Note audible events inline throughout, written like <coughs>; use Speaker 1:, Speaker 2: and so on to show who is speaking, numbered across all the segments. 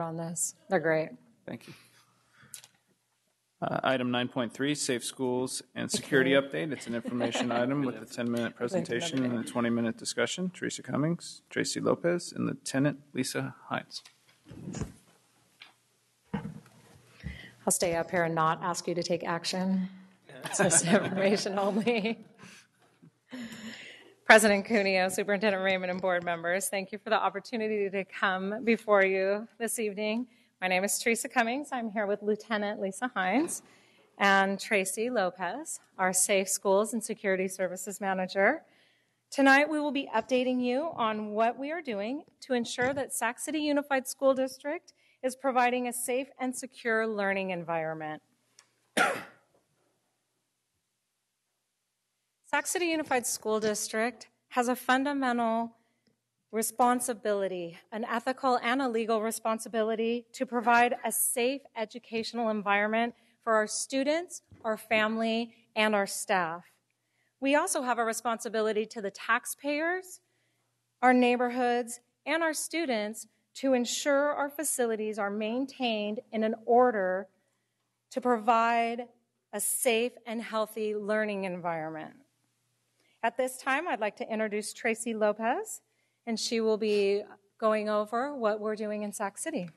Speaker 1: on this. They're great.
Speaker 2: Thank you. Uh, Item 9.3, Safe Schools and Security Update. It's an information <laughs> item with a 10-minute presentation and a 20-minute discussion. Teresa Cummings, Tracy Lopez, and Lieutenant Lisa Hines.
Speaker 1: I'll stay up here and not ask you to take action. It's just information only. <laughs> President Cuneo, Superintendent Raymond, and board members, thank you for the opportunity to come before you this evening. My name is Teresa Cummings. I'm here with Lieutenant Lisa Hines and Tracy Lopez, our Safe Schools and Security Services Manager. Tonight, we will be updating you on what we are doing to ensure that Sac City Unified School District is providing a safe and secure learning environment. Sac City Unified School District has a fundamental responsibility, an ethical and a legal responsibility to provide a safe educational environment for our students, our family, and our staff. We also have a responsibility to the taxpayers, our neighborhoods, and our students to ensure our facilities are maintained in an order to provide a safe and healthy learning environment. At this time, I'd like to introduce Tracy Lopez, and she will be going over what we're doing in Sac City.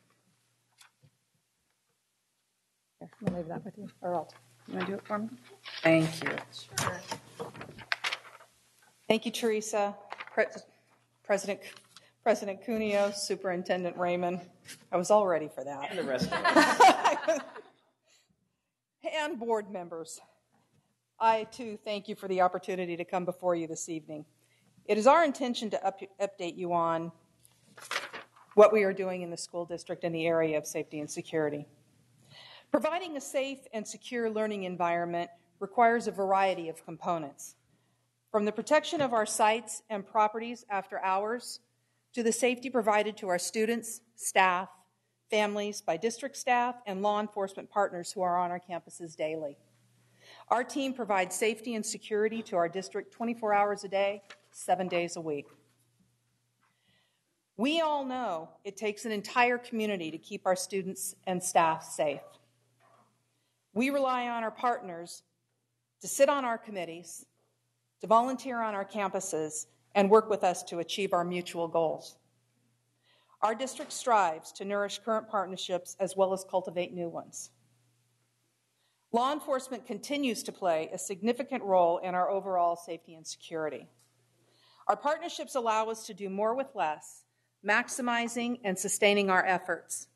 Speaker 1: Here, I'm gonna leave that with you, or I'll.
Speaker 3: You want to do it for me? Thank you. Thank you, Teresa. Pre- President, President Cuneo, Superintendent Raymond. I was all ready for that.
Speaker 2: And the rest of us. <laughs>
Speaker 3: And board members. I too thank you for the opportunity to come before you this evening. It is our intention to up- update you on what we are doing in the school district in the area of safety and security. Providing a safe and secure learning environment requires a variety of components. From the protection of our sites and properties after hours to the safety provided to our students, staff, families, by district staff, and law enforcement partners who are on our campuses daily. Our team provides safety and security to our district 24 hours a day, seven days a week. We all know it takes an entire community to keep our students and staff safe. We rely on our partners to sit on our committees, to volunteer on our campuses, and work with us to achieve our mutual goals. Our district strives to nourish current partnerships as well as cultivate new ones. Law enforcement continues to play a significant role in our overall safety and security. Our partnerships allow us to do more with less, maximizing and sustaining our efforts.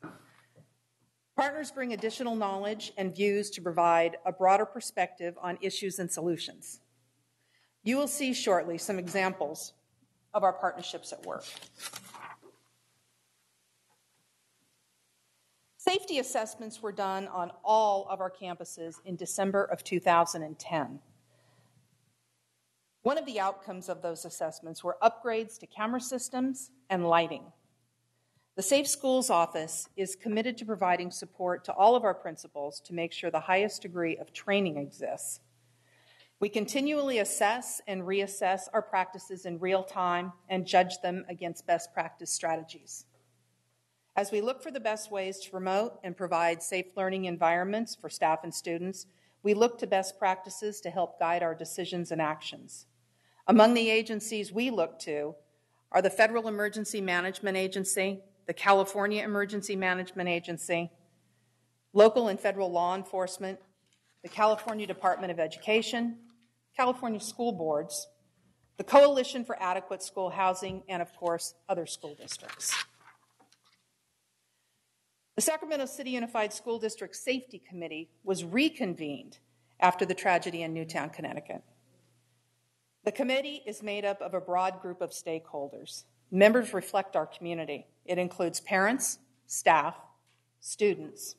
Speaker 3: Partners bring additional knowledge and views to provide a broader perspective on issues and solutions. You will see shortly some examples of our partnerships at work. Safety assessments were done on all of our campuses in December of 2010. One of the outcomes of those assessments were upgrades to camera systems and lighting. The Safe Schools Office is committed to providing support to all of our principals to make sure the highest degree of training exists. We continually assess and reassess our practices in real time and judge them against best practice strategies. As we look for the best ways to promote and provide safe learning environments for staff and students, we look to best practices to help guide our decisions and actions. Among the agencies we look to are the Federal Emergency Management Agency, the California Emergency Management Agency, local and federal law enforcement, the California Department of Education, California school boards, the Coalition for Adequate School Housing, and of course, other school districts. The Sacramento City Unified School District Safety Committee was reconvened after the tragedy in Newtown, Connecticut. The committee is made up of a broad group of stakeholders. Members reflect our community. It includes parents, staff, students,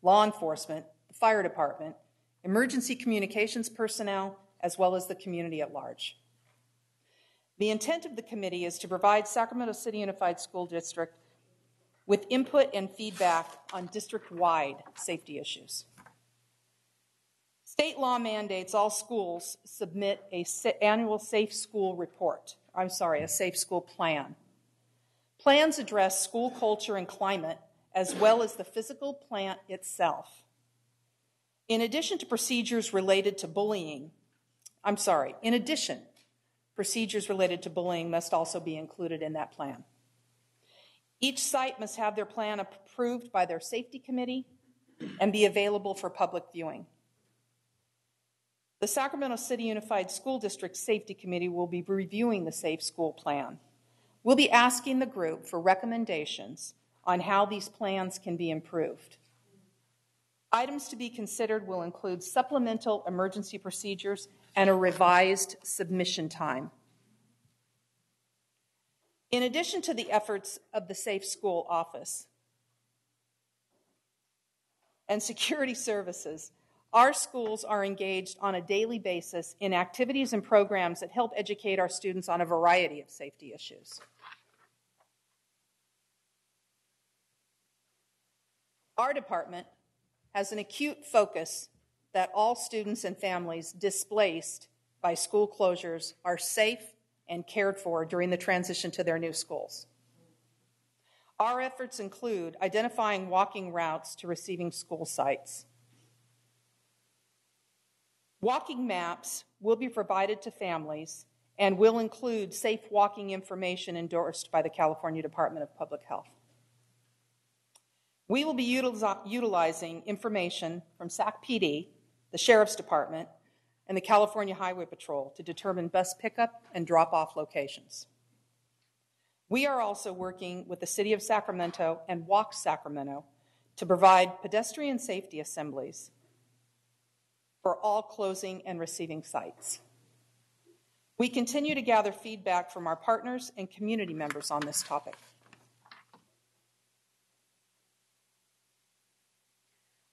Speaker 3: law enforcement, the fire department, emergency communications personnel, as well as the community at large. The intent of the committee is to provide Sacramento City Unified School District with input and feedback on district wide safety issues. State law mandates all schools submit a annual safe school report. I'm sorry, a safe school plan. Plans address school culture and climate, as well as the physical plant itself. In addition to procedures related to bullying, I'm sorry, in addition, procedures related to bullying must also be included in that plan. Each site must have their plan approved by their safety committee and be available for public viewing. The Sacramento City Unified School District Safety Committee will be reviewing the Safe School Plan. We'll be asking the group for recommendations on how these plans can be improved. Items to be considered will include supplemental emergency procedures and a revised submission time. In addition to the efforts of the Safe School Office and security services, our schools are engaged on a daily basis in activities and programs that help educate our students on a variety of safety issues. Our department has an acute focus that all students and families displaced by school closures are safe and cared for during the transition to their new schools. Our efforts include identifying walking routes to receiving school sites. Walking maps will be provided to families and will include safe walking information endorsed by the California Department of Public Health. We will be utilizing information from SAC PD, the Sheriff's Department, and the California Highway Patrol to determine bus pickup and drop off locations. We are also working with the City of Sacramento and Walk Sacramento to provide pedestrian safety assemblies for all closing and receiving sites. We continue to gather feedback from our partners and community members on this topic.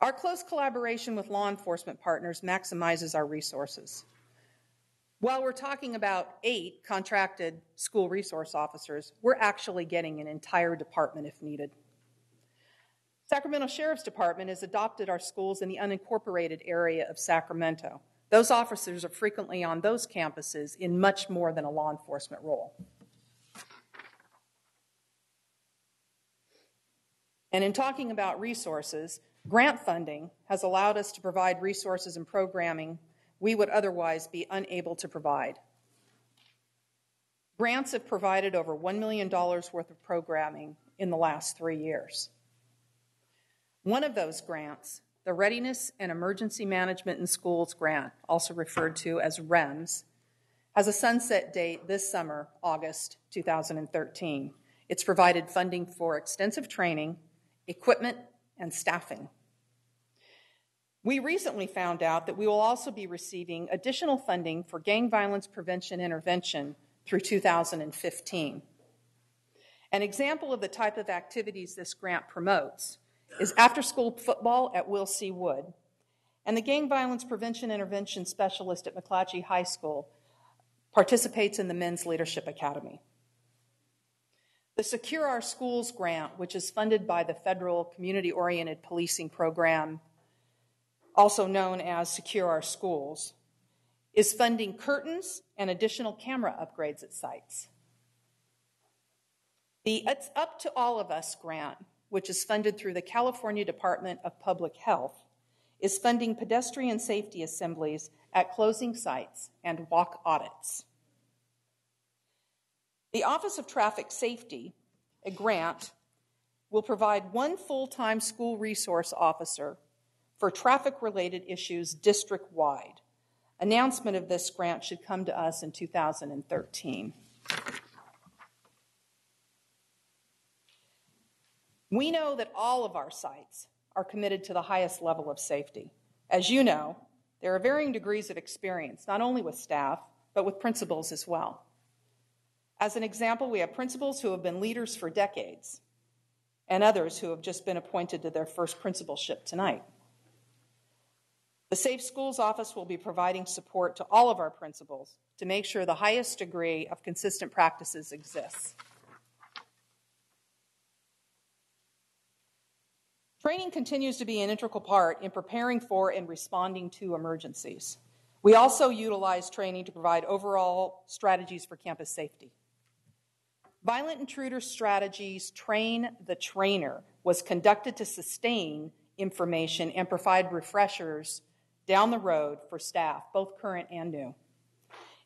Speaker 3: Our close collaboration with law enforcement partners maximizes our resources. While we're talking about eight contracted school resource officers, we're actually getting an entire department if needed. Sacramento Sheriff's Department has adopted our schools in the unincorporated area of Sacramento. Those officers are frequently on those campuses in much more than a law enforcement role. And in talking about resources, Grant funding has allowed us to provide resources and programming we would otherwise be unable to provide. Grants have provided over $1 million worth of programming in the last three years. One of those grants, the Readiness and Emergency Management in Schools Grant, also referred to as REMS, has a sunset date this summer, August 2013. It's provided funding for extensive training, equipment, and staffing. We recently found out that we will also be receiving additional funding for gang violence prevention intervention through 2015. An example of the type of activities this grant promotes is after school football at Will C. Wood, and the gang violence prevention intervention specialist at McClatchy High School participates in the Men's Leadership Academy. The Secure Our Schools grant, which is funded by the Federal Community Oriented Policing Program also known as Secure Our Schools, is funding curtains and additional camera upgrades at sites. The It's Up to All of Us grant, which is funded through the California Department of Public Health, is funding pedestrian safety assemblies at closing sites and walk audits. The Office of Traffic Safety, a grant, will provide one full time school resource officer for traffic related issues district wide. Announcement of this grant should come to us in 2013. We know that all of our sites are committed to the highest level of safety. As you know, there are varying degrees of experience, not only with staff, but with principals as well. As an example, we have principals who have been leaders for decades, and others who have just been appointed to their first principalship tonight. The Safe Schools Office will be providing support to all of our principals to make sure the highest degree of consistent practices exists. Training continues to be an integral part in preparing for and responding to emergencies. We also utilize training to provide overall strategies for campus safety. Violent Intruder Strategies Train the Trainer was conducted to sustain information and provide refreshers down the road for staff, both current and new.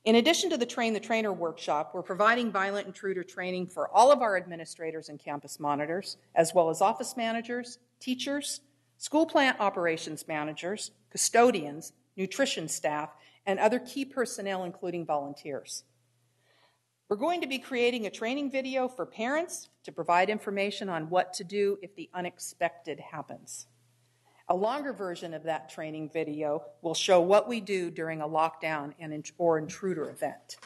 Speaker 3: In addition to the Train the Trainer workshop, we're providing violent intruder training for all of our administrators and campus monitors, as well as office managers, teachers, school plant operations managers, custodians, nutrition staff, and other key personnel, including volunteers. We're going to be creating a training video for parents to provide information on what to do if the unexpected happens. A longer version of that training video will show what we do during a lockdown and or intruder event.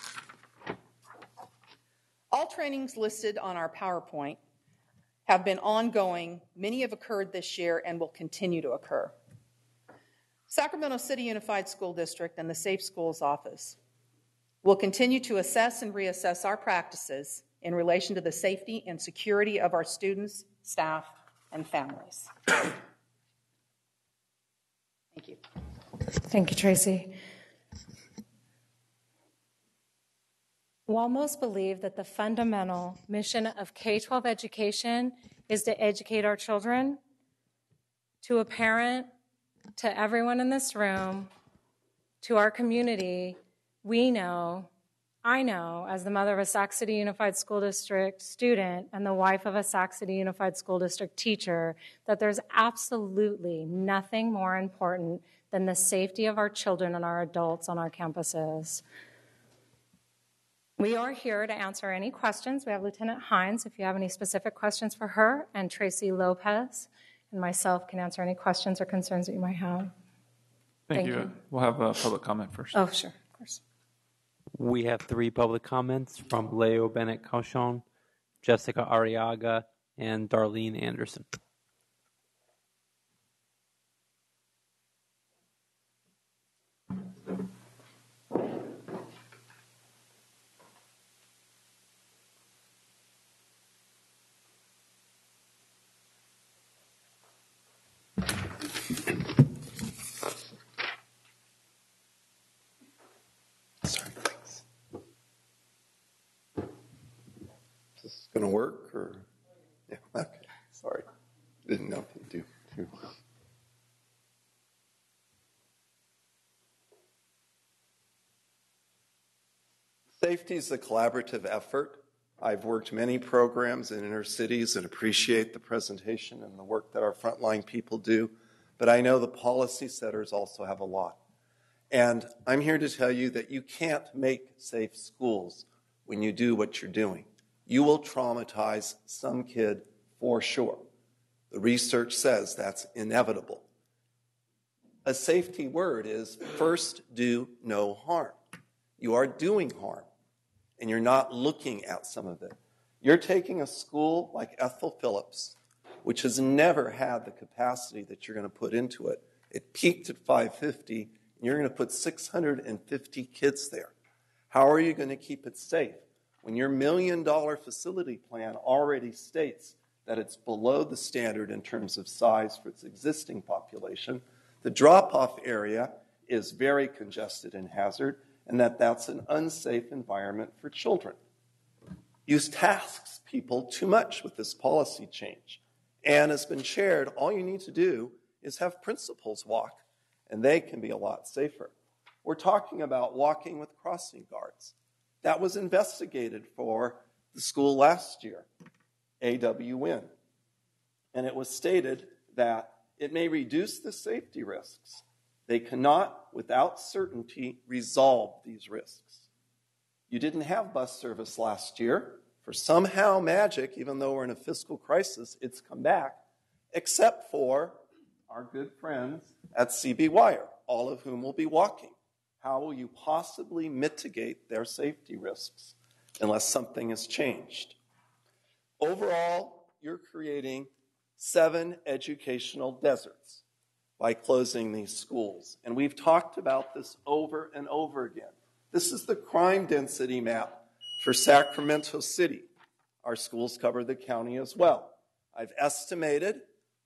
Speaker 3: All trainings listed on our PowerPoint have been ongoing. Many have occurred this year and will continue to occur. Sacramento City Unified School District and the Safe Schools Office will continue to assess and reassess our practices in relation to the safety and security of our students, staff, and families. Thank you.
Speaker 1: Thank you, Tracy. While most believe that the fundamental mission of K 12 education is to educate our children, to a parent, to everyone in this room, to our community, we know, I know, as the mother of a Sac City Unified School District student and the wife of a Sac City Unified School District teacher, that there's absolutely nothing more important than the safety of our children and our adults on our campuses. We are here to answer any questions. We have Lieutenant Hines if you have any specific questions for her, and Tracy Lopez and myself can answer any questions or concerns that you might have.
Speaker 2: Thank,
Speaker 1: Thank
Speaker 2: you.
Speaker 1: you.
Speaker 2: We'll have a public comment first.
Speaker 1: Oh, sure, of course.
Speaker 4: We have three public comments from Leo Bennett Cauchon, Jessica Arriaga, and Darlene Anderson.
Speaker 5: Going to work or? Yeah, <laughs> okay. Sorry. Didn't know you do. Too. Safety is a collaborative effort. I've worked many programs in inner cities and appreciate the presentation and the work that our frontline people do, but I know the policy setters also have a lot. And I'm here to tell you that you can't make safe schools when you do what you're doing. You will traumatize some kid for sure. The research says that's inevitable. A safety word is first do no harm. You are doing harm, and you're not looking at some of it. You're taking a school like Ethel Phillips, which has never had the capacity that you're going to put into it. It peaked at 550, and you're going to put 650 kids there. How are you going to keep it safe when your million dollar facility plan already states that it's below the standard in terms of size for its existing population? The drop off area is very congested and hazard, and that that's an unsafe environment for children. You task people too much with this policy change. And has been shared, all you need to do is have principals walk, and they can be a lot safer. We're talking about walking with crossing guards. That was investigated for the school last year, AWN. And it was stated that it may reduce the safety risks. They cannot, without certainty, resolve these risks. You didn't have bus service last year. For somehow magic, even though we're in a fiscal crisis, it's come back, except for our good friends at CB Wire, all of whom will be walking. How will you possibly mitigate their safety risks unless something has changed? Overall, you're creating seven educational deserts by closing these schools. And we've talked about this over and over again. This is the crime density map for Sacramento City. Our schools cover the county as well. I've estimated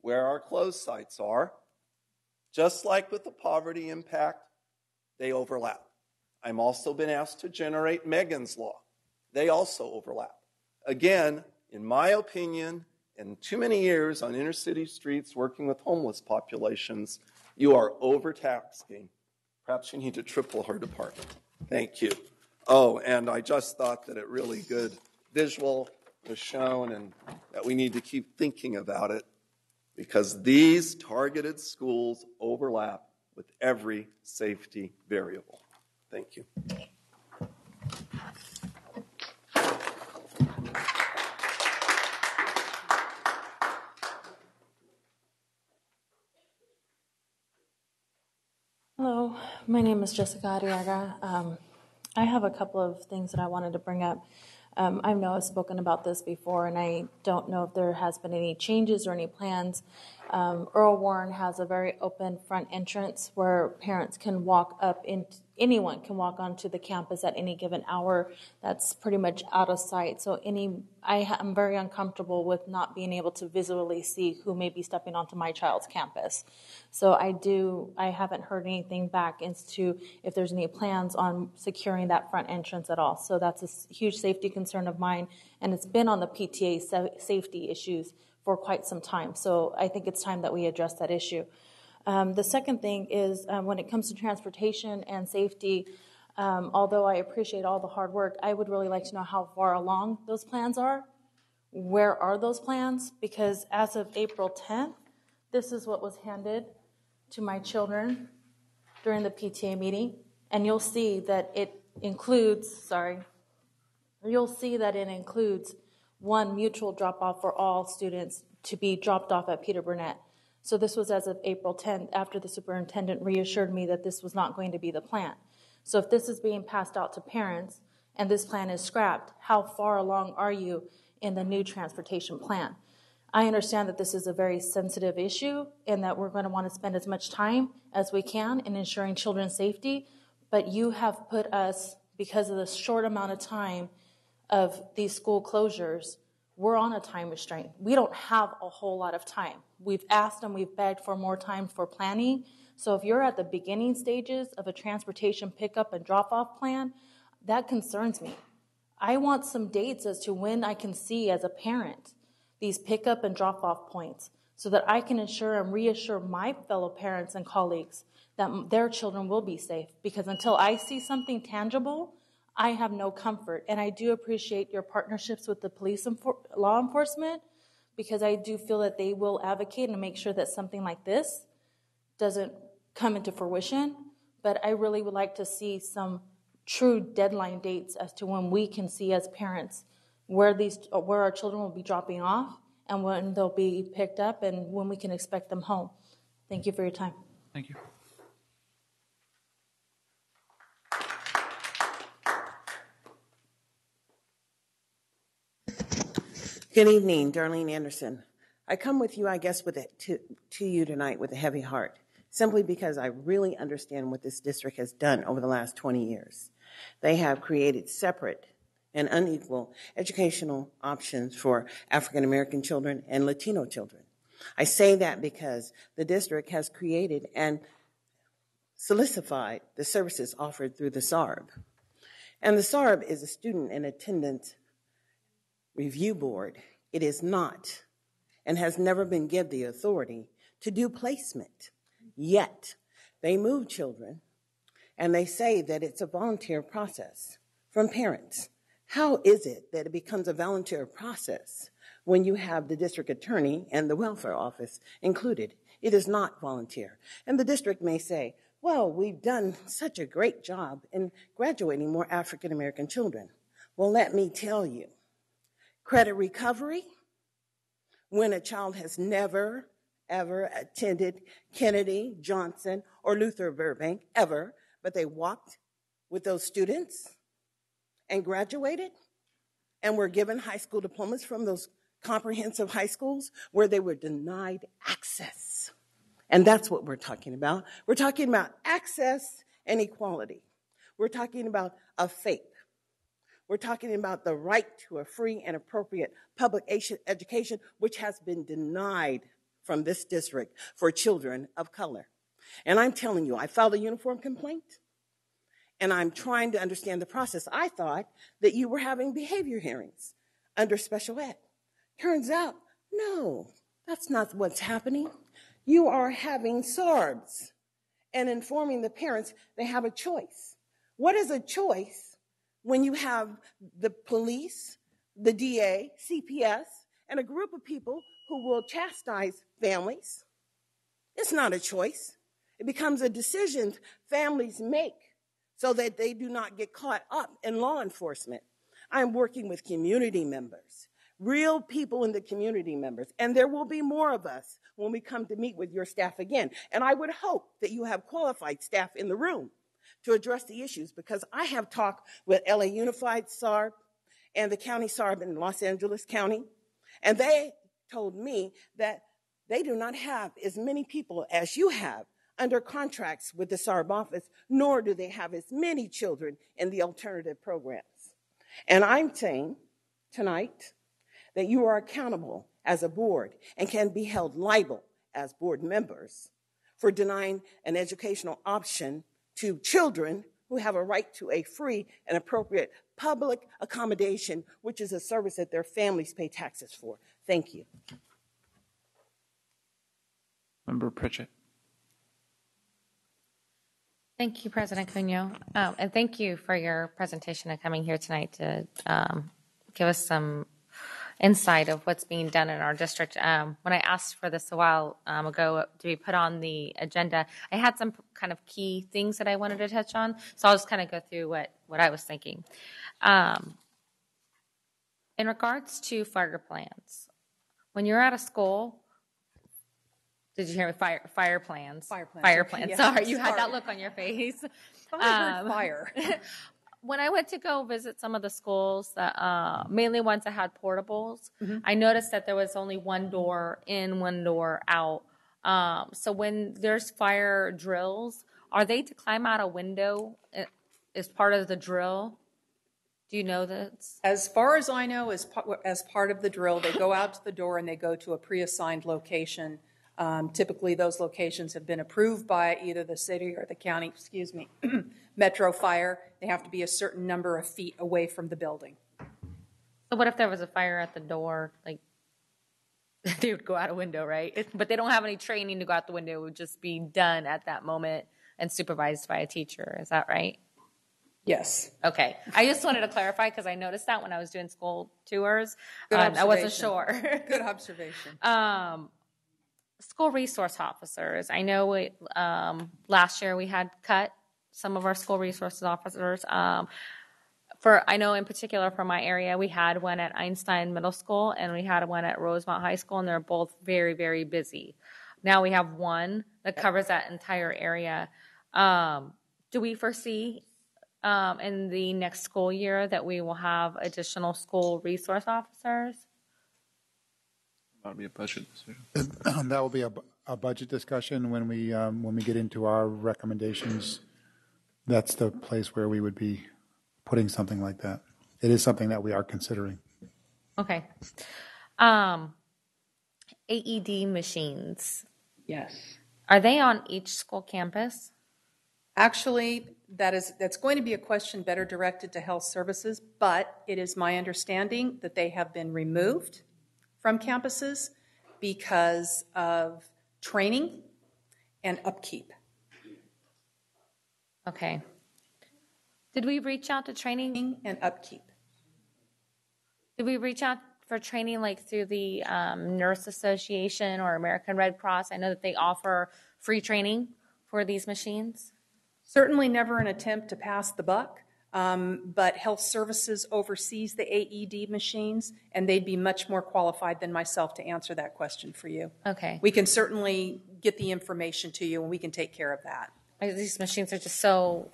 Speaker 5: where our closed sites are. Just like with the poverty impact, they overlap. I'm also been asked to generate Megan's Law. They also overlap. Again, in my opinion, in too many years on inner city streets working with homeless populations, you are overtaxing. Perhaps you need to triple her department. Thank you. Oh, and I just thought that a really good visual was shown and that we need to keep thinking about it because these targeted schools overlap with every safety variable. Thank you.
Speaker 6: Hello, my name is Jessica Arriaga. Um, I have a couple of things that I wanted to bring up. Um, I know I've spoken about this before, and I don't know if there has been any changes or any plans. Um, Earl Warren has a very open front entrance where parents can walk up in. Anyone can walk onto the campus at any given hour. That's pretty much out of sight. So any, I am very uncomfortable with not being able to visually see who may be stepping onto my child's campus. So I do, I haven't heard anything back as to if there's any plans on securing that front entrance at all. So that's a huge safety concern of mine, and it's been on the PTA safety issues for quite some time. So I think it's time that we address that issue. Um, the second thing is um, when it comes to transportation and safety, um, although I appreciate all the hard work, I would really like to know how far along those plans are. Where are those plans? Because as of April 10th, this is what was handed to my children during the PTA meeting. And you'll see that it includes, sorry, you'll see that it includes one mutual drop off for all students to be dropped off at Peter Burnett. So this was as of April 10th, after the superintendent reassured me that this was not going to be the plan. So if this is being passed out to parents and this plan is scrapped, how far along are you in the new transportation plan? I understand that this is a very sensitive issue and that we're going to want to spend as much time as we can in ensuring children's safety, but you have put us, because of the short amount of time of these school closures, we're on a time restraint. We don't have a whole lot of time. We've asked and we've begged for more time for planning. So if you're at the beginning stages of a transportation pickup and drop off plan, that concerns me. I want some dates as to when I can see as a parent these pickup and drop off points so that I can ensure and reassure my fellow parents and colleagues that their children will be safe. Because until I see something tangible, I have no comfort. And I do appreciate your partnerships with the police and law enforcement because I do feel that they will advocate and make sure that something like this doesn't come into fruition. But I really would like to see some true deadline dates as to when we can see as parents where these where our children will be dropping off and when they'll be picked up and when we can expect them home. Thank you for your time.
Speaker 2: Thank you.
Speaker 7: Good evening, Darlene Anderson. I come with you, I guess, with a, to, to you tonight with a heavy heart, simply because I really understand what this district has done over the last 20 years. They have created separate and unequal educational options for African American children and Latino children. I say that because the district has created and solidified the services offered through the SARB. And the SARB is a student and attendance Review Board, it is not and has never been given the authority to do placement. Yet, they move children and they say that it's a volunteer process from parents. How is it that it becomes a volunteer process when you have the district attorney and the welfare office included? It is not volunteer. And the district may say, well, we've done such a great job in graduating more African American children. Well, let me tell you, Credit recovery, when a child has never, ever attended Kennedy, Johnson, or Luther Burbank, ever, but they walked with those students and graduated and were given high school diplomas from those comprehensive high schools where they were denied access. And that's what we're talking about. We're talking about access and equality. We're talking about a faith. We're talking about the right to a free and appropriate public education, which has been denied from this district for children of color. And I'm telling you, I filed a uniform complaint and I'm trying to understand the process. I thought that you were having behavior hearings. under special ed. Turns out, no, that's not what's happening. You are having SARBs and informing the parents they have a choice. What is a choice when you have the police, the DA, CPS, and a group of people who will chastise families? It's not a choice. It becomes a decision families make so that they do not get caught up in law enforcement. I'm working with community members, real people in the community members, and there will be more of us when we come to meet with your staff again. And I would hope that you have qualified staff in the room to address the issues because I have talked with LA Unified SARB and the county SARB in Los Angeles County, and they told me that they do not have as many people as you have under contracts with the SARB office, nor do they have as many children in the alternative programs. And I'm saying tonight that you are accountable as a board and can be held liable as board members for denying an educational option to children who have a right to a free and appropriate public accommodation, which is a service that their families pay taxes for. Thank you.
Speaker 2: Member Pritchett.
Speaker 8: Thank you, President Cuneo. Um, and thank you for your presentation and coming here tonight to um, give us some insight of what's being done in our district. Um, when I asked for this a while um, ago to be put on the agenda, I had some kind of key things that I wanted to touch on. So I'll just kind of go through what, what I was thinking. Um, in regards to fire plans, when you're at a school, did you hear me? Fire, fire plans.
Speaker 3: Fire plans,
Speaker 8: Fire plans.
Speaker 3: yeah.
Speaker 8: Sorry, you had that look on your face. <laughs>
Speaker 3: I
Speaker 8: Um,
Speaker 3: fire. <laughs>
Speaker 8: when I went to go visit some of the schools, that, uh, mainly ones that had portables,
Speaker 3: Mm-hmm.
Speaker 8: I noticed that there was only one door in, one door out. Um, so when there's fire drills, are they to climb out a window uh, as part of the drill? Do you know that?
Speaker 3: As far as I know, as, as part of the drill, they go out to the door and they go to a pre-assigned location. Um, typically, those locations have been approved by either the city or the county, excuse me, <clears throat> Metro Fire. They have to be a certain number of feet away from the building.
Speaker 8: So what if there was a fire at the door? Like <laughs> they would go out a window, right? But they don't have any training to go out the window. It would just be done at that moment and supervised by a teacher. Is that right?
Speaker 3: Yes.
Speaker 8: Okay. I just wanted to clarify because I noticed that when I was doing school tours. Um, I wasn't sure. <laughs>
Speaker 3: Good observation.
Speaker 8: um, school resource officers. I know we, um, last year we had cut some of our school resources officers. Um, for I know in particular for my area, we had one at Einstein Middle School and we had one at Rosemont High School, and they're both very very busy. Now we have one that covers that entire area. Um, do we foresee um, in the next school year that we will have additional school resource officers?
Speaker 2: That'll be a budget decision. <clears throat>
Speaker 9: That will be a, a budget discussion when we, um, when we get into our recommendations. That's the place where we would be putting something like that. It is something that we are considering.
Speaker 8: Okay. Um, AED machines.
Speaker 3: Yes.
Speaker 8: Are they on each school campus?
Speaker 3: Actually, that is, that's going to be a question better directed to health services, but it is my understanding that they have been removed from campuses because of training and upkeep.
Speaker 8: Okay. Did we reach out to training?
Speaker 3: And upkeep.
Speaker 8: Did we reach out for training like through the um, Nurse Association or American Red Cross? I know that they offer free training for these machines.
Speaker 3: Certainly never an attempt to pass the buck, um, but health services oversees the AED machines, and they'd be much more qualified than myself to answer that question for you.
Speaker 8: Okay.
Speaker 3: We can certainly get the information to you, and we can take care of that.
Speaker 8: These machines are just so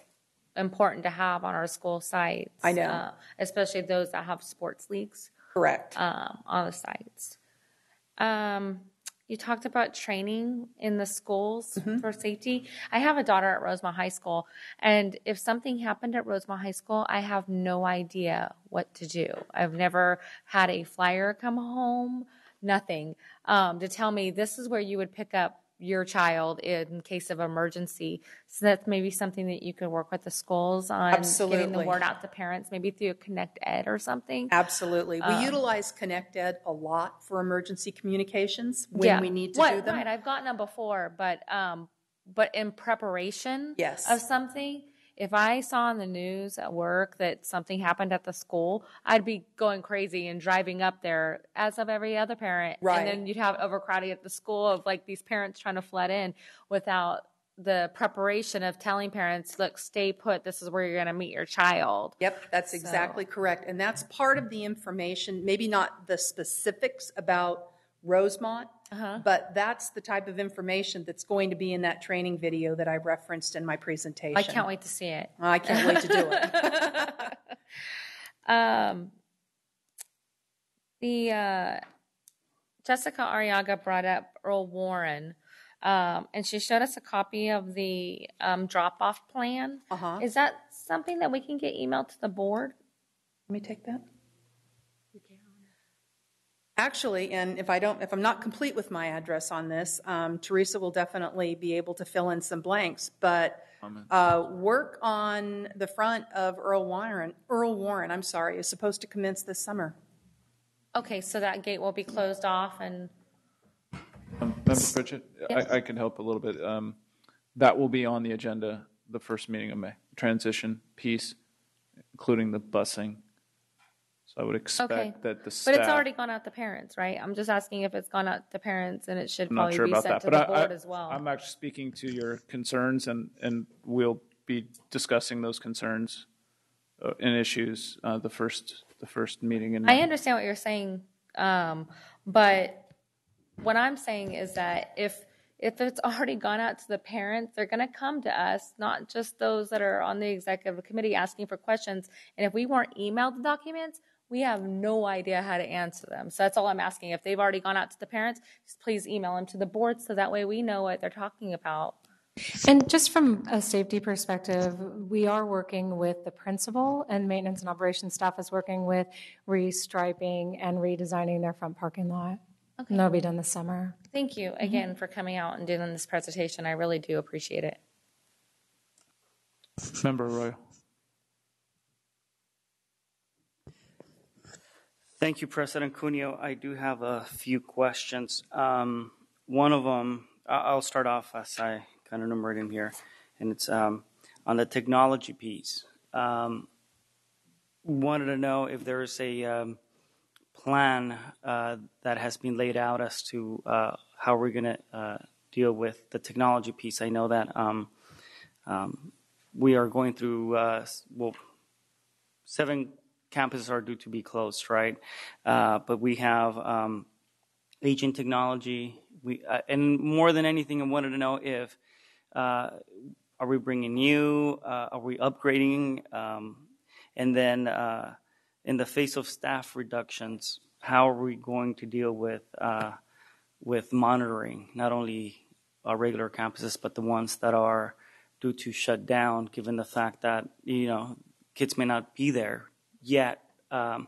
Speaker 8: important to have on our school sites.
Speaker 3: I know.
Speaker 8: uh, especially those that have sports leagues.
Speaker 3: Correct.
Speaker 8: um, on the sites. Um, you talked about training in the schools for safety. I have a daughter at Rosemont High School, and if something happened at Rosemont High School, I have no idea what to do. I've never had a flyer come home, nothing, um, to tell me this is where you would pick up your child in case of emergency. So that's maybe something that you could work with the schools on getting the word out to parents, maybe through Connect Ed or something.
Speaker 3: Absolutely. We
Speaker 8: Um,
Speaker 3: utilize ConnectEd a lot for emergency communications when
Speaker 8: Yeah.
Speaker 3: we need to
Speaker 8: What-
Speaker 3: do them.
Speaker 8: Right, I've gotten them before, but um, but in preparation
Speaker 3: Yes.
Speaker 8: of something, if I saw in the news at work that something happened at the school, I'd be going crazy and driving up there as of every other parent.
Speaker 3: Right.
Speaker 8: And then you'd have overcrowding at the school of like these parents trying to flood in without the preparation of telling parents, look, stay put. This is where you're going to meet your child.
Speaker 3: Yep, that's exactly correct. And that's part of the information, maybe not the specifics about Rosemont,
Speaker 8: Uh-huh.
Speaker 3: but that's the type of information that's going to be in that training video that I referenced in my presentation.
Speaker 8: I can't wait to see it.
Speaker 3: I can't wait to do it. <laughs>
Speaker 8: Um, the uh, Jessica Arriaga brought up Earl Warren, um, and she showed us a copy of the um, drop-off plan.
Speaker 3: Uh-huh.
Speaker 8: Is that something that we can get emailed to the board?
Speaker 3: Let me take that. Actually, and if I don't, if I'm not complete with my address on this, um, Teresa will definitely be able to fill in some blanks. But uh, work on the front of Earl Warren, Earl Warren, I'm sorry, is supposed to commence this summer.
Speaker 8: Okay, so that gate will be closed off, and
Speaker 2: Um, Member Pritchett,
Speaker 8: Yes.
Speaker 2: I, I can help a little bit. Um, that will be on the agenda the first meeting of May. Transition piece, including the busing. I would
Speaker 8: okay,
Speaker 2: expect that the
Speaker 8: but it's already gone out to parents, right? I'm just asking if it's gone out to parents, and it should
Speaker 2: I'm
Speaker 8: probably
Speaker 2: sure
Speaker 8: be
Speaker 2: about
Speaker 8: sent
Speaker 2: that,
Speaker 8: to
Speaker 2: but
Speaker 8: the
Speaker 2: I,
Speaker 8: board
Speaker 2: I,
Speaker 8: as well.
Speaker 2: I'm actually speaking to your concerns, and and we'll be discussing those concerns uh, and issues uh, the first the first meeting in.
Speaker 8: I understand what you're saying, um, but what I'm saying is that if if it's <laughs> already gone out to the parents, they're going to come to us, not just those that are on the executive committee asking for questions. And if we weren't emailed the documents, we have no idea how to answer them. So that's all I'm asking. If they've already gone out to the parents, just please email them to the board so that way we know what they're talking about.
Speaker 1: And just from a safety perspective, we are working with the principal and maintenance and operations staff is working with restriping and redesigning their front parking lot. And that'll be done this summer.
Speaker 8: Thank you mm-hmm. again for coming out and doing this presentation. I really do appreciate it.
Speaker 2: Member Arroyo.
Speaker 10: Thank you, President Cuneo. I do have a few questions. Um, one of them, I'll start off as I kind of numbered in here, and it's um, on the technology piece. Um, wanted to know if there is a um, plan uh, that has been laid out as to uh, how we're going to uh, deal with the technology piece. I know that um, um, we are going through, uh, well, seven campuses are due to be closed, right? Uh, but we have um, aging technology. We uh, and more than anything, I wanted to know if uh, are we bringing new? Uh, are we upgrading? Um, and then, uh, in the face of staff reductions, how are we going to deal with uh, with monitoring not only our regular campuses but the ones that are due to shut down? Given the fact that you know kids may not be there yet, um,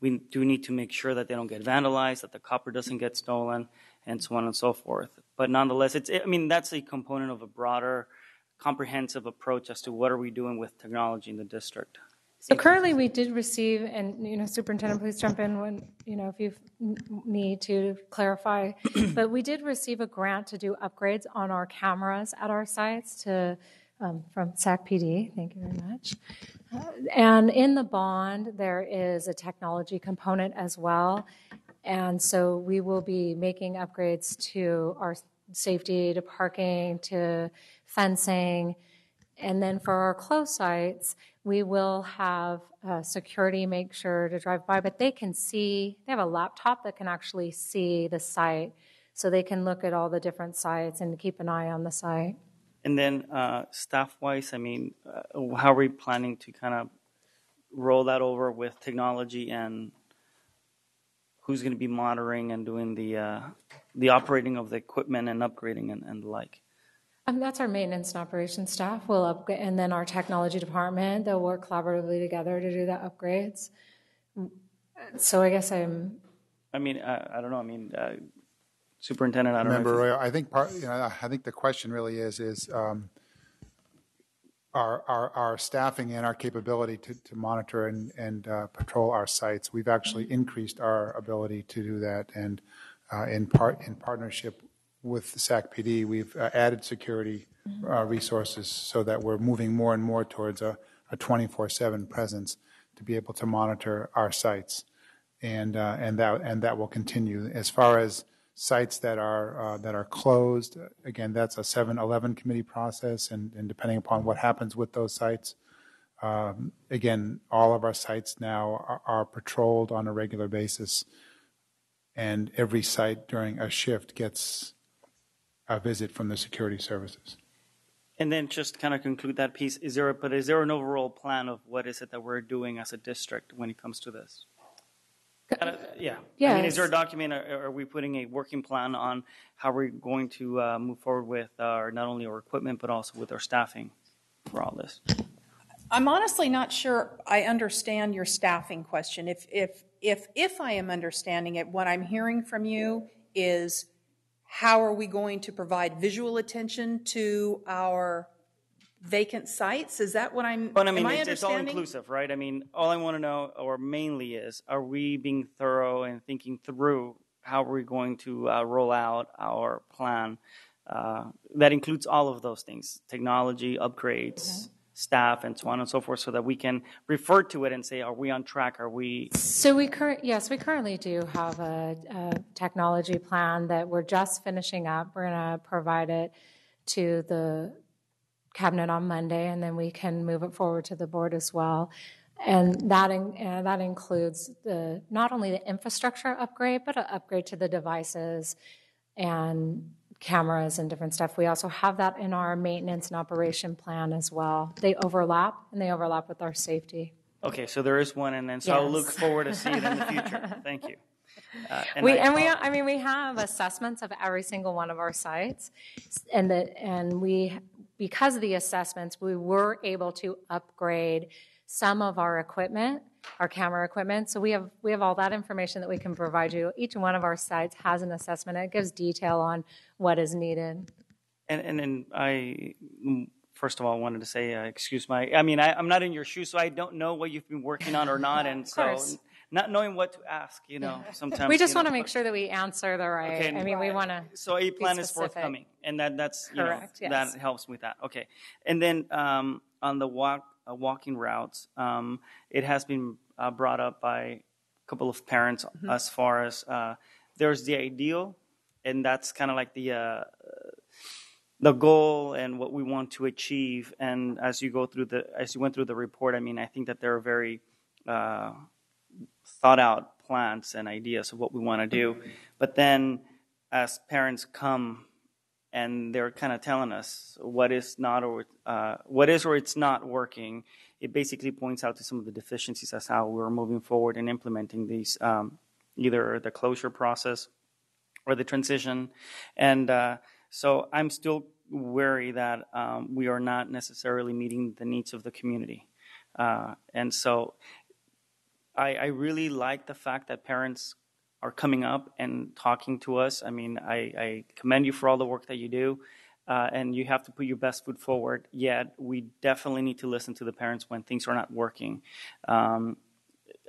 Speaker 10: we do need to make sure that they don't get vandalized, that the copper doesn't get stolen, and so on and so forth. But nonetheless, it's I mean that's a component of a broader, comprehensive approach as to what are we doing with technology in the district.
Speaker 1: So currently, we did receive, and, you know, Superintendent, please jump in when, you know, if you need to clarify, <clears throat> but we did receive a grant to do upgrades on our cameras at our sites to, um, from SAC PD, thank you very much. And in the bond, there is a technology component as well. And so we will be making upgrades to our safety, to parking, to fencing. And then for our closed sites, we will have uh, security make sure to drive by, but they can see, they have a laptop that can actually see the site. So they can look at all the different sites and keep an eye on the site.
Speaker 10: And then uh, staff-wise, I mean, uh, how are we planning to kind of roll that over with technology and who's going to be monitoring and doing the uh, the operating of the equipment and upgrading and, and the like?
Speaker 1: Um, that's our maintenance and operations staff. Will upgrade, and then our technology department. They'll work collaboratively together to do the upgrades. So I guess I'm
Speaker 10: I mean, I, I don't know. I mean, uh, Superintendent, I don't
Speaker 9: Member
Speaker 10: you-
Speaker 9: Roy, I think part, you know, I think the question really is, is um, our, our, our staffing and our capability to, to monitor and, and uh, patrol our sites. We've actually increased our ability to do that, and uh, in part, in partnership with the SAC PD, we've uh, added security uh, resources so that we're moving more and more towards a, a 24/7 presence to be able to monitor our sites, and uh, and that and that will continue. As far as sites that are uh, that are closed, again, that's a 7-11 committee process, and, and depending upon what happens with those sites, um, again, all of our sites now are, are patrolled on a regular basis, and every site during a shift gets a visit from the security services.
Speaker 10: And then just kind of conclude that piece, is there, but is there an overall plan of what is it that we're doing as a district when it comes to this? Kinda- Yeah. I mean, is there a document, or are we putting a working plan on how we're going to uh, move forward with our, not only our equipment, but also with our staffing for all this?
Speaker 3: I'm honestly not sure I understand your staffing question. If, if, if, if I am understanding it, what I'm hearing from you is how are we going to provide visual attention to our vacant sites? Is that what I'm,
Speaker 10: But I mean,
Speaker 3: am I
Speaker 10: it's, it's all inclusive, right? I mean, all I want to know, or mainly is, are we being thorough and thinking through how we're going to uh, roll out our plan uh, that includes all of those things technology, upgrades, staff, and so on and so forth, so that we can refer to it and say, are we on track? Are we.
Speaker 1: So we current, yes, we currently do have a, a technology plan that we're just finishing up. We're going to provide it to the cabinet on Monday, and then we can move it forward to the board as well. And that in, uh, that includes the not only the infrastructure upgrade, but an upgrade to the devices and cameras and different stuff. We also have that in our maintenance and operation plan as well. They overlap, and they overlap with our safety.
Speaker 10: Okay, so there is one, and then so I'll look forward to seeing it in the <laughs> future. Thank you. Uh,
Speaker 1: we
Speaker 10: I-
Speaker 1: and we I mean we have assessments of every single one of our sites, and the and we because of the assessments we were able to upgrade some of our equipment, our camera equipment. So we have we have all that information that we can provide you. Each one of our sites has an assessment. It gives detail on what is needed.
Speaker 10: And and then I first of all wanted to say, uh, excuse my. I mean, I, I'm not in your shoes, so I don't know what you've been working on or not, <laughs> and so. Not knowing what to ask, you know, sometimes
Speaker 1: we just
Speaker 10: you know,
Speaker 1: want to make sure that we answer the right.
Speaker 10: Okay,
Speaker 1: I mean, we want to.
Speaker 10: So a plan is forthcoming, and that that's you
Speaker 1: Correct,
Speaker 10: know
Speaker 1: yes.
Speaker 10: that helps with that. Okay, and then um, on the walk uh, walking routes, um, it has been uh, brought up by a couple of parents
Speaker 1: Mm-hmm.
Speaker 10: as far as uh, there's the ideal, and that's kind of like the. Uh, the goal and what we want to achieve, and as you go through the as you went through the report, I mean, I think that there are very uh, thought out plans and ideas of what we want to do. But then as parents come and they're kind of telling us what is not or uh, what is or it's not working, it basically points out to some of the deficiencies as how we're moving forward and implementing these um, either the closure process or the transition. And uh, so I'm still wary that um, we are not necessarily meeting the needs of the community. Uh, and so I, I really like the fact that parents are coming up and talking to us. I mean, I, I commend you for all the work that you do, uh, and you have to put your best foot forward. Yet, we definitely need to listen to the parents when things are not working. Um,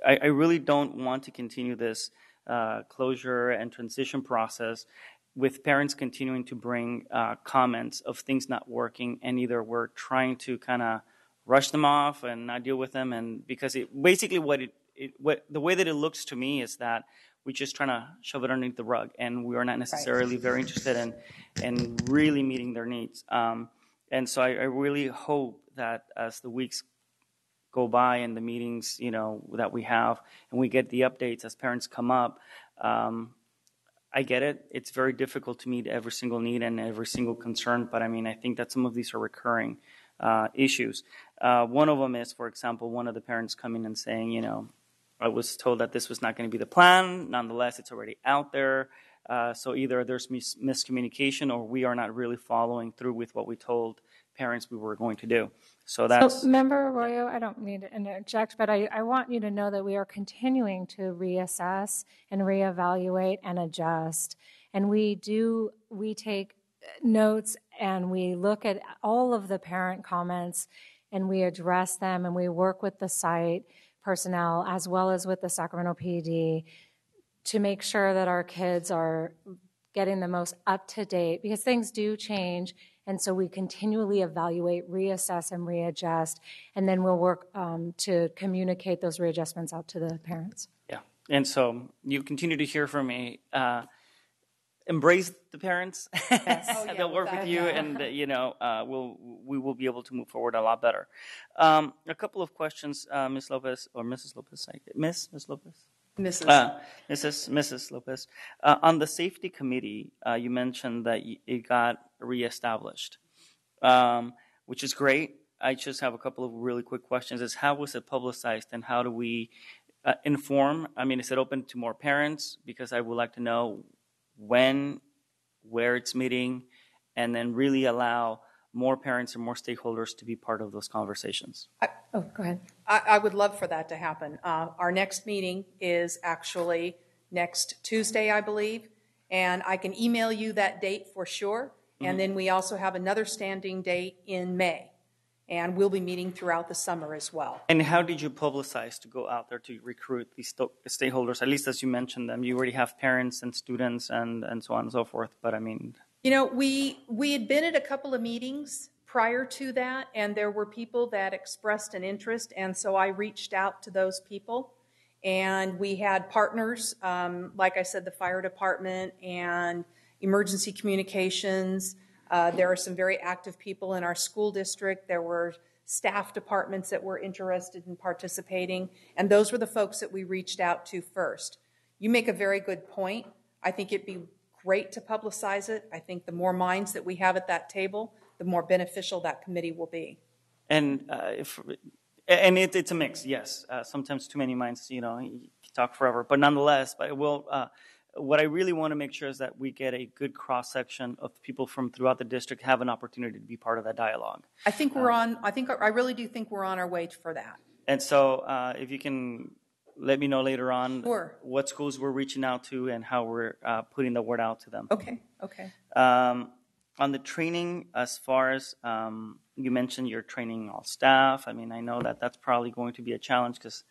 Speaker 10: I, I really don't want to continue this uh, closure and transition process with parents continuing to bring uh, comments of things not working, and either we're trying to kind of rush them off and not deal with them, and because it basically what it, it what the way that it looks to me is that we're just trying to shove it underneath the rug, and we are not necessarily very interested in in really meeting their needs. Um, and so I, I really hope that as the weeks go by and the meetings, you know, that we have, and we get the updates as parents come up. Um, I get it. It's very difficult to meet every single need and every single concern, but I mean, I think that some of these are recurring uh, issues. Uh, one of them is, for example, one of the parents coming and saying, you know, I was told that this was not going to be the plan. Nonetheless, it's already out there. Uh, so either there's mis- miscommunication or we are not really following through with what we told parents we were going to do. So that's
Speaker 1: So, Member Arroyo, I don't mean to interject, but I, I want you to know that we are continuing to reassess and reevaluate and adjust. And we do, we take notes and we look at all of the parent comments and we address them and we work with the site personnel as well as with the Sacramento PD to make sure that our kids are getting the most up to date because things do change. And so we continually evaluate, reassess, and readjust. And then we'll work um, to communicate those readjustments out to the parents.
Speaker 10: Yeah. And so you continue to hear from me. Uh, embrace the parents. <laughs>
Speaker 3: Oh,
Speaker 10: They'll work with you, and uh, <laughs> you know, uh, we'll we will be able to move forward a lot better. Um, a couple of questions, uh, Ms. Lopez or Mrs. Lopez, I, Miss Ms. Lopez.
Speaker 3: Mrs.
Speaker 10: Uh, Mrs. Mrs. Lopez, uh, on the safety committee, uh, you mentioned that it got reestablished, um, which is great. I just have a couple of really quick questions. Is how was it publicized, and how do we uh, inform? I mean, is it open to more parents? Because I would like to know when, where it's meeting, and then really allow more parents and more stakeholders to be part of those conversations.
Speaker 1: Oh, go ahead.
Speaker 3: I, I would love for that to happen. Uh, our next meeting is actually next Tuesday, I believe, and I can email you that date for sure. And then we also have another standing date in May, and we'll be meeting throughout the summer as well.
Speaker 10: And how did you publicize to go out there to recruit these stakeholders? At least as you mentioned them, you already have parents and students and, and so on and so forth. But I mean,
Speaker 3: You know, we we had been at a couple of meetings prior to that, and there were people that expressed an interest, and so I reached out to those people, and we had partners, um, like I said, the fire department and emergency communications. Uh, there are some very active people in our school district. There were staff departments that were interested in participating, and those were the folks that we reached out to first. You make a very good point. I think it'd be great to publicize it. I think the more minds that we have at that table, the more beneficial that committee will be.
Speaker 10: and uh, if and it, it's a mix. Yes, uh, sometimes too many minds, you know, you talk forever. But nonetheless, but it will. Uh, what I really want to make sure is that we get a good cross section of people from throughout the district have an opportunity to be part of that dialogue.
Speaker 3: I think we're on, I think, I really do think we're on our way for that.
Speaker 10: And so, uh, if you can let me know later on
Speaker 3: Sure.
Speaker 10: what schools we're reaching out to and how we're uh, putting the word out to them.
Speaker 3: Okay, okay.
Speaker 10: Um, on the training, as far as um, you mentioned, you're training all staff. I mean, I know that that's probably going to be a challenge because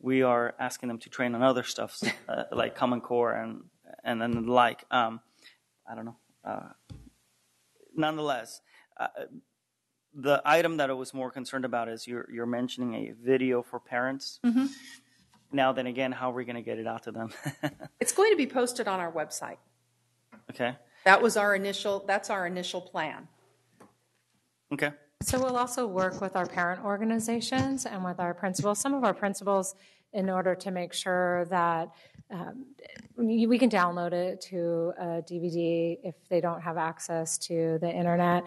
Speaker 10: we are asking them to train on other stuff <laughs> uh, like Common Core and and then the like. Um, I don't know. Uh, nonetheless, uh, the item that I was more concerned about is you're you're mentioning a video for parents.
Speaker 3: Mm-hmm.
Speaker 10: Now, then again, how are we going to get it out to them? <laughs>
Speaker 3: It's going to be posted on our website.
Speaker 10: okay.
Speaker 3: That was our initial, that's our initial plan.
Speaker 10: Okay.
Speaker 1: So we'll also work with our parent organizations and with our principals. Some of our principals, in order to make sure that um, we can download it to a DVD if they don't have access to the internet,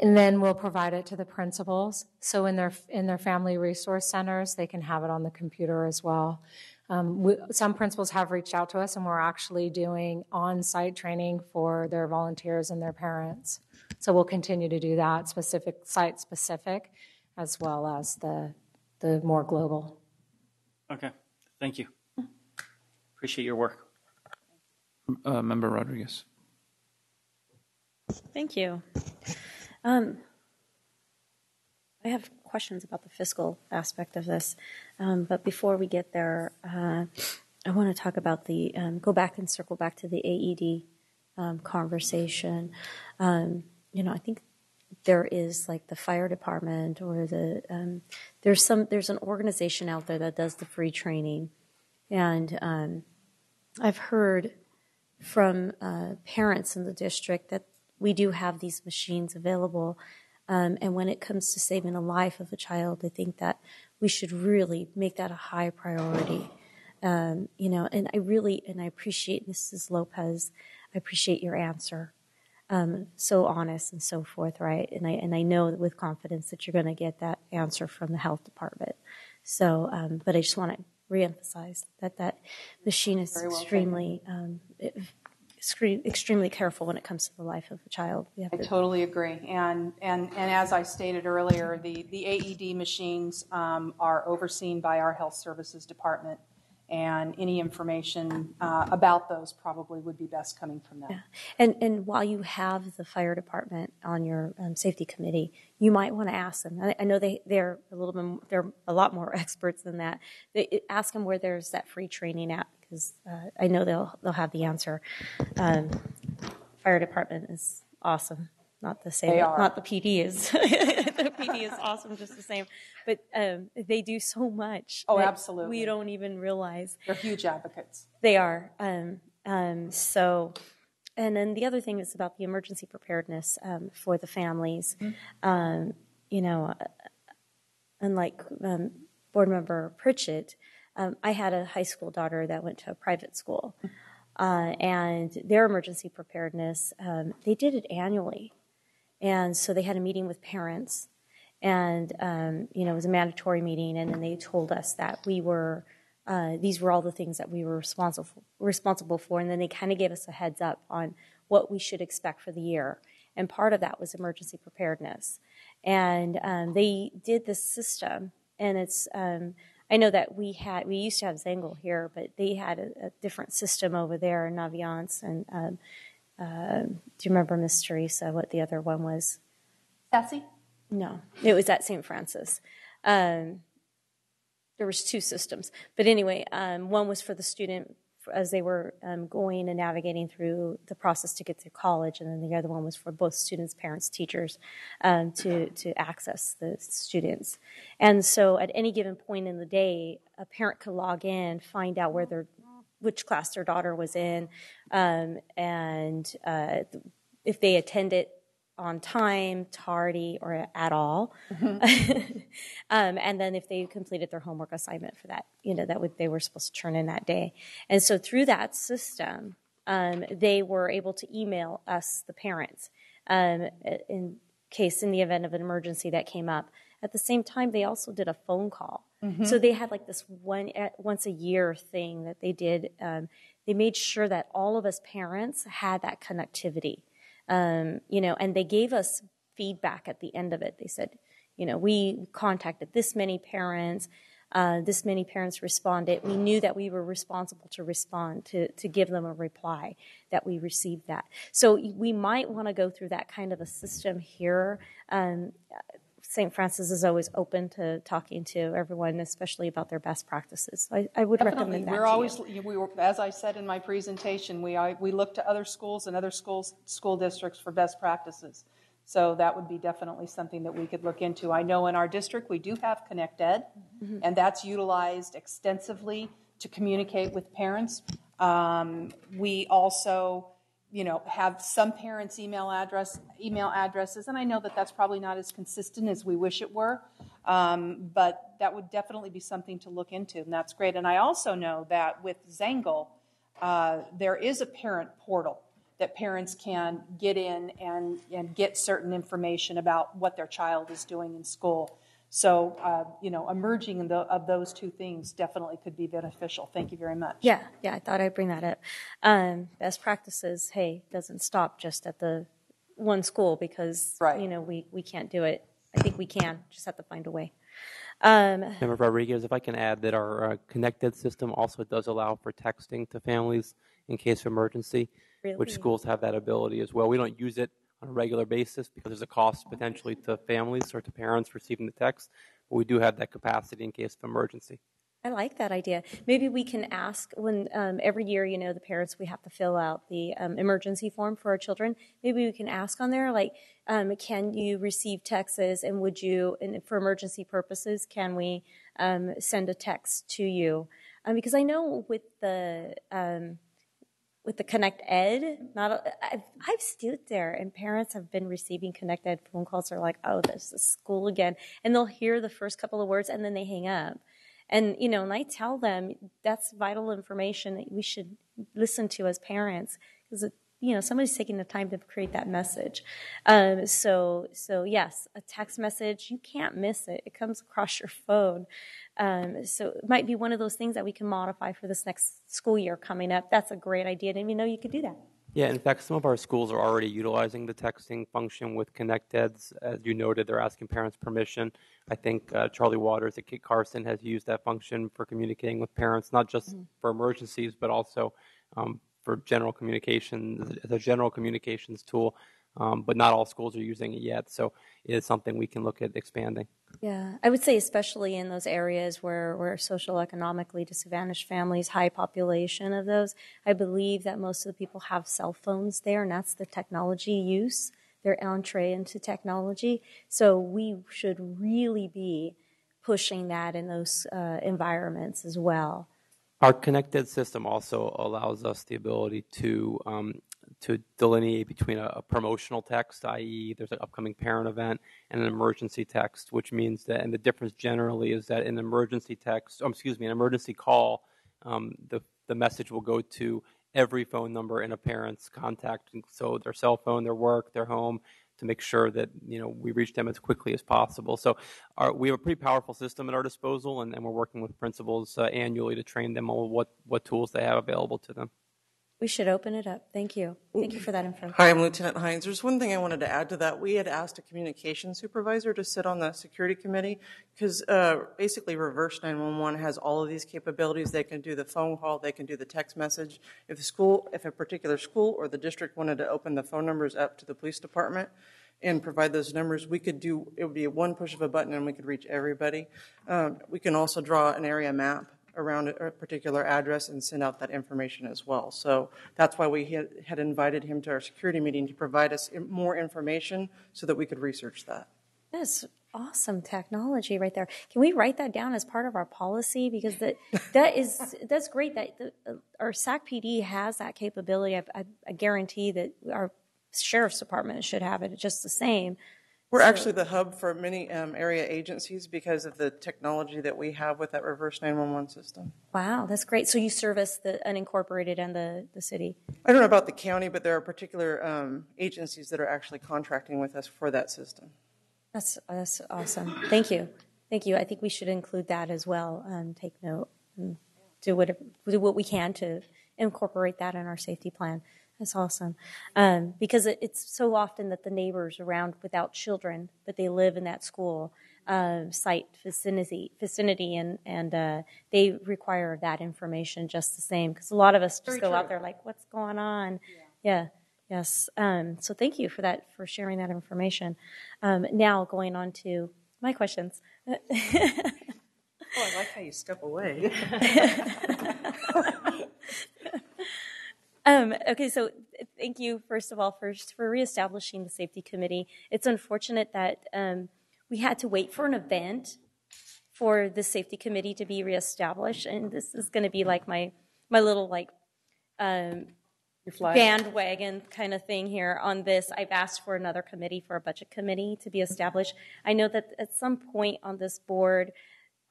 Speaker 1: and then we'll provide it to the principals. So in their in their family resource centers, they can have it on the computer as well. Um, we, some principals have reached out to us, and we're actually doing on-site training for their volunteers and their parents. So we'll continue to do that, specific site specific, as well as the the more global.
Speaker 10: Okay. Thank you. Appreciate your work.
Speaker 2: Uh, Member Rodriguez.
Speaker 11: Thank you. Um, I have questions about the fiscal aspect of this, um, but before we get there, uh, I want to talk about the um, go back and circle back to the AED um, conversation. Um, you know, I think there is like the fire department or the um, there's some there's an organization out there that does the free training, and um, I've heard from uh, parents in the district that we do have these machines available. Um, and when it comes to saving the life of a child, I think that we should really make that a high priority. Um, you know, and I really, and I appreciate Mrs. Lopez. I appreciate your answer. Um, so honest and so forthright. And I, and I know with confidence that you're going to get that answer from the health department. So, um, but I just want to reemphasize that that machine is
Speaker 3: well
Speaker 11: extremely, um, extre- extremely careful when it comes to the life of a child. We have
Speaker 3: I
Speaker 11: to
Speaker 3: totally agree. And, and, and as I stated earlier, the, the AED machines um, are overseen by our health services department. And any information uh, about those probably would be best coming from them.
Speaker 11: Yeah. And and while you have the fire department on your um, safety committee, you might want to ask them. I, I know they they're a little bit they're a lot more <laughs> experts than that. They, ask them where there's that free training at because uh, I know they'll they'll have the answer. Um, fire department is awesome. Not the same. Not the PD is. <laughs> the PD is awesome, just the same. But um, they do so much.
Speaker 3: Oh, absolutely.
Speaker 11: We don't even realize.
Speaker 3: They're huge advocates.
Speaker 11: They are. Um, um, so, and then the other thing is about the emergency preparedness um, for the families. Um, you know, uh, unlike um, board member Pritchett, um, I had a high school daughter that went to a private school, uh, and their emergency preparedness um, they did it annually, and so they had a meeting with parents, and um, you know it was a mandatory meeting, and then they told us that we were. Uh, these were all the things that we were responsible responsible for, and then they kind of gave us a heads up on what we should expect for the year. And part of that was emergency preparedness. And um, they did this system, and it's um, I know that we had we used to have Zangle here, but they had a, a different system over there in Naviance. And um, uh, do you remember Miss Teresa? What the other one was?
Speaker 3: Sassy?
Speaker 11: No, it was at St. Francis. Um, there was two systems, but anyway, um, one was for the student as they were um, going and navigating through the process to get to college, and then the other one was for both students, parents, teachers um, to to access the students. And so, at any given point in the day, a parent could log in, find out where their which class their daughter was in, um, and uh, if they attended on time, tardy, or at all. <laughs> um, and then if they completed their homework assignment for that, you know, that would they were supposed to turn in that day. And so through that system, um, they were able to email us, the parents, um, in case in the event of an emergency that came up. At the same time, they also did a phone call. So they had like this one eh, once a year thing that they did. Um, they made sure that all of us parents had that connectivity um, you know, and they gave us feedback at the end of it. They said, you know, we contacted this many parents, uh, this many parents responded. We knew that we were responsible to respond, to, to give them a reply, that we received that. So we might want to go through that kind of a system here. Um, St. Francis is always open to talking to everyone, especially about their best practices. I, I would
Speaker 3: Definitely.
Speaker 11: recommend that.
Speaker 3: We're always,
Speaker 11: you.
Speaker 3: we were, as I said in my presentation, we, are, we look to other schools and other schools, school districts for best practices. So that would be definitely something that we could look into. I know in our district we do have Connect Ed, and that's utilized extensively to communicate with parents. Um, we also, you know, have some parents' email address, email addresses, and I know that that's probably not as consistent as we wish it were. Um, but that would definitely be something to look into, and that's great. And I also know that with Zangle, uh, there is a parent portal that parents can get in and, and get certain information about what their child is doing in school. So, uh, you know, emerging in the, of those two things definitely could be beneficial. Thank you very much.
Speaker 11: Yeah, yeah, I thought I'd bring that up. Um, best practices, hey, doesn't stop just at the one school because
Speaker 3: Right.
Speaker 11: you know we, we can't do it. I think we can, just have to find a way. Um,
Speaker 4: Member Rodriguez, if I can add that our uh, ConnectEd system also does allow for texting to families in case of emergency, which schools have that ability as well. We don't use it on a regular basis because there's a cost potentially to families or to parents receiving the text, but we do have that capacity in case of emergency.
Speaker 11: I like that idea. Maybe we can ask when um, every year, you know, the parents we have to fill out the um, emergency form for our children. Maybe we can ask on there, like, um, can you receive texts, and would you, and for emergency purposes, can we um, send a text to you? Um, because I know with the um, with the Connect Ed, not a, I've, I've stood there and parents have been receiving Connect Ed phone calls. They're like, "Oh, this is school again," and they'll hear the first couple of words and then they hang up. And you know, and I tell them that's vital information that we should listen to as parents because you know somebody's taking the time to create that message. Um, so, so yes, a text message you can't miss it. It comes across your phone. Um, so it might be one of those things that we can modify for this next school year coming up. That's a great idea. I didn't even know you could do that.
Speaker 4: Yeah, in fact, some of our schools are already utilizing the texting function with ConnectEds. As you noted, they're asking parents permission. I think uh, Charlie Waters at Kit Carson has used that function for communicating with parents, not just mm-hmm. for emergencies, but also um, for general communication, a general communications tool um, but not all schools are using it yet. So it is something we can look at expanding.
Speaker 11: Yeah, I would say especially in those areas where where social economically disadvantaged families, high population of those, I believe that most of the people have cell phones there, and that's the technology use, their entree into technology. So we should really be pushing that in those uh, environments as well.
Speaker 4: Our ConnectEd system also allows us the ability to um, to delineate between a, a, promotional text, i.e., there's an upcoming parent event, and an emergency text, which means that, and the difference generally is that in emergency text, oh, excuse me, an emergency call, um, the, the message will go to every phone number in a parent's contact, so their cell phone, their work, their home, to make sure that you know we reach them as quickly as possible. So our, we have a pretty powerful system at our disposal, and, and we're working with principals uh, annually to train them on what what tools they have available to them.
Speaker 11: We should open it up. Thank you. Thank you for that info.
Speaker 12: Hi, I'm Lieutenant Hines. There's one thing I wanted to add to that. We had asked a communication supervisor to sit on the security committee because uh, basically Reverse 911 has all of these capabilities. They can do the phone call, they can do the text message. If the school, if a particular school or the district wanted to open the phone numbers up to the police department, and provide those numbers, we could do it would be one push of a button and we could reach everybody. Um, we can also draw an area map around a particular address and send out that information as well. So that's why we had invited him to our security meeting to provide us more information so that we could research that.
Speaker 11: That's awesome technology right there. Can we write that down as part of our policy? Because that that is that's great that the, our SAC PD has that capability. I, I, I guarantee that our sheriff's department should have it just the same.
Speaker 12: We're so, actually the hub for many um, area agencies because of the technology that we have with that reverse 911 system.
Speaker 11: Wow, that's great. So you service the unincorporated and the, the city?
Speaker 12: I don't know about the county, but there are particular um, agencies that are actually contracting with us for that system.
Speaker 11: That's, that's awesome. Thank you. Thank you. I think we should include that as well. Um, take note and do, whatever, do what we can to incorporate that in our safety plan. That's awesome. Um, because it, it's so often that the neighbors around without children, but they live in that school uh, site vicinity, vicinity and, and uh, they require that information just the same. Because a lot of us just Very go true. out there like, what's going on? Yeah. yeah. Yes. Um, so thank you for that, for sharing that information. Um, now going on to my questions.
Speaker 3: oh, I like how you step away. <laughs> <laughs>
Speaker 11: Um, okay, so thank you, first of all, first for reestablishing the safety committee. It's unfortunate that um, we had to wait for an event for the safety committee to be reestablished, and this is going to be like my my little like um, bandwagon kind of thing here on this. I've asked for another committee for a budget committee to be established. I know that at some point on this board,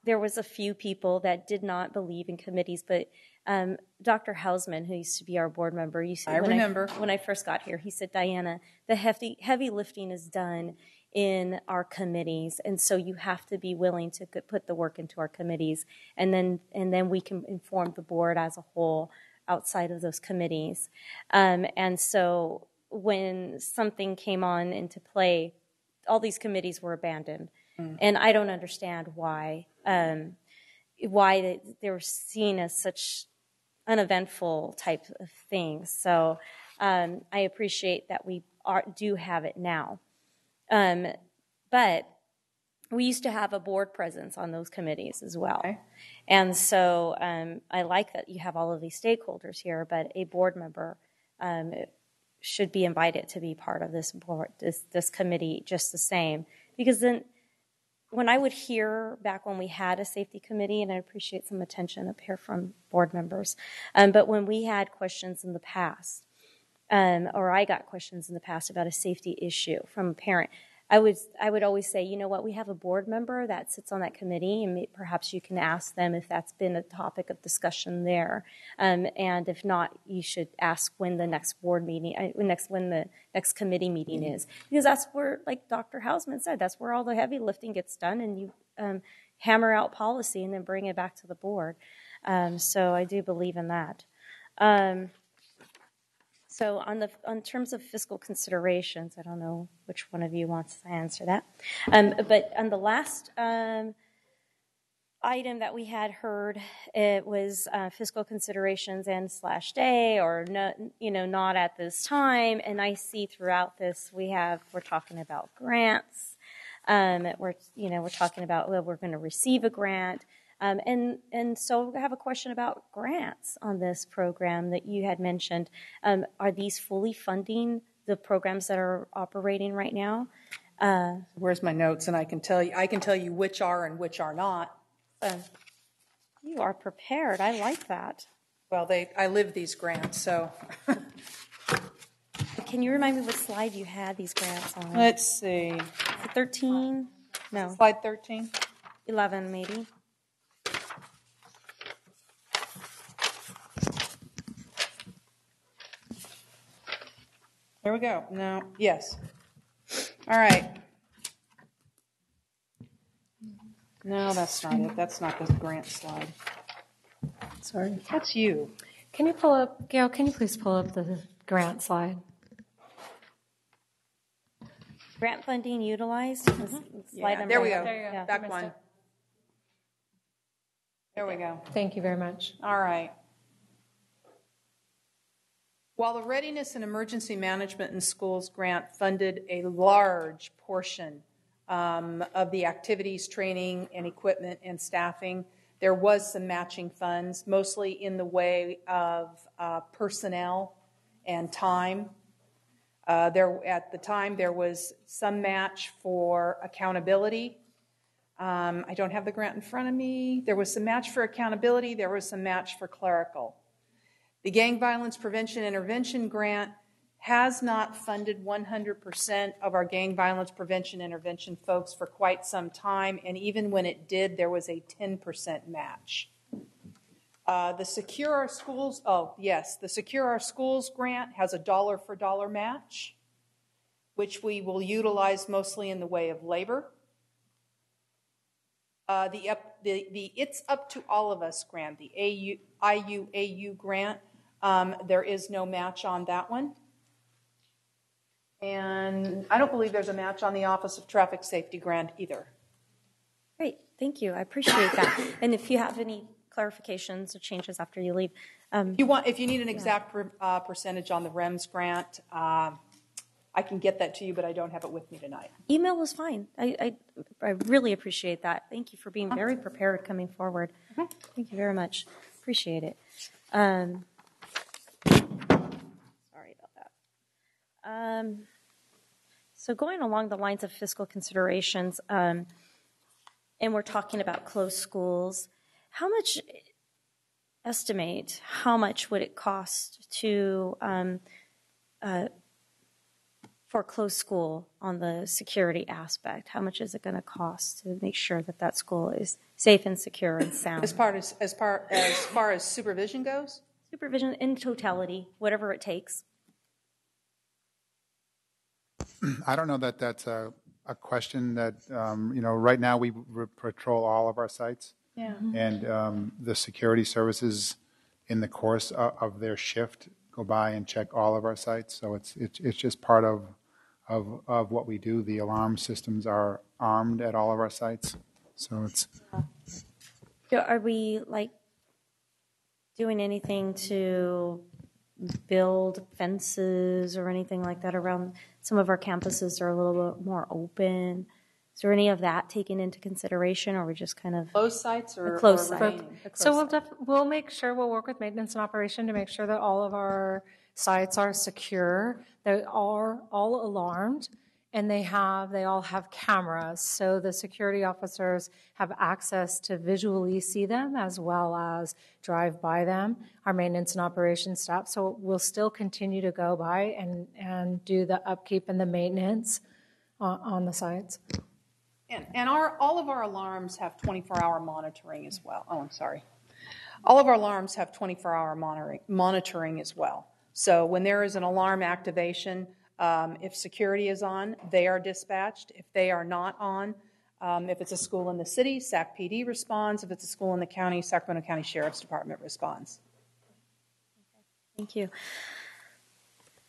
Speaker 11: there was a few people that did not believe in committees, but um, Dr. Hausman, who used to be our board member, you
Speaker 3: said, I when remember
Speaker 11: I, when I first got here, he said, "Diana, the heavy heavy lifting is done in our committees, and so you have to be willing to put the work into our committees, and then and then we can inform the board as a whole outside of those committees." Um, and so when something came on into play, all these committees were abandoned, mm. and I don't understand why. Um, why they, they were seen as such uneventful type of things. So um, I appreciate that we are, do have it now. Um, but we used to have a board presence on those committees as well. Okay. And so um, I like that you have all of these stakeholders here, but a board member um, should be invited to be part of this board, this, this committee just the same. Because then when I would hear back when we had a safety committee, and I appreciate some attention up here from board members, um, but when we had questions in the past, um, or I got questions in the past about a safety issue from a parent, I would I would always say, you know what, we have a board member that sits on that committee, and perhaps you can ask them if that's been a topic of discussion there. Um, and if not, you should ask when the next board meeting, uh, next when the next committee meeting mm-hmm. is, because that's where, like Dr. Hausman said, that's where all the heavy lifting gets done, and you um, hammer out policy and then bring it back to the board. Um, so I do believe in that. So on the on terms of fiscal considerations, I don't know which one of you wants to answer that, um, but on the last um, item that we had heard, it was uh, fiscal considerations and slash day or no, you know not at this time. And I see throughout this we have we're talking about grants. Um, we're you know we're talking about well, we're going to receive a grant. Um, and and so I have a question about grants on this program that you had mentioned. Um, are these fully funding the programs that are operating right now? Uh,
Speaker 3: Where's my notes? And I can tell you, I can tell you which are and which are not.
Speaker 11: uh, you are prepared. I like that.
Speaker 3: Well, they, I live these grants, so. <laughs>
Speaker 11: Can you remind me what slide you had these grants on?
Speaker 3: Let's see.
Speaker 11: Is it 13? No.
Speaker 3: Slide 13?
Speaker 11: 11, maybe.
Speaker 3: There we go. No, yes. All right. No, that's not it. That's not the grant slide.
Speaker 1: Sorry.
Speaker 3: That's you.
Speaker 1: Can you pull up, Gail, can you please pull up the grant slide?
Speaker 11: Grant funding utilized? Mm-hmm. Slide
Speaker 3: Yeah,
Speaker 11: number
Speaker 3: there we go.
Speaker 1: There you go.
Speaker 11: Yeah.
Speaker 3: Back one.
Speaker 1: it.
Speaker 3: There we go.
Speaker 1: Thank you very much.
Speaker 3: All right. While the Readiness and Emergency Management in Schools grant funded a large portion um, of the activities, training, and equipment and staffing, there was some matching funds, mostly in the way of uh, personnel and time. Uh, there, at the time, there was some match for accountability. Um, I don't have the grant in front of me. There was some match for accountability. There was some match for clerical. The Gang Violence Prevention Intervention Grant has not funded 100% of our gang violence prevention intervention folks for quite some time, and even when it did, there was a 10% match. Uh, the Secure Our Schools, oh, yes, the Secure Our Schools grant has a dollar for dollar match, which we will utilize mostly in the way of labor. Uh, the, the, the It's Up to All of Us grant, the AU, IUAU grant, there is no match on that one. And I don't believe there's a match on the Office of Traffic Safety grant either.
Speaker 11: Great, thank you. I appreciate that. <coughs> And if you have any clarifications or changes after you leave, um,
Speaker 3: If you want, if you need an exact per, uh, percentage on the REMS grant, um, I can get that to you, but I don't have it with me tonight.
Speaker 11: email was fine. I, I, I really appreciate that. Thank you for being very prepared coming forward. Thank you very much. Appreciate it. Um, sorry about that. Um, so going along the lines of fiscal considerations, um, and we're talking about closed schools, how much estimate how much would it cost to um, uh, for closed school on the security aspect? How much is it going to cost to make sure that that school is safe and secure and sound?
Speaker 3: As far as, as, far, as far as supervision goes,
Speaker 11: Supervision in totality, whatever it takes. <clears throat>
Speaker 9: I don't know that that's a, a question that, um, you know, right now we re- patrol all of our sites.
Speaker 3: Yeah.
Speaker 9: And um, the security services, in the course of, of their shift, go by and check all of our sites. So it's, it's, it's just part of, of, of what we do. The alarm systems are armed at all of our sites. So it's,
Speaker 11: So Are we like doing anything to build fences or anything like that around some of our campuses are a little bit more open? Is there any of that taken into consideration, or we just kind of
Speaker 3: closed sites or,
Speaker 11: The closed site.
Speaker 3: remaining?
Speaker 1: So we'll def- we'll make sure we'll work with maintenance and operation to make sure that all of our sites are secure. They are all alarmed, and they have they all have cameras. So the security officers have access to visually see them as well as drive by them. Our maintenance and operations staff. So we'll still continue to go by and and do the upkeep and the maintenance on, on the sites.
Speaker 3: And, and our, all of our alarms have 24-hour monitoring as well. Oh, I'm sorry. All of our alarms have 24-hour monitoring, monitoring as well. So when there is an alarm activation, um, if security is on, they are dispatched. If they are not on, um, if it's a school in the city, SAC PD responds. If it's a school in the county, Sacramento County Sheriff's Department responds.
Speaker 11: Thank you.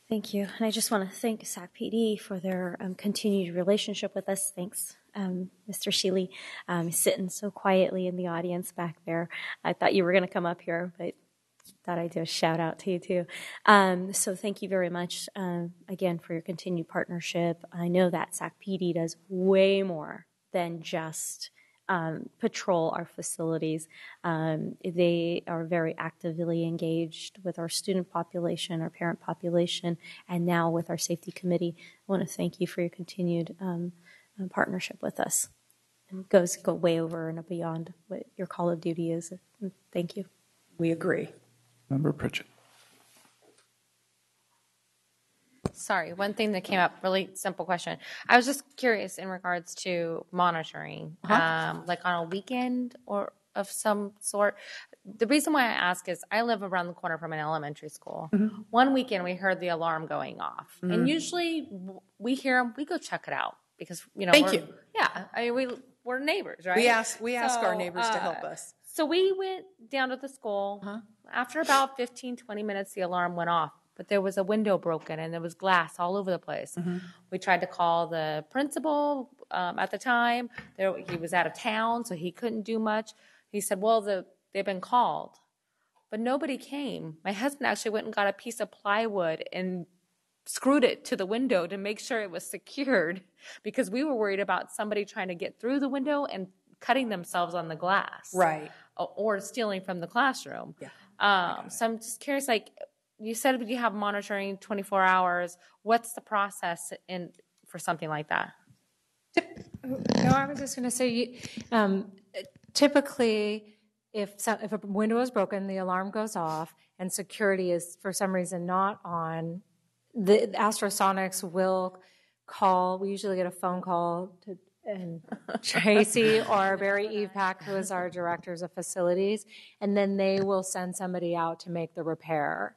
Speaker 11: Thank you. And I just want to thank SAC PD for their um, continued relationship with us. Thanks, um, Mr. Sheely, um, sitting so quietly in the audience back there. I thought you were going to come up here, but thought I'd do a shout out to you too. Um, so thank you very much um, again for your continued partnership. I know that SAC PD does way more than just um, patrol our facilities. Um, they are very actively engaged with our student population, our parent population, and now with our safety committee. I want to thank you for your continued um, uh, partnership with us. It goes go way over and beyond what your call of duty is. Thank you.
Speaker 3: We agree.
Speaker 2: Member Pritchett.
Speaker 8: Sorry, one thing that came up, really simple question. I was just curious in regards to monitoring,
Speaker 3: Uh-huh.
Speaker 8: um, like on a weekend or of some sort. The reason why I ask is I live around the corner from an elementary school.
Speaker 3: Mhm.
Speaker 8: One weekend we heard the alarm going off,
Speaker 3: Mhm.
Speaker 8: and usually we hear them, we go check it out because you know.
Speaker 3: Thank you.
Speaker 8: Yeah, I mean, we we're neighbors, right?
Speaker 3: We ask we ask our
Speaker 8: So,
Speaker 3: neighbors to help
Speaker 8: uh,
Speaker 3: us.
Speaker 8: So we went down to the school.
Speaker 3: Uh-huh.
Speaker 8: After about 15, 20 minutes, the alarm went off, but there was a window broken and there was glass all over the place.
Speaker 3: Mm-hmm.
Speaker 8: We tried to call the principal um, at the time. There, he was out of town, so he couldn't do much. He said, "Well, the, they've been called, but nobody came." My husband actually went and got a piece of plywood and screwed it to the window to make sure it was secured <laughs> because we were worried about somebody trying to get through the window and cutting themselves on the glass
Speaker 3: Right.
Speaker 8: O- or stealing from the classroom.
Speaker 3: Yeah.
Speaker 8: Um, so I'm just curious, like you said, you have monitoring 24 hours. What's the process in for something like that?
Speaker 1: No, I was just going to say, um, typically, if some, if a window is broken, the alarm goes off, and security is for some reason not on. The Astrosonics will call. We usually get a phone call to and <laughs> Tracy or Barry Evepack, who is our directors of facilities, and then they will send somebody out to make the repair.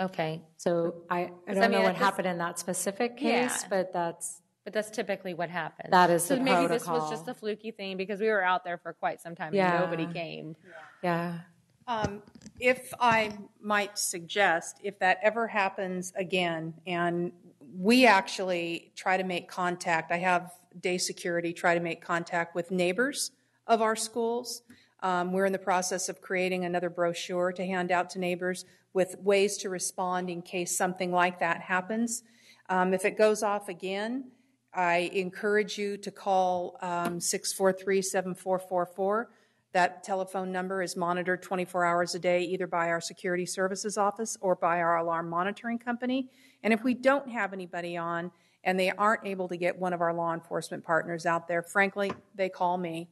Speaker 8: Okay,
Speaker 1: So I, I
Speaker 8: I
Speaker 1: don't
Speaker 8: mean,
Speaker 1: know what
Speaker 8: this-
Speaker 1: happened in that specific case,
Speaker 8: Yeah.
Speaker 1: but that's
Speaker 8: but that's typically what happens.
Speaker 1: That is
Speaker 8: so
Speaker 1: the
Speaker 8: maybe this was just a fluky thing because we were out there for quite some time
Speaker 1: Yeah.
Speaker 8: and nobody came.
Speaker 1: yeah.
Speaker 3: Um, if I might suggest, if that ever happens again, and we actually try to make contact, I have day security try to make contact with neighbors of our schools. Um, we're in the process of creating another brochure to hand out to neighbors with ways to respond in case something like that happens. Um, if it goes off again, I encourage you to call um, 643 7444. That telephone number is monitored 24 hours a day, either by our security services office or by our alarm monitoring company. And if we don't have anybody on and they aren't able to get one of our law enforcement partners out there, frankly, they call me.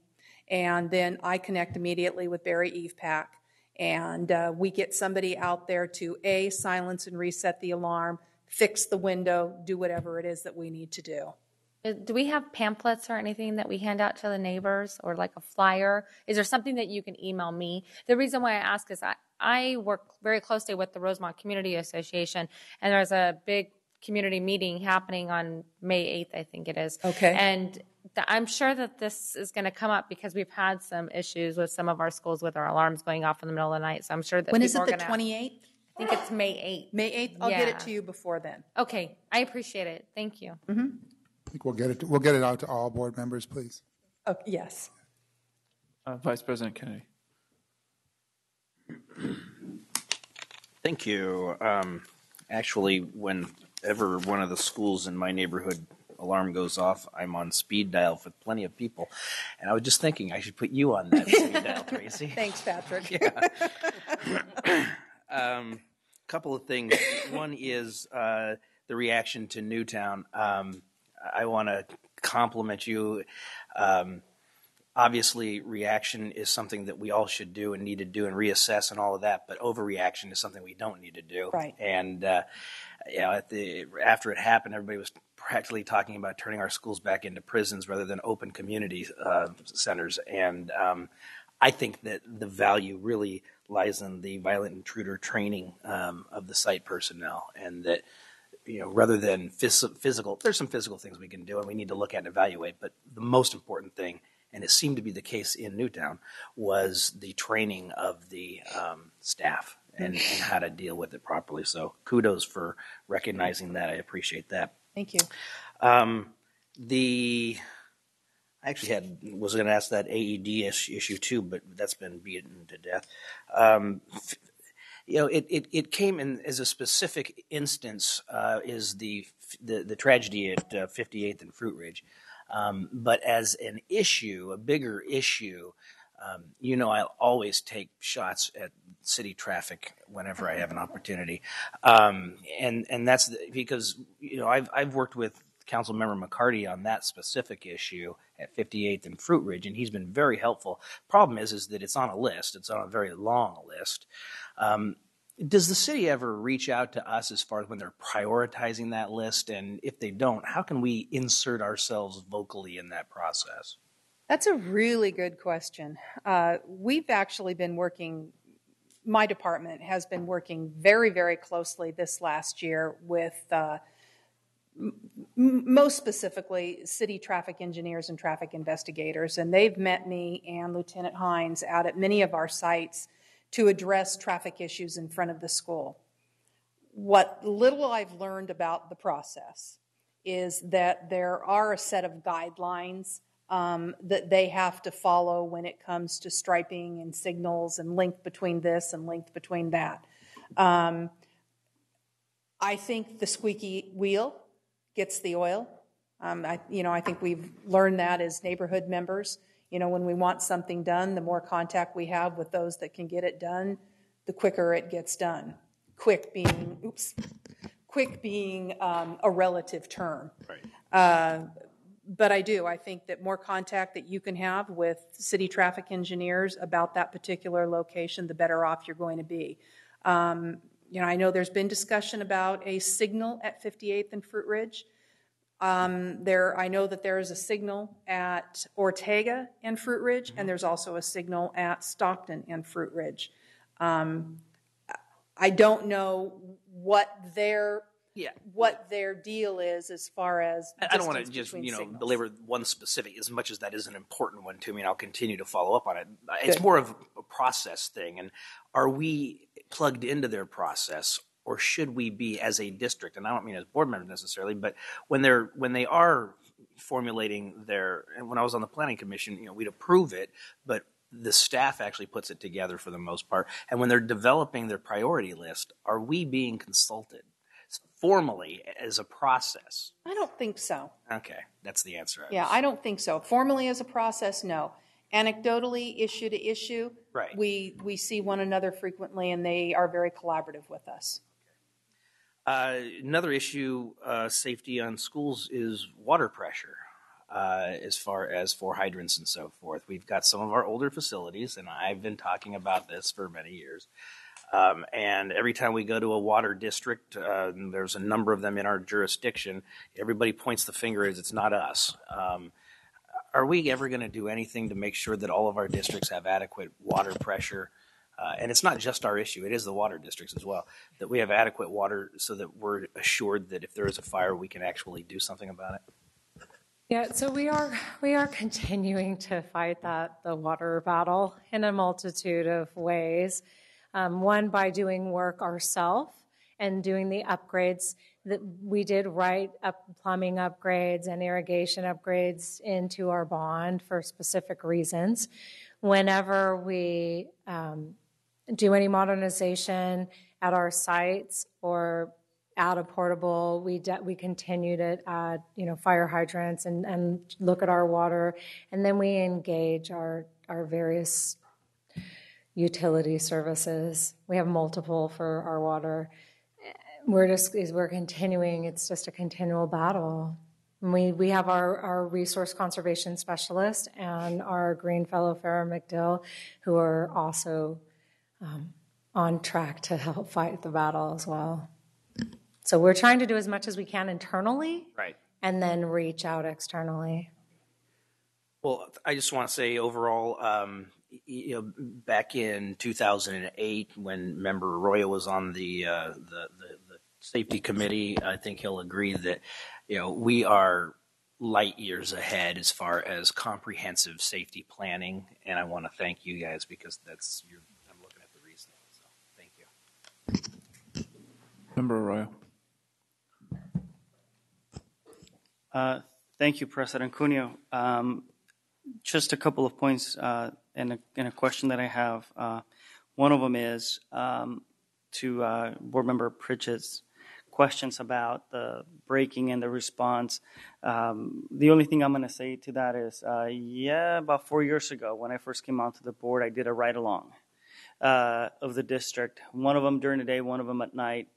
Speaker 3: And then I connect immediately with Barry Evepack. And uh, we get somebody out there to A, silence and reset the alarm, fix the window, do whatever it is that we need to do.
Speaker 8: Uh, Do we have pamphlets or anything that we hand out to the neighbors or like a flyer? Is there something that you can email me? The reason why I ask is I, I work very closely with the Rosemont Community Association, and there's a big community meeting happening on May 8th, I think it is.
Speaker 3: Okay.
Speaker 8: And th- I'm sure that this is going to come up because we've had some issues with some of our schools with our alarms going off in the middle of the night. So I'm sure that
Speaker 3: When is
Speaker 8: people
Speaker 3: it,
Speaker 8: are
Speaker 3: the
Speaker 8: gonna-
Speaker 3: 28th?
Speaker 8: I think it's May 8th.
Speaker 3: May 8th? I'll get
Speaker 8: Yeah.
Speaker 3: it to you before then.
Speaker 8: Okay, I appreciate it. Thank you.
Speaker 9: I think we'll get it, we'll get it out to all board members, please.
Speaker 3: Oh, yes.
Speaker 2: Uh, Vice President Kennedy.
Speaker 13: Thank you. Um, actually, whenever one of the schools in my neighborhood alarm goes off, I'm on speed dial with plenty of people. And I was just thinking I should put you on that speed dial, <laughs> Tracy.
Speaker 3: Thanks, Patrick.
Speaker 13: Yeah. <laughs> um, couple of things. One is uh, the reaction to Newtown. Um, I want to compliment you. Um, obviously, reaction is something that we all should do and need to do and reassess and all of that. But overreaction is something we don't need to do.
Speaker 3: Right.
Speaker 13: And uh, you know, the after it happened, everybody was practically talking about turning our schools back into prisons rather than open community uh, centers. And um, I think that the value really lies in the violent intruder training um, of the site personnel, and that you know rather than phys- physical, there's some physical things we can do and we need to look at and evaluate. But the most important thing, and it seemed to be the case in Newtown, was the training of the um, staff and, and how to deal with it properly. So kudos for recognizing that. I appreciate that.
Speaker 3: Thank you.
Speaker 13: Um, the I actually had was going to ask that AED issue too, but that's been beaten to death. Um, you know, it, it, it came in as a specific instance uh, is the, the, the tragedy at uh, 58th and Fruitridge, um, but as an issue, a bigger issue. Um, you know, I'll always take shots at city traffic whenever I have an opportunity, um, and and that's the, because you know I've I've worked with Council Member McCarty on that specific issue at 58th and Fruitridge, and he's been very helpful. Problem is, is that it's on a list. It's on a very long list. Um, does the city ever reach out to us as far as when they're prioritizing that list? And if they don't, how can we insert ourselves vocally in that process?
Speaker 3: That's a really good question. Uh, we've actually been working, my department has been working very, very closely this last year with, uh, most specifically, city traffic engineers and traffic investigators. And they've met me and Lieutenant Hines out at many of our sites to address traffic issues in front of the school. What little I've learned about the process is that there are a set of guidelines um, that they have to follow when it comes to striping and signals and link between this and link between that. Um, I think the squeaky wheel gets the oil. Um, I, you know, I think we've learned that as neighborhood members. You know, when we want something done, the more contact we have with those that can get it done, the quicker it gets done. Quick being, oops, quick being um, a relative term.
Speaker 13: Right.
Speaker 3: Uh, but I do. I think that more contact that you can have with city traffic engineers about that particular location, the better off you're going to be. Um, you know, I know there's been discussion about a signal at 58th and Fruitridge. Um, there, I know that there is a signal at Ortega and Fruitridge, and there's also a signal at Stockton and Fruitridge. Um, I don't know what their
Speaker 13: Yeah.
Speaker 3: what their deal is as far as
Speaker 13: I don't want to just you know
Speaker 3: signals.
Speaker 13: belabor one specific as much as that is an important one to me, and I'll continue to follow up on it. Uh, It's
Speaker 3: Good.
Speaker 13: more of a process thing, and are we plugged into their process, or should we be as a district? And I don't mean as board members necessarily, but when they're when they are formulating their and when I was on the planning commission, you know, we'd approve it, but the staff actually puts it together for the most part. And when they're developing their priority list, are we being consulted formally as a process?
Speaker 3: I don't think so.
Speaker 13: Okay, that's the answer. I
Speaker 3: Yeah,
Speaker 13: was-
Speaker 3: I don't think so. Formally as a process, no. Anecdotally, issue to issue,
Speaker 13: Right.
Speaker 3: we, we see one another frequently and they are very collaborative with us.
Speaker 13: Uh, another issue, uh, safety on schools, is water pressure. Uh, as far as for hydrants and so forth, we've got some of our older facilities, and I've been talking about this for many years. Um, and every time we go to a water district, uh, there's a number of them in our jurisdiction. Everybody points the finger as it's not us. Um, are we ever going to do anything to make sure that all of our districts have adequate water pressure? Uh, and it's not just our issue; it is the water districts as well. That we have adequate water, so that we're assured that if there is a fire, we can actually do something about it.
Speaker 1: Yeah, so we are we are continuing to fight that the water battle in a multitude of ways. Um, one by doing work ourselves and doing the upgrades that we did right up plumbing upgrades and irrigation upgrades into our bond for specific reasons. Whenever we um, do any modernization at our sites or add a portable, we de- we continue to add you know fire hydrants and, and look at our water, and then we engage our our various utility services. We have multiple for our water. We're just we're continuing. It's just a continual battle. And we we have our our resource conservation specialist and our Green Fellow Farrah McDill, who are also um, on track to help fight the battle as well. So we're trying to do as much as we can internally,
Speaker 13: Right.
Speaker 1: and then reach out externally.
Speaker 13: Well, I just want to say overall, um, you know, back in 2008, when member Arroyo was on the, uh, the, the the safety committee, I think he'll agree that you know we are light years ahead as far as comprehensive safety planning, and I want to thank you guys because that's you're, I'm looking at the reasoning. So, thank you.
Speaker 2: Member Arroyo.
Speaker 10: Uh, Thank you, President Cuneo. Um, Just a couple of points uh, and a and a question that I have. Uh, One of them is um, to uh, Board Member Pritchett's questions about the breaking and the response. Um, The only thing I'm going to say to that is, uh, yeah, about four years ago, when I first came onto the board, I did a ride-along uh, of the district, one of them during the day, one of them at night.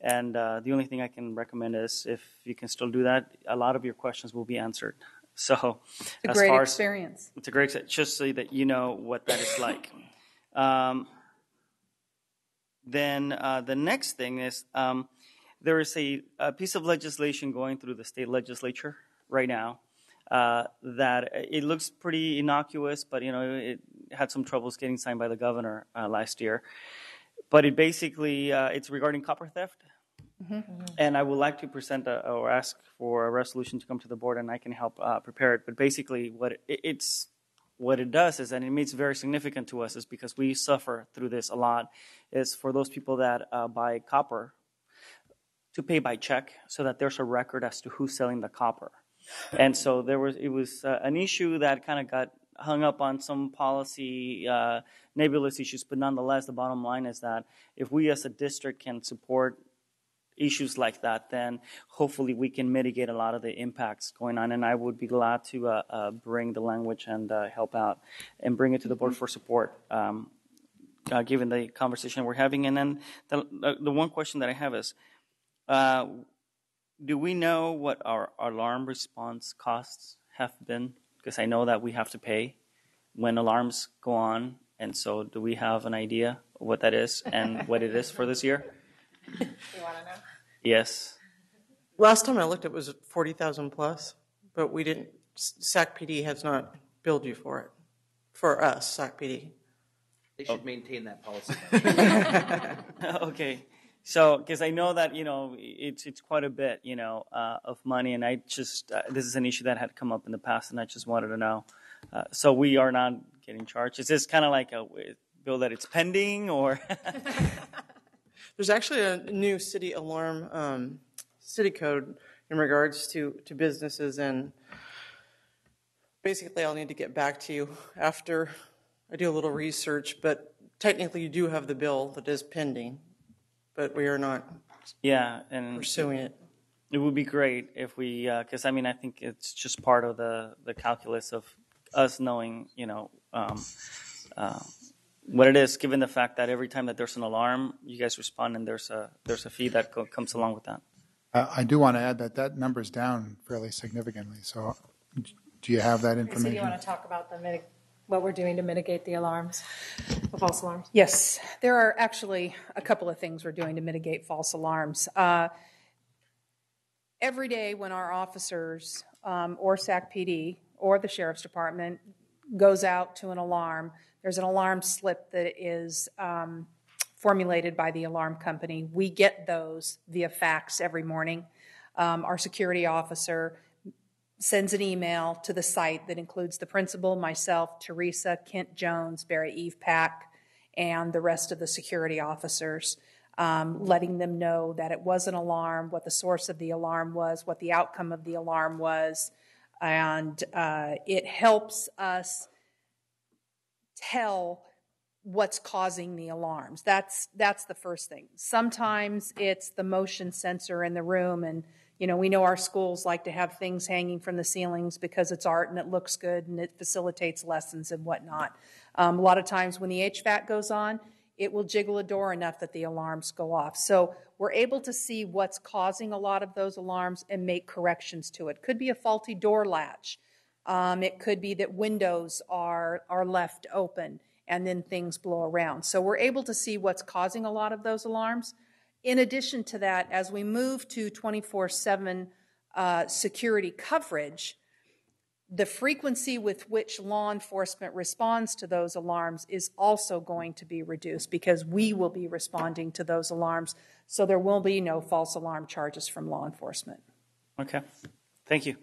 Speaker 10: And uh, the only thing I can recommend is if you can still do that, a lot of your questions will be answered. So,
Speaker 3: It's a
Speaker 10: as
Speaker 3: great
Speaker 10: far as-
Speaker 3: experience.
Speaker 10: it's a great, just so that you know what that is like. <coughs> Um, then uh, the next thing is um, there is a, a piece of legislation going through the state legislature right now uh, that it looks pretty innocuous, but you know it had some troubles getting signed by the governor uh, last year. But it basically uh, it's regarding copper theft. And I would like to present a, or ask for a resolution to come to the board, and I can help uh, prepare it. But basically, what it, it's what it does is, and it means very significant to us, is because we suffer through this a lot. Is for those people that uh, buy copper to pay by check, so that there's a record as to who's selling the copper. And so there was it was uh, an issue that kind of got hung up on some policy uh, nebulous issues, but nonetheless, the bottom line is that if we as a district can support issues like that, then hopefully we can mitigate a lot of the impacts going on. And I would be glad to uh, uh, bring the language and uh, help out and bring it to the board for support, um, uh, given the conversation we're having. And then the, the, the one question that I have is, uh, do we know what our alarm response costs have been? Because I know that we have to pay when alarms go on. And so do we have an idea what that is and what it is for this year?
Speaker 1: You want to know?
Speaker 10: Yes.
Speaker 12: Last time I looked, it was 40,000 plus, but we didn't, SAC PD has not billed you for it, for us, SAC PD.
Speaker 13: They should maintain that policy. <laughs>
Speaker 10: okay. So, because I know that you know it's it's quite a bit, you know, uh, of money, and I just uh, this is an issue that had come up in the past, and I just wanted to know. Uh, so we are not getting charged. Is this kind of like a bill that it's pending, or? <laughs>
Speaker 12: There's actually a new city alarm, um, city code in regards to, to businesses, and basically I'll need to get back to you after I do a little research, but technically you do have the bill that is pending, but we are not
Speaker 10: yeah, and
Speaker 12: pursuing it.
Speaker 10: It would be great if we, because I mean, I think it's just part of the the calculus of us knowing, you know. Um, uh, what it is, given the fact that every time that there's an alarm, you guys respond, and there's a there's a fee that co- comes along with that.
Speaker 9: Uh, I do want to add that that number's down fairly significantly. So, do you have that
Speaker 1: Tracy, do
Speaker 9: information?
Speaker 1: you want to talk about the mitig- what we're doing to mitigate the alarms, the false alarms?
Speaker 3: Yes, there are actually a couple of things we're doing to mitigate false alarms. Uh, every day when our officers um, or SAC PD or the Sheriff's Department goes out to an alarm, there's an alarm slip that is um, formulated by the alarm company. We get those via fax every morning. Um, our security officer sends an email to the site that includes the principal, myself, Teresa, Kent Jones, Barry Eve Pack, and the rest of the security officers, um, letting them know that it was an alarm, what the source of the alarm was, what the outcome of the alarm was. And uh, it helps us tell what's causing the alarms. That's that's the first thing. Sometimes it's the motion sensor in the room and you know, we know our schools like to have things hanging from the ceilings because it's art and it looks good and it facilitates lessons and whatnot. Um, a lot of times when the HVAC goes on, it will jiggle a door enough that the alarms go off. So we're able to see what's causing a lot of those alarms and make corrections to it. Could be a faulty door latch. Um, it could be that windows are, are left open and then things blow around. So we're able to see what's causing a lot of those alarms. In addition to that, as we move to 24 7 uh, security coverage, the frequency with which law enforcement responds to those alarms is also going to be reduced because we will be responding to those alarms. So there will be no false alarm charges from law enforcement.
Speaker 10: Okay, thank you.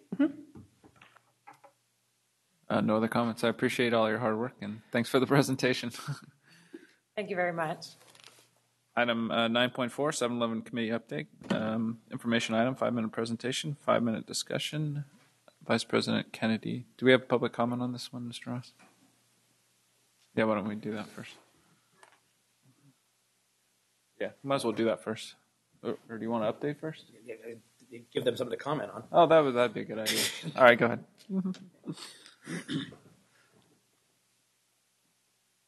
Speaker 2: Uh, no other comments. I appreciate all your hard work and thanks for the <laughs> presentation.
Speaker 1: Thank you very much.
Speaker 2: Item uh, 9.4, 7-Eleven committee update. Um, Information item, five-minute presentation, five-minute discussion. Vice President Kennedy, do we have public comment on this one, Mr. Ross? Yeah, why don't we do that first? Yeah, might as well do that first. Or or do you want to update first?
Speaker 13: Give them something to comment on.
Speaker 2: Oh, that would, that'd be a good idea. All right, go ahead. <laughs>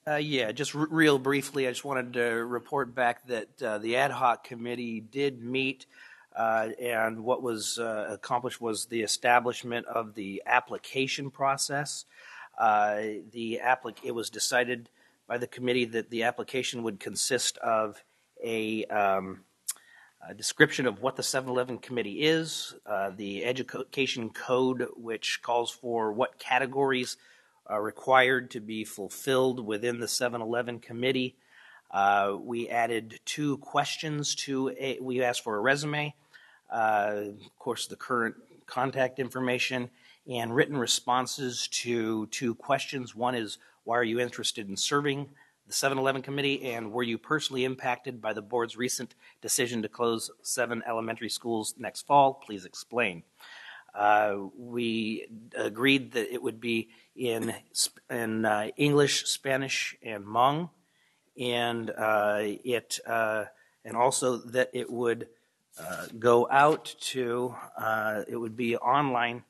Speaker 13: Uh, yeah, just r- real briefly, I just wanted to report back that uh, the ad hoc committee did meet, uh, and what was uh, accomplished was the establishment of the application process. Uh, the applic- it was decided by the committee that the application would consist of a, um, a description of what the 7-Eleven committee is, uh, the education code, which calls for what categories are required to be fulfilled within the 7-Eleven committee. Uh, we added two questions to a, we asked for a resume, uh, of course, the current contact information, and written responses to two questions. One is, why are you interested in serving the 7-Eleven committee, and were you personally impacted by the board's recent decision to close seven elementary schools next fall? Please explain. Uh, we agreed that it would be in in uh, English, Spanish, and Hmong, and uh, it uh, and also that it would uh, go out to uh, it would be online,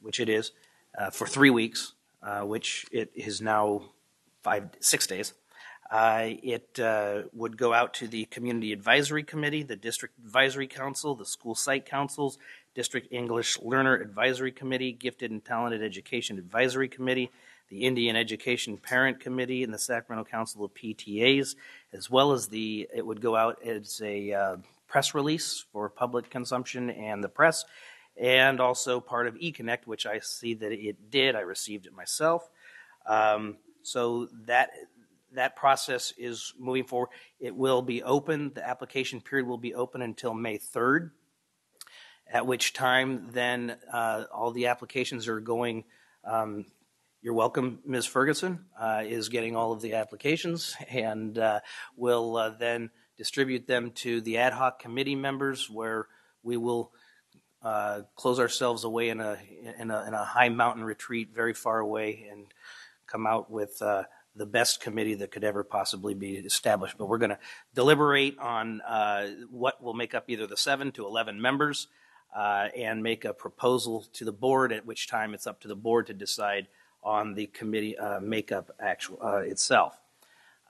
Speaker 13: which it is, for three weeks, which it is now five six days. Uh, it uh, would go out to the Community Advisory Committee, the District Advisory Council, the School Site Councils, District English Learner Advisory Committee, Gifted and Talented Education Advisory Committee, the Indian Education Parent Committee, and the Sacramento Council of PTAs, as well as the, it would go out as a uh, press release for public consumption and the press, and also part of eConnect, which I see that it did. I received it myself. Um, so that that process is moving forward. It will be open. The application period will be open until May 3rd at which time then uh, all the applications are going. Um, you're welcome, Ms. Ferguson uh, is getting all of the applications and uh, will uh, then distribute them to the ad hoc committee members where we will uh, close ourselves away in a, in a, in a high mountain retreat very far away and come out with uh, the best committee that could ever possibly be established. But we're going to deliberate on uh, what will make up either the seven to 11 members uh, and make a proposal to the board, at which time it's up to the board to decide on the committee uh, makeup actual uh, itself.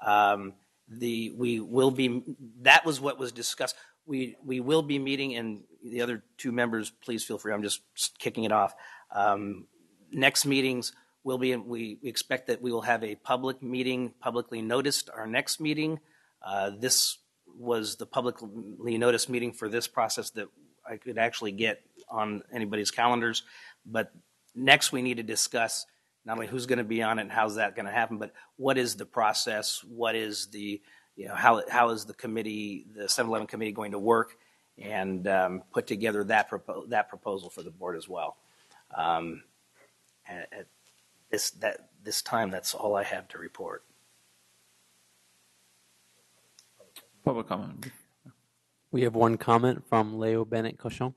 Speaker 13: Um, the we will be that was what was discussed. We we will be meeting, and the other two members, please feel free. I'm just kicking it off. Um, next meetings will be. We, we expect that we will have a public meeting, publicly noticed our next meeting. Uh, this was the publicly noticed meeting for this process that I could actually get on anybody's calendars. But next, we need to discuss not only who's going to be on it and how's that going to happen, but what is the process? What is the you know how how is the committee, the 7-Eleven committee, going to work and um, put together that propo- that proposal for the board as well. Um, at, at this that this time, that's all I have to report.
Speaker 2: Public comment.
Speaker 4: We have one comment from Leo Bennett Cochon.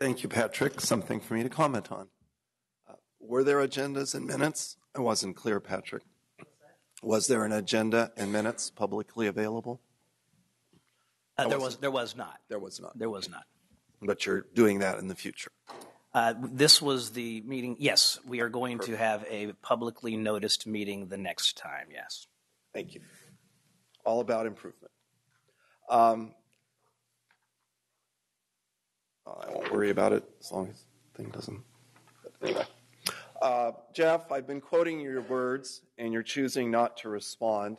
Speaker 5: Thank you, Patrick. Something for me to comment on. Uh, were there agendas and minutes? I wasn't clear, Patrick. Was there an agenda and minutes publicly available?
Speaker 13: Uh, there was there was not.
Speaker 5: There was not.
Speaker 13: There was not.
Speaker 5: But you're doing that in the future.
Speaker 13: Uh, this was the meeting. Yes, we are going Perfect. to have a publicly noticed meeting the next time. Yes.
Speaker 5: Thank you. All about improvement. Um, I won't worry about it as long as the thing doesn't. Anyway. Uh, Jeff, I've been quoting your words, and you're choosing not to respond.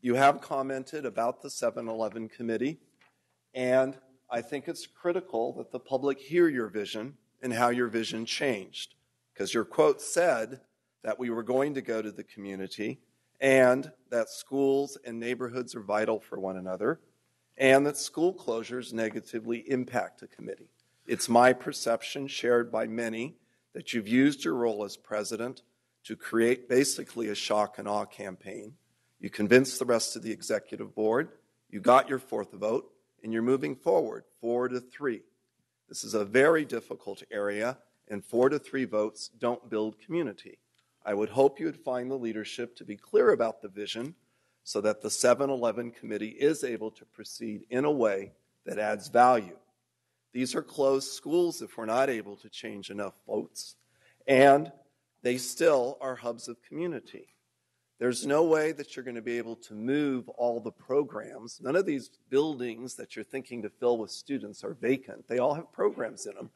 Speaker 5: You have commented about the 7 Eleven committee, and I think it's critical that the public hear your vision and how your vision changed. Because your quote said that we were going to go to the community and that schools and neighborhoods are vital for one another, and that school closures negatively impact a committee. It's my perception, shared by many, that you've used your role as president to create basically a shock and awe campaign. You convinced the rest of the executive board, you got your fourth vote, and you're moving forward four to three. This is a very difficult area, and four to three votes don't build community. I would hope you would find the leadership to be clear about the vision so that the 7 Eleven committee is able to proceed in a way that adds value. These are closed schools if we're not able to change enough votes, and they still are hubs of community. There's no way that you're going to be able to move all the programs. None of these buildings that you're thinking to fill with students are vacant. They all have programs in them.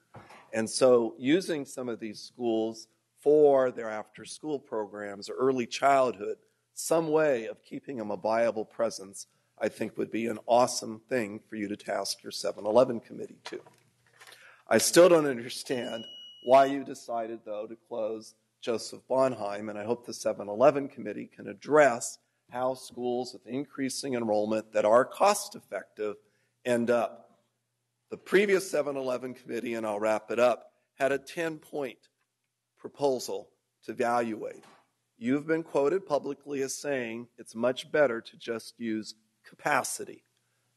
Speaker 5: And so, using some of these schools for their after school programs or early childhood, some way of keeping them a viable presence, I think would be an awesome thing for you to task your 7 Eleven committee to. I still don't understand why you decided, though, to close Joseph Bonheim, and I hope the 7 Eleven committee can address how schools with increasing enrollment that are cost effective end up. The previous 7 Eleven committee, and I'll wrap it up, had a 10 point proposal to evaluate. You've been quoted publicly as saying it's much better to just use capacity.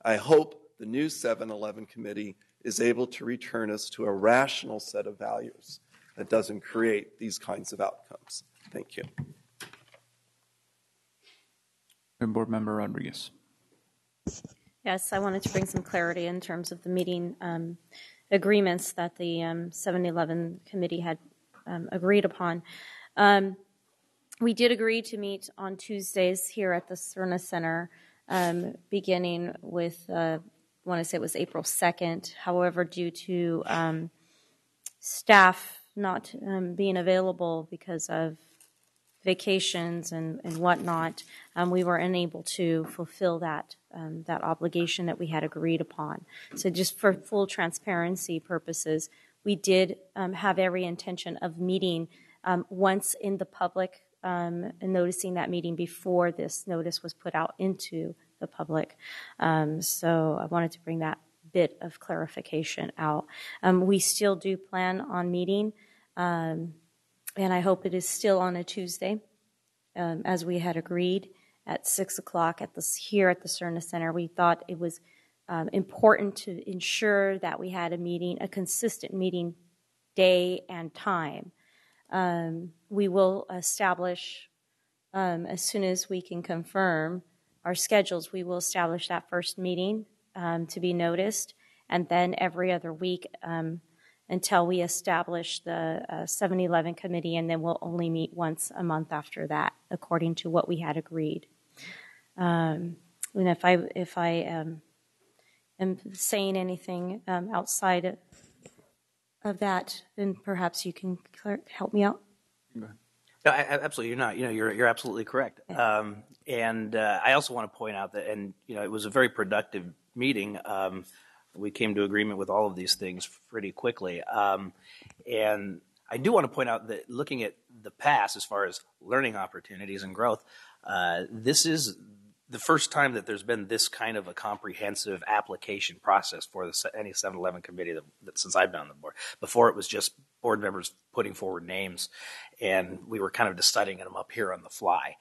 Speaker 5: I hope the new 7 Eleven committee is able to return us to a rational set of values that doesn't create these kinds of outcomes. Thank you.
Speaker 2: Board Member Rodriguez.
Speaker 11: Yes, I wanted to bring some clarity in terms of the meeting um, agreements that the um, 7 Eleven committee had um, agreed upon. Um, we did agree to meet on Tuesdays here at the Serna Center, um, beginning with, uh, I want to say it was April 2nd. However, due to um, staff not um, being available because of vacations and, and whatnot, um, we were unable to fulfill that um, that obligation that we had agreed upon. So, just for full transparency purposes, we did um, have every intention of meeting um, once in the public um, and noticing that meeting before this notice was put out into the public. so, I wanted to bring that bit of clarification out. we still do plan on meeting. Um, and I hope it is still on a Tuesday, um, as we had agreed at six o'clock at the here at the Serna Center. We thought it was um, important to ensure that we had a meeting, a consistent meeting day and time. Um, we will establish um, as soon as we can confirm our schedules. We will establish that first meeting um, to be noticed, and then every other week until we establish the uh, 7 Eleven committee, and then we'll only meet once a month after that, according to what we had agreed. Um, and if I if I um, am saying anything um, outside of, of, that, then perhaps you can help me out.
Speaker 13: No, I, absolutely. You're not. You know, you're you're absolutely correct. Um, and uh, I also want to point out that, and you know, it was a very productive meeting. We came to agreement with all of these things pretty quickly. Um, and I do want to point out that looking at the past as far as learning opportunities and growth, uh, this is the first time that there's been this kind of a comprehensive application process for the, any 7-Eleven committee that, that, since I've been on the board. Before it was just board members putting forward names, and we were kind of deciding them up here on the fly.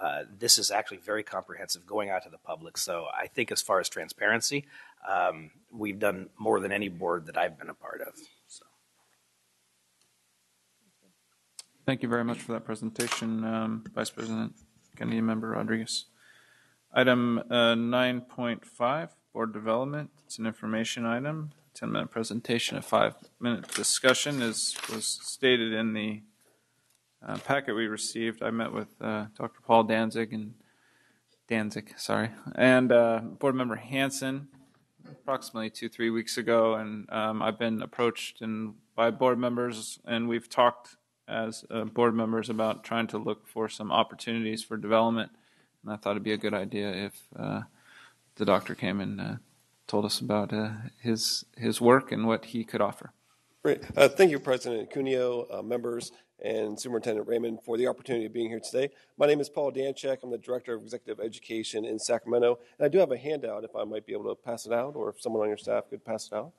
Speaker 13: Uh, this is actually very comprehensive, going out to the public. So I think as far as transparency, um, we've done more than any board that I've been a part of. So.
Speaker 2: Thank you very much for that presentation, um, Vice President Kennedy, Member Rodriguez. Item uh, 9.5, Board Development. It's an information item. 10-minute presentation, a five-minute discussion, as was stated in the uh, packet we received. I met with uh, Dr. Paul Danzig and Danzig, sorry, and uh, Board Member Hansen approximately two, three weeks ago, and um, I've been approached and by board members, and we've talked as uh, board members about trying to look for some opportunities for development. And I thought it'd be a good idea if uh, the doctor came and uh, told us about uh, his his work and what he could offer.
Speaker 14: Great. Uh, thank you, President Cuneo, uh, members, and Superintendent Raymond for the opportunity of being here today. My name is Paul Danczyk. I'm the Director of Executive Education in Sacramento. And I do have a handout if I might be able to pass it out, or if someone on your staff could pass it out.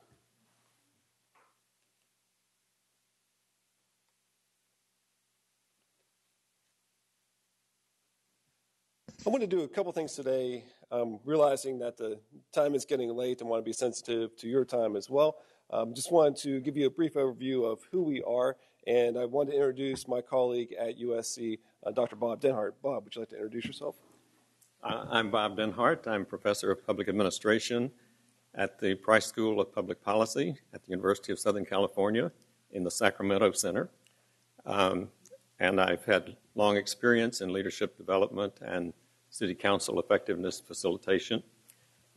Speaker 14: I want to do a couple things today, um, realizing that the time is getting late and want to be sensitive to your time as well. Um, just wanted to give you a brief overview of who we are, and I want to introduce my colleague at USC, uh, Dr. Bob Denhardt. Bob, would you like to introduce yourself?
Speaker 15: I'm Bob Denhardt. I'm professor of public administration at the Price School of Public Policy at the University of Southern California in the Sacramento Center. Um, and I've had long experience in leadership development and city council effectiveness facilitation.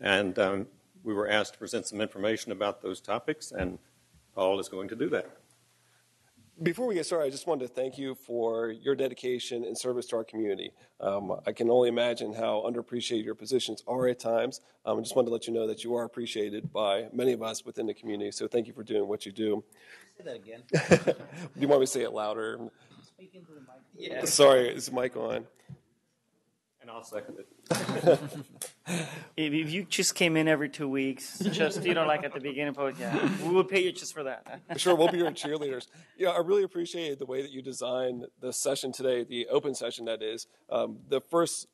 Speaker 15: And um, we were asked to present some information about those topics, and Paul is going to do that.
Speaker 14: Before we get started, I just wanted to thank you for your dedication and service to our community. Um, I can only imagine how underappreciated your positions are at times. Um, I just wanted to let you know that you are appreciated by many of us within the community. So thank you for doing what you do.
Speaker 13: Say that again. <laughs>
Speaker 14: do you want me to say it louder?
Speaker 13: Speak into the mic. Yeah.
Speaker 14: Sorry, is the mic on?
Speaker 15: And I'll second it. <laughs>
Speaker 10: if you just came in every two weeks, just you know, like at the beginning, post, yeah, we would pay you just for that.
Speaker 14: sure, we'll be your cheerleaders. Yeah, I really appreciated the way that you designed the session today, the open session that is. Um, the first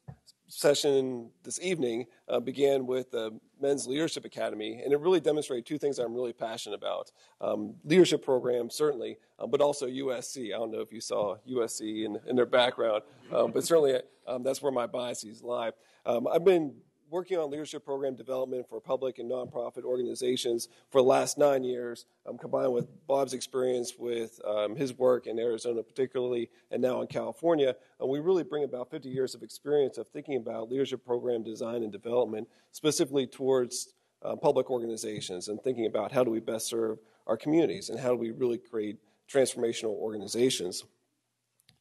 Speaker 14: session this evening uh, began with the Men's Leadership Academy, and it really demonstrated two things I'm really passionate about: um, leadership programs, certainly, um, but also USC. I don't know if you saw USC in, in their background, um, but certainly um, that's where my biases lie. Um, I've been working on leadership program development for public and nonprofit organizations for the last nine years, um, combined with Bob's experience with um, his work in Arizona, particularly, and now in California. And we really bring about 50 years of experience of thinking about leadership program design and development, specifically towards uh, public organizations, and thinking about how do we best serve our communities and how do we really create transformational organizations.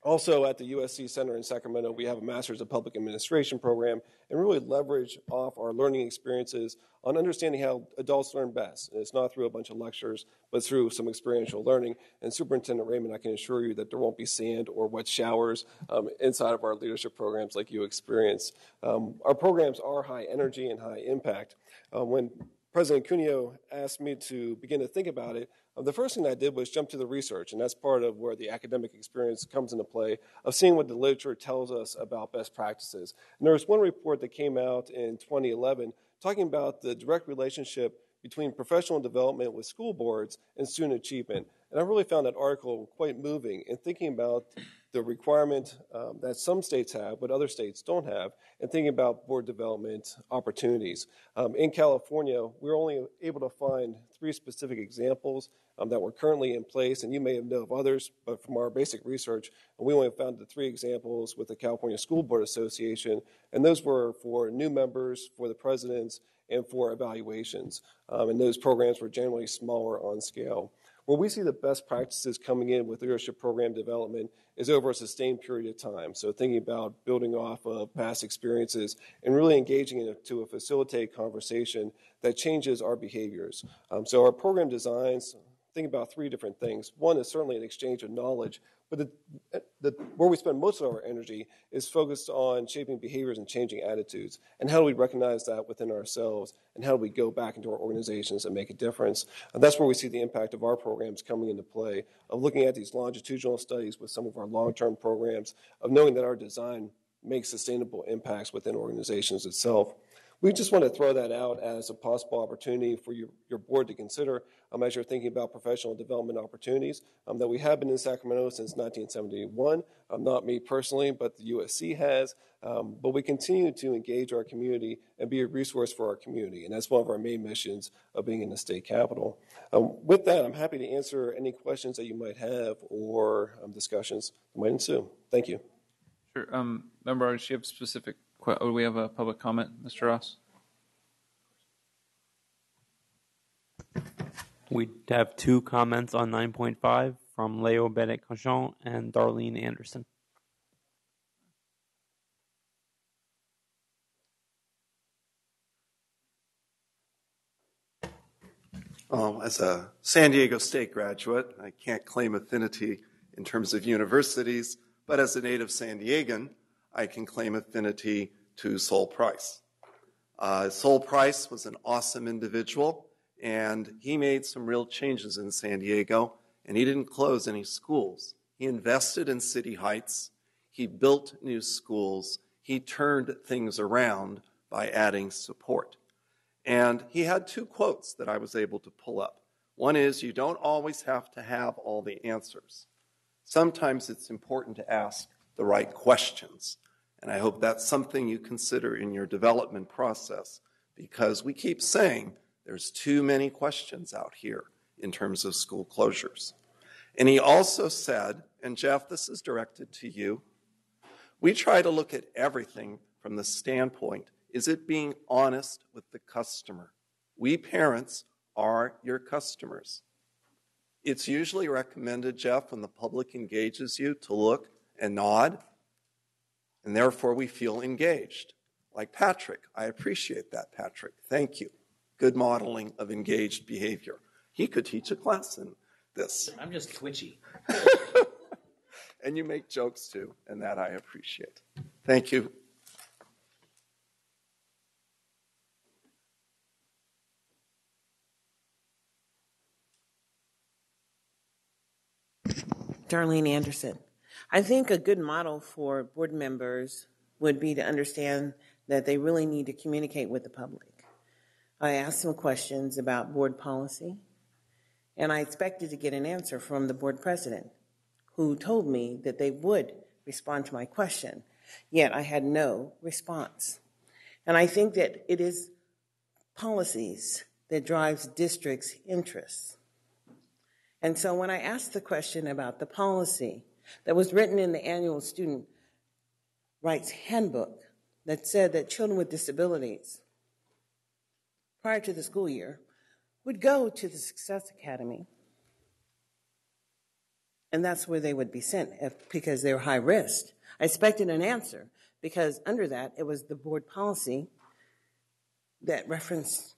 Speaker 14: Also, at the USC Center in Sacramento, we have a Master's of Public Administration program and really leverage off our learning experiences on understanding how adults learn best. And it's not through a bunch of lectures, but through some experiential learning. And Superintendent Raymond, I can assure you that there won't be sand or wet showers um, inside of our leadership programs like you experience. Um, our programs are high energy and high impact. Uh, when President Cuneo asked me to begin to think about it, Uh, the first thing I did was jump to the research, and that's part of where the academic experience comes into play, of seeing what the literature tells us about best practices. And there was one report that came out in 2011 talking about the direct relationship between professional development with school boards and student achievement. And I really found that article quite moving in thinking about the requirement um, that some states have, but other states don't have, and thinking about board development opportunities. Um, in California, we're only able to find three specific examples um, that were currently in place, and you may have known of others, but from our basic research, we only found the three examples with the California School Board Association, and those were for new members, for the presidents, and for evaluations. Um, and those programs were generally smaller on scale. Where we see the best practices coming in with leadership program development is over a sustained period of time. So, thinking about building off of past experiences and really engaging in to facilitate conversation that changes our behaviors. Um, so, our program designs think about three different things. One is certainly an exchange of knowledge, but the, the, where we spend most of our energy is focused on shaping behaviors and changing attitudes. And how do we recognize that within ourselves? And how do we go back into our organizations and make a difference? And that's where we see the impact of our programs coming into play, of looking at these longitudinal studies with some of our long term programs, of knowing that our design makes sustainable impacts within organizations itself. We just want to throw that out as a possible opportunity for your, your board to consider um, as you're thinking about professional development opportunities um, that we have been in Sacramento since 1971. Um, not me personally, but the USC has. Um, but we continue to engage our community and be a resource for our community. And that's one of our main missions of being in the state capital. Um, with that, I'm happy to answer any questions that you might have or um, discussions that might ensue. Thank you.
Speaker 2: Sure. Member Artis, you have specific do we have a public comment, Mr. Ross?
Speaker 4: We have two comments on 9.5 from Leo Bennett-Cachon and Darlene Anderson.
Speaker 5: Um, as a San Diego State graduate, I can't claim affinity in terms of universities, but as a native San Diegan, I can claim affinity to Sol Price. Uh, Sol Price was an awesome individual, and he made some real changes in San Diego, and he didn't close any schools. He invested in City Heights, he built new schools, he turned things around by adding support. And he had two quotes that I was able to pull up. One is, You don't always have to have all the answers. Sometimes it's important to ask the right questions. And I hope that's something you consider in your development process because we keep saying there's too many questions out here in terms of school closures. And he also said, and Jeff, this is directed to you, we try to look at everything from the standpoint is it being honest with the customer? We parents are your customers. It's usually recommended, Jeff, when the public engages you to look and nod, and therefore we feel engaged. Like Patrick, I appreciate that, Patrick. Thank you. Good modeling of engaged behavior. He could teach a class in this.
Speaker 13: I'm just twitchy. <laughs>
Speaker 5: and you make jokes too, and that I appreciate. Thank you.
Speaker 7: Darlene Anderson. I think a good model for board members would be to understand that they really need to communicate with the public. I asked some questions about board policy, and I expected to get an answer from the board president, who told me that they would respond to my question, yet I had no response. And I think that it is policies that drives districts' interests. And so when I asked the question about the policy that was written in the annual student rights handbook that said that children with disabilities prior to the school year would go to the Success Academy, and that's where they would be sent if, because they were high risk. I expected an answer because under that it was the board policy that referenced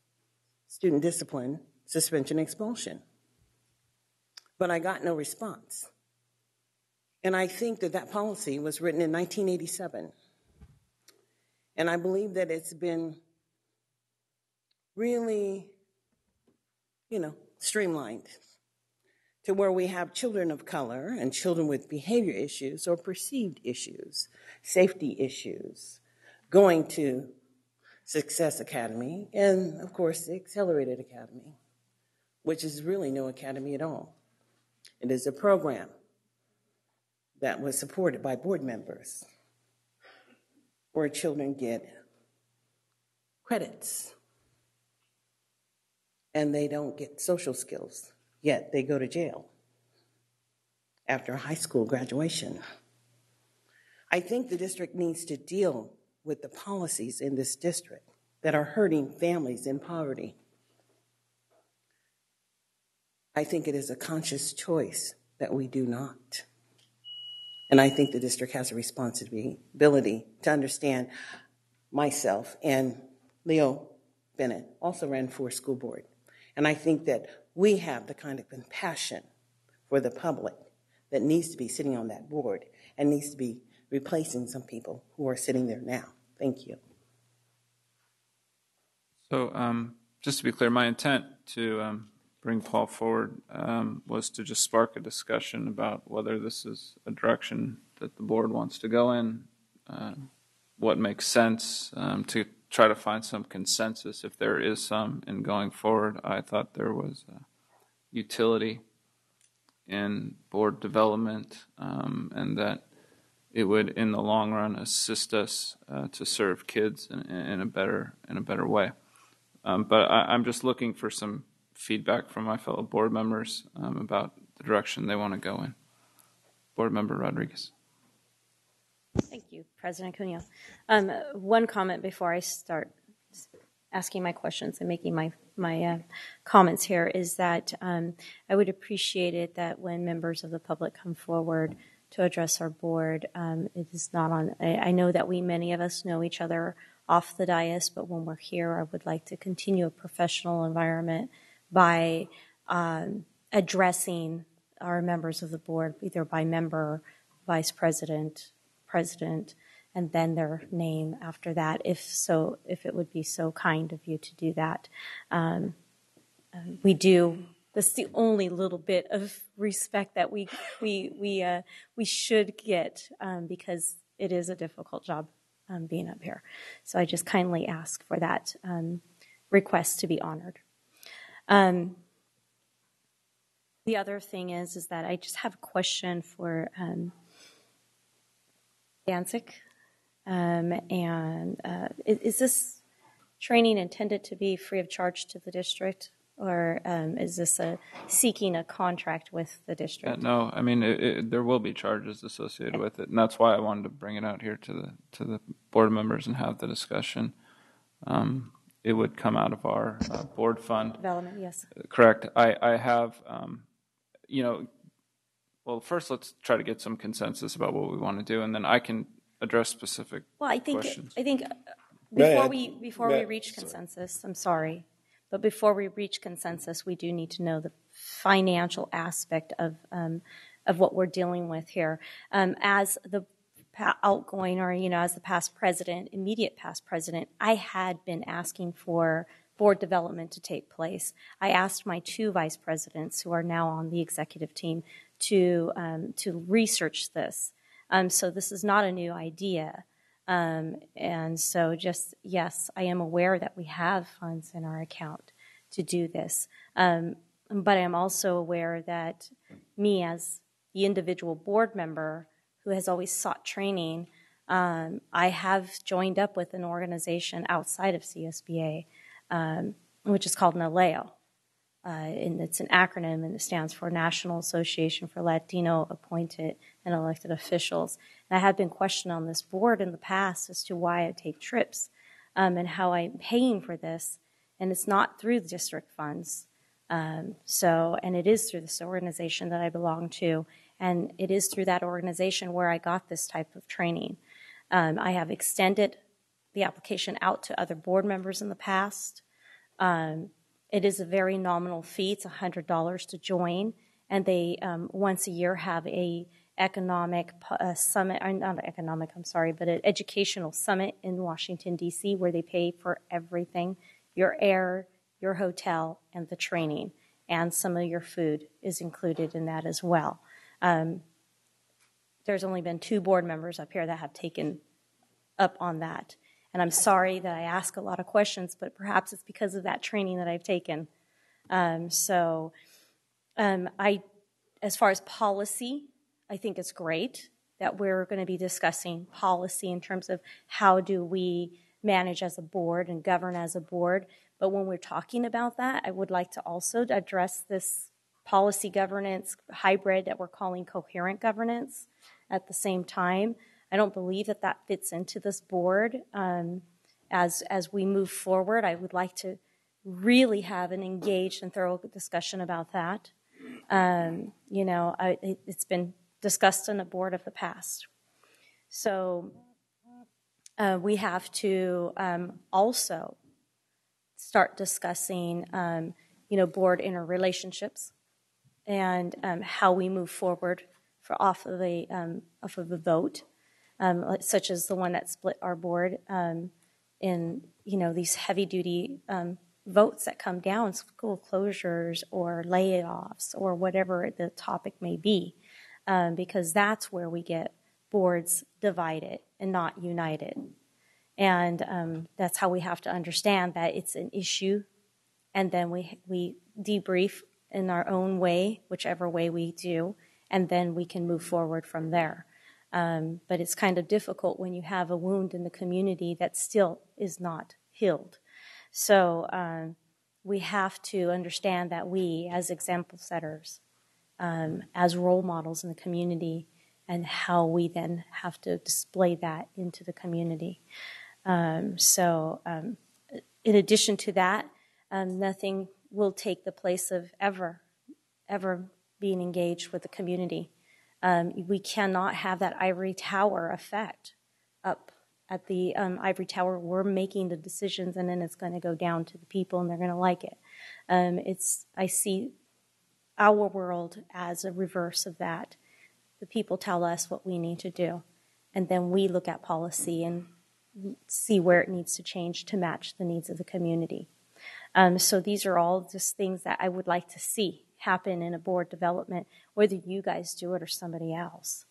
Speaker 7: student discipline, suspension, expulsion but I got no response. And I think that that policy was written in 1987. And I believe that it's been really, you know, streamlined to where we have children of color and children with behavior issues or perceived issues, safety issues, going to Success Academy and, of course, the Accelerated Academy, which is really no academy at all. It is a program that was supported by board members where children get credits and they don't get social skills, yet they go to jail after high school graduation. I think the district needs to deal with the policies in this district that are hurting families in poverty. I think it is a conscious choice that we do not. And I think the district has a responsibility to understand myself and Leo Bennett also ran for school board. And I think that we have the kind of compassion for the public that needs to be sitting on that board and needs to be replacing some people who are sitting there now. Thank you.
Speaker 2: So, um, just to be clear, my intent to um, bring Paul forward um, was to just spark a discussion about whether this is a direction that the board wants to go in, uh, what makes sense, um, to try to find some consensus if there is some in going forward. I thought there was utility in board development um, and that it would, in the long run, assist us uh, to serve kids in, in, a better in a better way. Um, but I, I'm just looking for some feedback from my fellow board members um, about the direction they want to go in. Board Member Rodriguez.
Speaker 11: Thank you, President Cuneo. Um, one comment before I start asking my questions and making my my uh, comments here is that um, I would appreciate it that when members of the public come forward to address our board, um, it is not on. I, I, know that we many of us know each other off the dais, but when we're here, I would like to continue a professional environment by um, addressing our members of the board, either by member, vice president, president, and then their name after that, if so, if it would be so kind of you to do that. Um, we do. That's the only little bit of respect that we we we uh, we should get um, because it is a difficult job um, being up here. So I just kindly ask for that um, request to be honored. Um, the other thing is, is that I just have a question for um, Danzig. Um, and uh, is, is this training intended to be free of charge to the district? Or um, is this a seeking a contract with the district?
Speaker 2: no, I mean, it, it, there will be charges associated with it, and that's why I wanted to bring it out here to the to the board members and have the discussion. Um, it would come out of our uh, board fund.
Speaker 11: Development, yes.
Speaker 2: Correct. I I have, um, you know, well, first let's try to get some consensus about what we want to do, and then I can address specific
Speaker 11: Well, I think,
Speaker 2: questions.
Speaker 11: I think uh,
Speaker 2: May I
Speaker 11: before
Speaker 2: add-
Speaker 11: we, before
Speaker 2: may
Speaker 11: we
Speaker 2: I-
Speaker 11: reach consensus, I'm sorry, but before we reach consensus, we do need to know the financial aspect of, um, of what we're dealing with here. Um, as the pa- outgoing, or, you know, as the past president, immediate past president, I had been asking for board development to take place. I asked my two vice presidents, who are now on the executive team, to, um, to research this. Um, so this is not a new idea. Um, and so just, yes, I am aware that we have funds in our account to do this. Um, but I am also aware that me as the individual board member who has always sought training, um, I have joined up with an organization outside of CSBA, um, which is called NALEO. Uh, and it's an acronym and it stands for National Association for Latino Appointed and Elected Officials. And I have been questioned on this board in the past as to why I take trips um, and how I'm paying for this. And it's not through the district funds. Um, so, and it is through this organization that I belong to. And it is through that organization where I got this type of training. Um, I have extended the application out to other board members in the past. Um, it is a very nominal fee. It's $100 to join, and they um, once a year have a economic uh, summit, uh, not economic, I'm sorry, but an educational summit in Washington D.C. where they pay for everything: your air, your hotel, and the training, and some of your food is included in that as well. Um, there's only been two board members up here that have taken up on that. And I'm sorry that I ask a lot of questions, but perhaps it's because of that training that I've taken. Um, so, um, I, as far as policy, I think it's great that we're going to be discussing policy in terms of how do we manage as a board and govern as a board. But when we're talking about that, I would like to also address this policy governance hybrid that we're calling coherent governance at the same time. I don't believe that that fits into this board. Um, as as we move forward, I would like to really have an engaged and thorough discussion about that. Um, you know, I, it, it's been discussed in the board of the past. So uh, we have to um, also start discussing, um, you know, board interrelationships and um, how we move forward for off of a um, off of a vote, um, such as the one that split our board um, in you know these heavy duty um, votes that come down, school closures or layoffs or whatever the topic may be, um, because that's where we get boards divided and not united. And that's how we have to understand that it's an issue, and then we we debrief in our own way, whichever way we do, and then we can move forward from there. Um, but it's kind of difficult when you have a wound in the community that still is not healed. So um, we have to understand that we, as example setters, um, as role models in the community, and how we then have to display that into the community. Um, so, um, in addition to that, um, nothing will take the place of ever, ever being engaged with the community. Um, we cannot have that ivory tower effect up at the um, ivory tower. We're making the decisions, and then it's going to go down to the people, and they're going to like it. Um, it's I see our world as a reverse of that. The people tell us what we need to do, and then we look at policy and see where it needs to change to match the needs of the community. Um, so these are all just things that I would like to see happen in a board development, whether you guys do it or somebody else.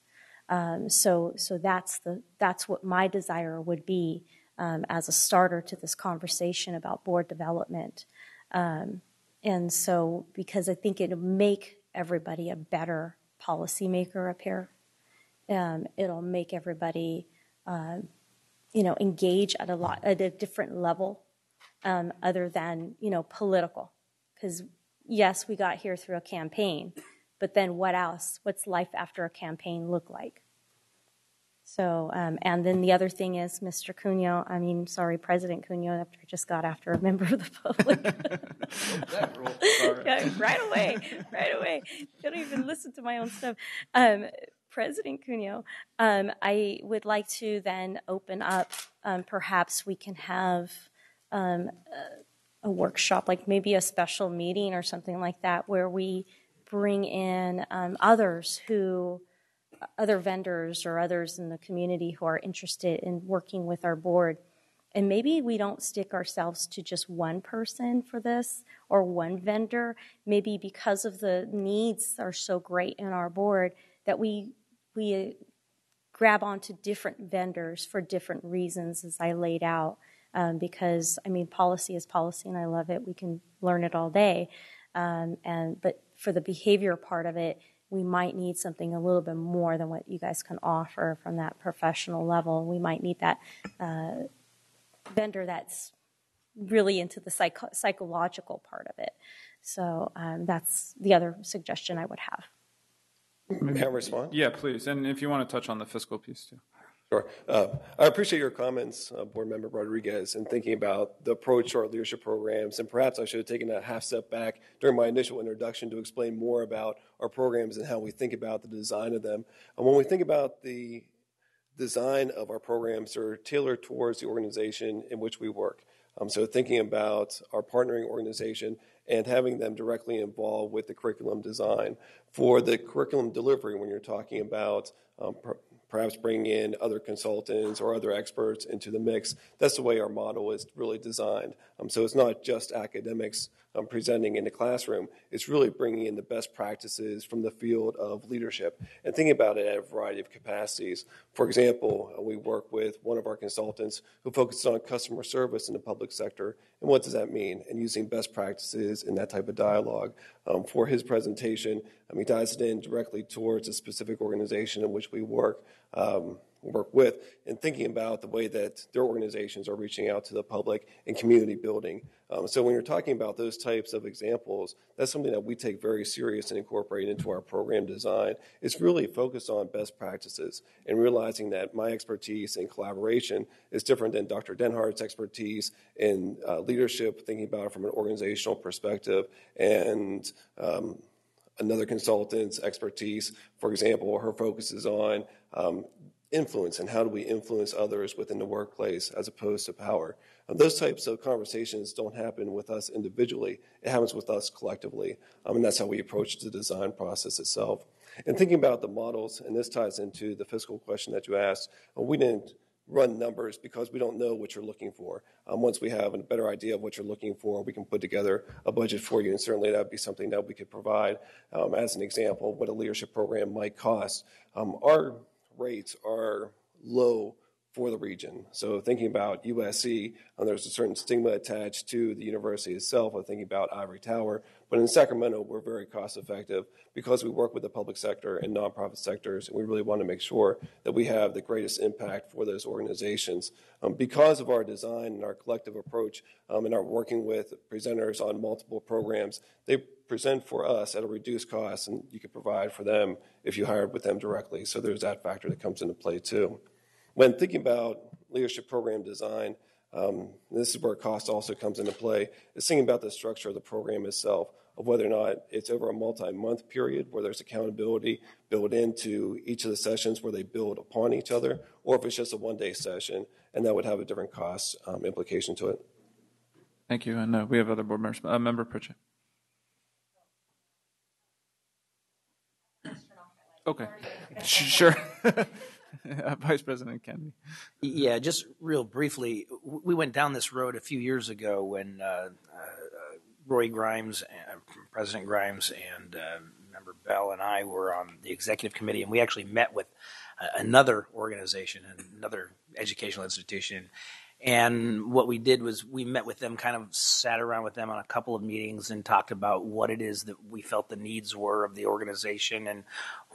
Speaker 11: Um, so, so that's the that's what my desire would be um, as a starter to this conversation about board development. Um, and so, because I think it'll make everybody a better policymaker up here. Um, it'll make everybody, uh, you know, engage at a lot at a different level, um, other than you know political. Because yes, we got here through a campaign, but then what else? What's life after a campaign look like? So, um, and then the other thing is, Mr. Cuneo, I mean, sorry, President Cuneo, after I just got after a <laughs> member of the public. <laughs> <laughs> yeah, right away, right away. Don't even listen to my own stuff. Um, President Cuneo, um, I would like to then open up, um, perhaps we can have um, a, workshop, like maybe a special meeting or something like that, where we bring in um, others who other vendors or others in the community who are interested in working with our board. And maybe we don't stick ourselves to just one person for this or one vendor. Maybe because of the needs are so great in our board that we we grab onto different vendors for different reasons, as I laid out. Um, because I mean, policy is policy, and I love it. We can learn it all day. Um, and but for the behavior part of it, we might need something a little bit more than what you guys can offer from that professional level. We might need that uh, vendor that's really into the psycho- psychological part of it. So um, that's the other suggestion I would have.
Speaker 14: May I respond?
Speaker 2: Yeah, please. And if you want to touch on the fiscal piece too.
Speaker 14: Sure. Uh, I appreciate your comments, uh, Board Member Rodriguez, in thinking about the approach to our leadership programs. And perhaps I should have taken a half step back during my initial introduction to explain more about our programs and how we think about the design of them. And when we think about the design of our programs, they're tailored towards the organization in which we work. Um, so thinking about our partnering organization and having them directly involved with the curriculum design. For the curriculum delivery, when you're talking about um, perhaps bringing in other consultants or other experts into the mix. That's the way our model is really designed. Um, so it's not just academics um, presenting in the classroom, it's really bringing in the best practices from the field of leadership and thinking about it at a variety of capacities. For example, uh, we work with one of our consultants who focuses on customer service in the public sector. And what does that mean? And using best practices in that type of dialogue. Um, for his presentation, um, he ties it in directly towards a specific organization in which we work. Um, work with and thinking about the way that their organizations are reaching out to the public and community building. Um, so when you're talking about those types of examples, that's something that we take very serious and incorporate into our program design. It's really focused on best practices and realizing that my expertise in collaboration is different than Dr. Denhardt's expertise in uh, leadership, thinking about it from an organizational perspective and um, another consultant's expertise. For example, her focus is on um, influence and how do we influence others within the workplace as opposed to power. And those types of conversations don't happen with us individually, it happens with us collectively. Um, and that's how we approach the design process itself. And thinking about the models, and this ties into the fiscal question that you asked, uh, we didn't run numbers because we don't know what you're looking for. Um, once we have a better idea of what you're looking for, we can put together a budget for you, and certainly that would be something that we could provide um, as an example of what a leadership program might cost. Um, our rates are low for the region. So thinking about USC, uh, there's a certain stigma attached to the university itself. I'm thinking about Ivory Tower. But in Sacramento, we're very cost effective because we work with the public sector and nonprofit sectors, and we really want to make sure that we have the greatest impact for those organizations. Um, because of our design and our collective approach um, and our working with presenters on multiple programs, they present for us at a reduced cost, and you could provide for them if you hired with them directly. So there's that factor that comes into play too. When thinking about leadership program design, um, this is where cost also comes into play, is thinking about the structure of the program itself, of whether or not it's over a multi-month period where there's accountability built into each of the sessions where they build upon each other, or if it's just a one-day session, and that would have a different cost um, implication to it.
Speaker 2: Thank you. And uh, we have other board members. Uh, Member Pritchett. Okay. <laughs> Sure. <laughs> <laughs> Vice President Kennedy.
Speaker 13: Yeah, just real briefly, we went down this road a few years ago when uh, uh, Roy Grimes, and, President Grimes, and uh, Member Bell and I were on the executive committee, and we actually met with another organization, and another educational institution. And what we did was we met with them, kind of sat around with them on a couple of meetings and talked about what it is that we felt the needs were of the organization and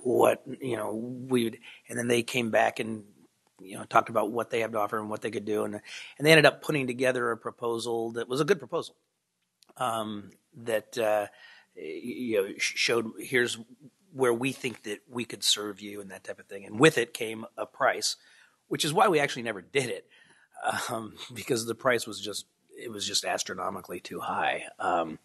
Speaker 13: what, you know, we would, and then they came back and, you know, talked about what they have to offer and what they could do. And, and they ended up putting together a proposal that was a good proposal um, that, uh, you know, showed here's where we think that we could serve you and that type of thing. And with it came a price, which is why we actually never did it um, <laughs> because the price was just it was just astronomically too high. Um,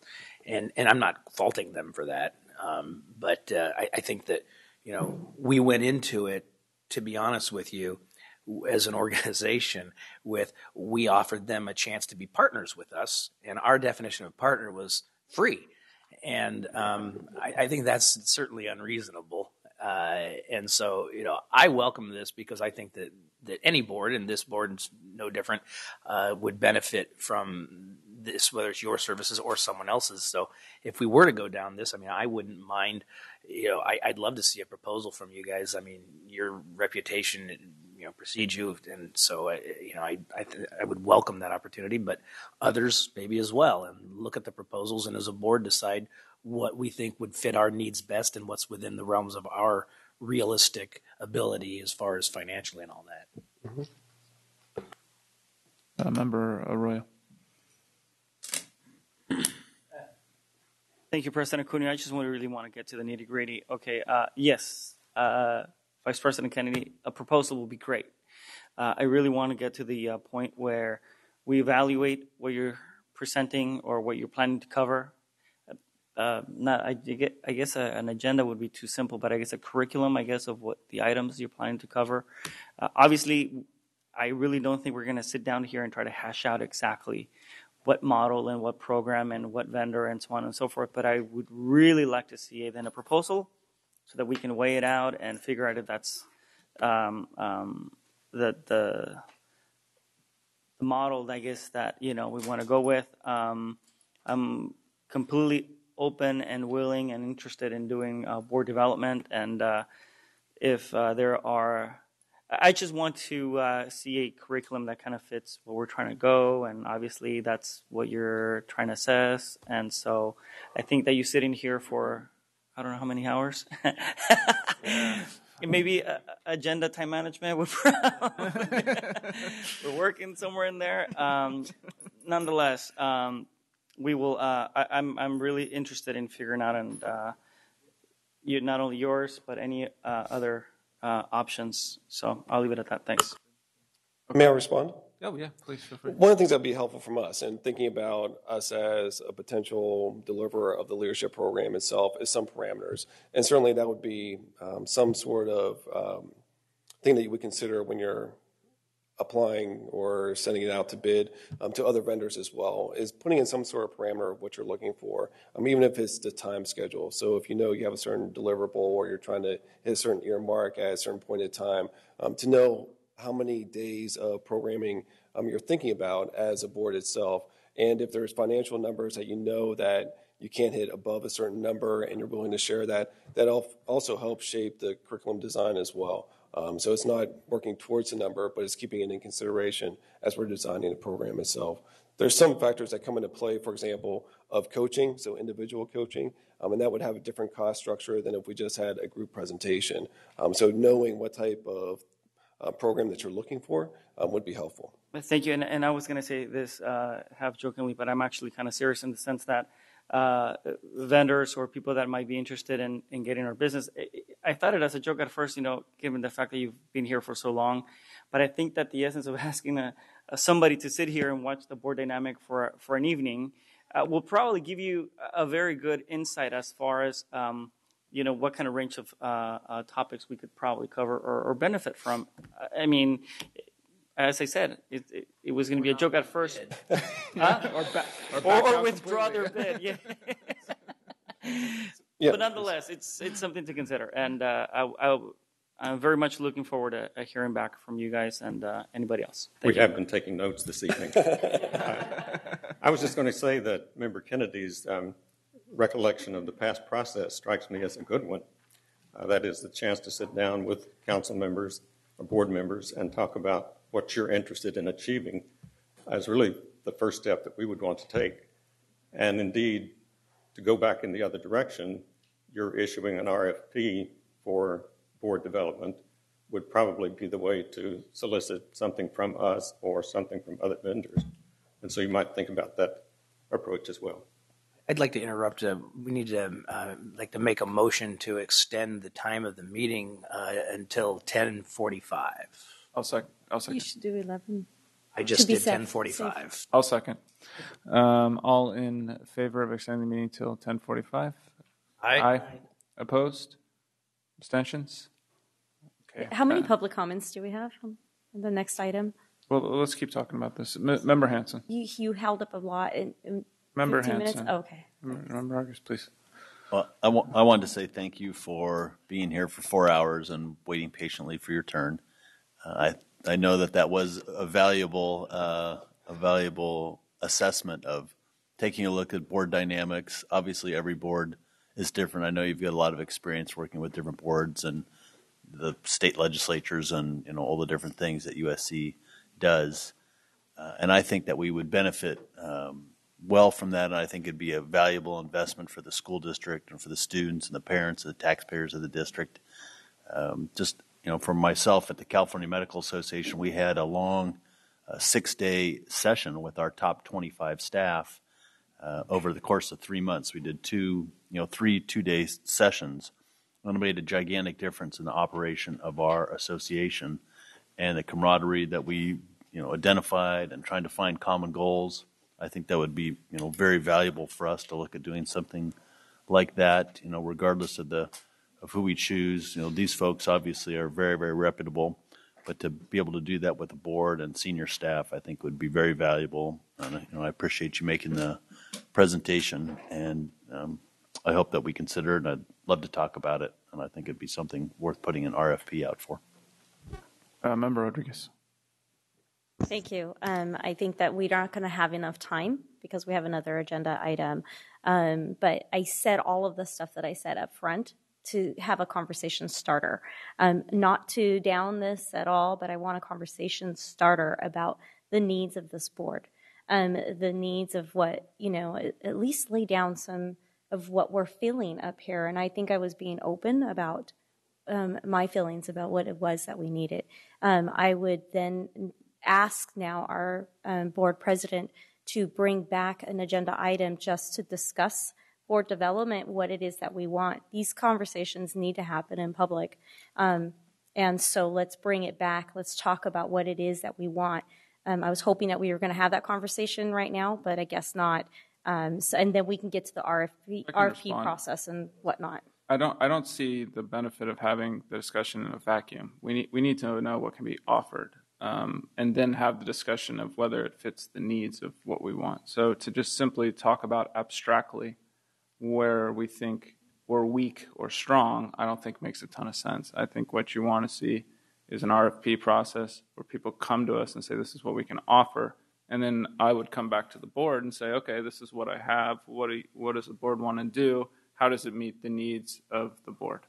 Speaker 13: and and I'm not faulting them for that, um, but uh, I, I think that you know we went into it to be honest with you as an <laughs> organization with we offered them a chance to be partners with us and our definition of partner was free. And um, I, I think that's certainly unreasonable uh, and so, you know, I welcome this because I think that, that any board, and this board is no different, uh, would benefit from this, whether it's your services or someone else's. So if we were to go down this, I mean, I wouldn't mind, you know, I, I'd love to see a proposal from you guys. I mean, your reputation, you know, precedes you. And so, uh, you know, I, I, th- I would welcome that opportunity, but others maybe as well, and look at the proposals and as a board decide what we think would fit our needs best and what's within the realms of our realistic ability as far as financially and all that.
Speaker 2: Uh, Member Arroyo.
Speaker 10: Thank you, President Cuneo. I just want to really want to get to the nitty gritty. Okay, uh, yes, uh, Vice President Kennedy, a proposal will be great. Uh, I really want to get to the uh, point where we evaluate what you're presenting or what you're planning to cover. Uh, not, I, I guess a, an agenda would be too simple, but I guess a curriculum, I guess, of what the items you're planning to cover. Uh, obviously, I really don't think we're going to sit down here and try to hash out exactly what model and what program and what vendor and so on and so forth. But I would really like to see then a proposal so that we can weigh it out and figure out if that's um, um, the, the the model, I guess that you know we want to go with. Um, I'm completely open and willing and interested in doing uh, board development, and uh, if uh, there are I just want to uh, see a curriculum that kind of fits where we're trying to go, and obviously that's what you're trying to assess. And so I think that you sitting here for I don't know how many hours. <laughs> <laughs> Maybe uh, agenda time management would. <laughs> we're working somewhere in there. Um, nonetheless, um, we will. Uh, I, am I'm, I'm really interested in figuring out and uh, you not only yours but any uh, other uh, options. So I'll leave it at that. Thanks.
Speaker 14: May I respond?
Speaker 2: Oh, yeah, please feel free.
Speaker 14: One of the things that would be helpful from us and thinking about us as a potential deliverer of the leadership program itself is some parameters. And certainly that would be um, some sort of um, thing that you would consider when you're applying or sending it out to bid um, to other vendors as well is putting in some sort of parameter of what you're looking for, um, even if it's the time schedule. So if you know you have a certain deliverable or you're trying to hit a certain earmark at a certain point in time, um, to know how many days of programming um, you're thinking about as a board itself. And if there's financial numbers that you know that you can't hit above a certain number and you're willing to share that, that also helps shape the curriculum design as well. Um, so it's not working towards the number, but it's keeping it in consideration as we're designing the program itself. There's some factors that come into play, for example, of coaching, so individual coaching, um, and that would have a different cost structure than if we just had a group presentation. Um, so knowing what type of uh, program that you're looking for um, would be helpful.
Speaker 10: Thank you. And, and I was going to say this uh, half jokingly, but I'm actually kind of serious in the sense that uh, vendors or people that might be interested in, in getting our business. I thought it as a joke at first, you know, given the fact that you've been here for so long. But I think that the essence of <laughs> asking a, a somebody to sit here and watch the board dynamic for, for an evening uh, will probably give you a very good insight as far as um, you know what kind of range of uh, uh, topics we could probably cover or, or, benefit from. I mean, as I said, it, it, it was going to be a joke at first, <laughs> huh? <laughs> or, ba- or, or withdraw their bid. Yeah. <laughs> yeah. But nonetheless, it's it's something to consider, and uh, I, am very much looking forward to uh, hearing back from you guys and uh, anybody else.
Speaker 15: Thank we you. have been taking notes this evening. I was just going to say that Member Kennedy's um, recollection of the past process strikes me as a good one. Uh, that is the chance to sit down with council members or board members and talk about what you're interested in achieving as really the first step that we would want to take. And indeed, to go back in the other direction, you're issuing an RFP for board development would probably be the way to solicit something from us or something from other vendors. And so you might think about that approach as well.
Speaker 13: I'd like to interrupt. Uh, we need to uh, like to make a motion to extend the time of the meeting uh, until ten forty-five.
Speaker 2: I'll second. I'll
Speaker 11: You should do 11.
Speaker 13: I just did
Speaker 11: safe-
Speaker 13: ten forty-five.
Speaker 2: I'll second. Um, all in favor of extending the meeting till 10:45?
Speaker 13: Aye.
Speaker 2: Aye. Opposed? Abstentions? Okay.
Speaker 11: How many
Speaker 2: Uh,
Speaker 11: public comments do we have on the next item?
Speaker 2: Well, let's keep talking about this. M- Member Hansen.
Speaker 11: You, you held up a lot in, in
Speaker 2: Member
Speaker 11: 15 minutes.
Speaker 2: Hansen.
Speaker 11: Oh, okay.
Speaker 2: Member August, please.
Speaker 16: Well, I wa- I wanted to say thank you for being here for four hours and waiting patiently for your turn. Uh, I I know that that was a valuable uh, a valuable assessment of taking a look at board dynamics. Obviously, every board is different. I know you've got a lot of experience working with different boards and the state legislatures and you know all the different things that USC does. Uh, and I think that we would benefit um, well from that. And I think it'd be a valuable investment for the school district and for the students and the parents and the taxpayers of the district. Um, just you know, for myself at the California Medical Association, we had a long uh, six-day session with our top 25 staff uh, over the course of three months. We did two, you know, three two-day sessions, and it made a gigantic difference in the operation of our association and the camaraderie that we, you know, identified and trying to find common goals. I think that would be, you know, very valuable for us to look at doing something like that, you know, regardless of the of who we choose. You know, these folks obviously are very, very reputable, but to be able to do that with the board and senior staff, I think would be very valuable. And you know, I appreciate you making the presentation, and um, I hope that we consider it. And I'd love to talk about it, and I think it'd be something worth putting an RFP out for.
Speaker 2: Uh, Member Rodriguez.
Speaker 11: Thank you. Um, I think that we're not going to have enough time because we have another agenda item. Um, but I said all of the stuff that I said up front to have a conversation starter. Um, not to down this at all, but I want a conversation starter about the needs of this board, um, the needs of what, you know, at, least lay down some of what we're feeling up here. And I think I was being open about um, my feelings about what it was that we needed. Um, I would then ask now our um, board president to bring back an agenda item just to discuss board development, what it is that we want. These conversations need to happen in public. Um, and so let's bring it back. Let's talk about what it is that we want. Um, I was hoping that we were going to have that conversation right now, but I guess not. Um, so, and then we can get to the RFP, RFP
Speaker 2: respond.
Speaker 11: process and whatnot.
Speaker 2: I don't. I don't see the benefit of having the discussion in a vacuum. We need. We need to know what can be offered, um, and then have the discussion of whether it fits the needs of what we want. So to just simply talk about abstractly where we think we're weak or strong, I don't think makes a ton of sense. I think what you want to see is an RFP process where people come to us and say, "This is what we can offer." And then I would come back to the board and say, okay, this is what I have. What, do you, what does the board want to do? How does it meet the needs of the board?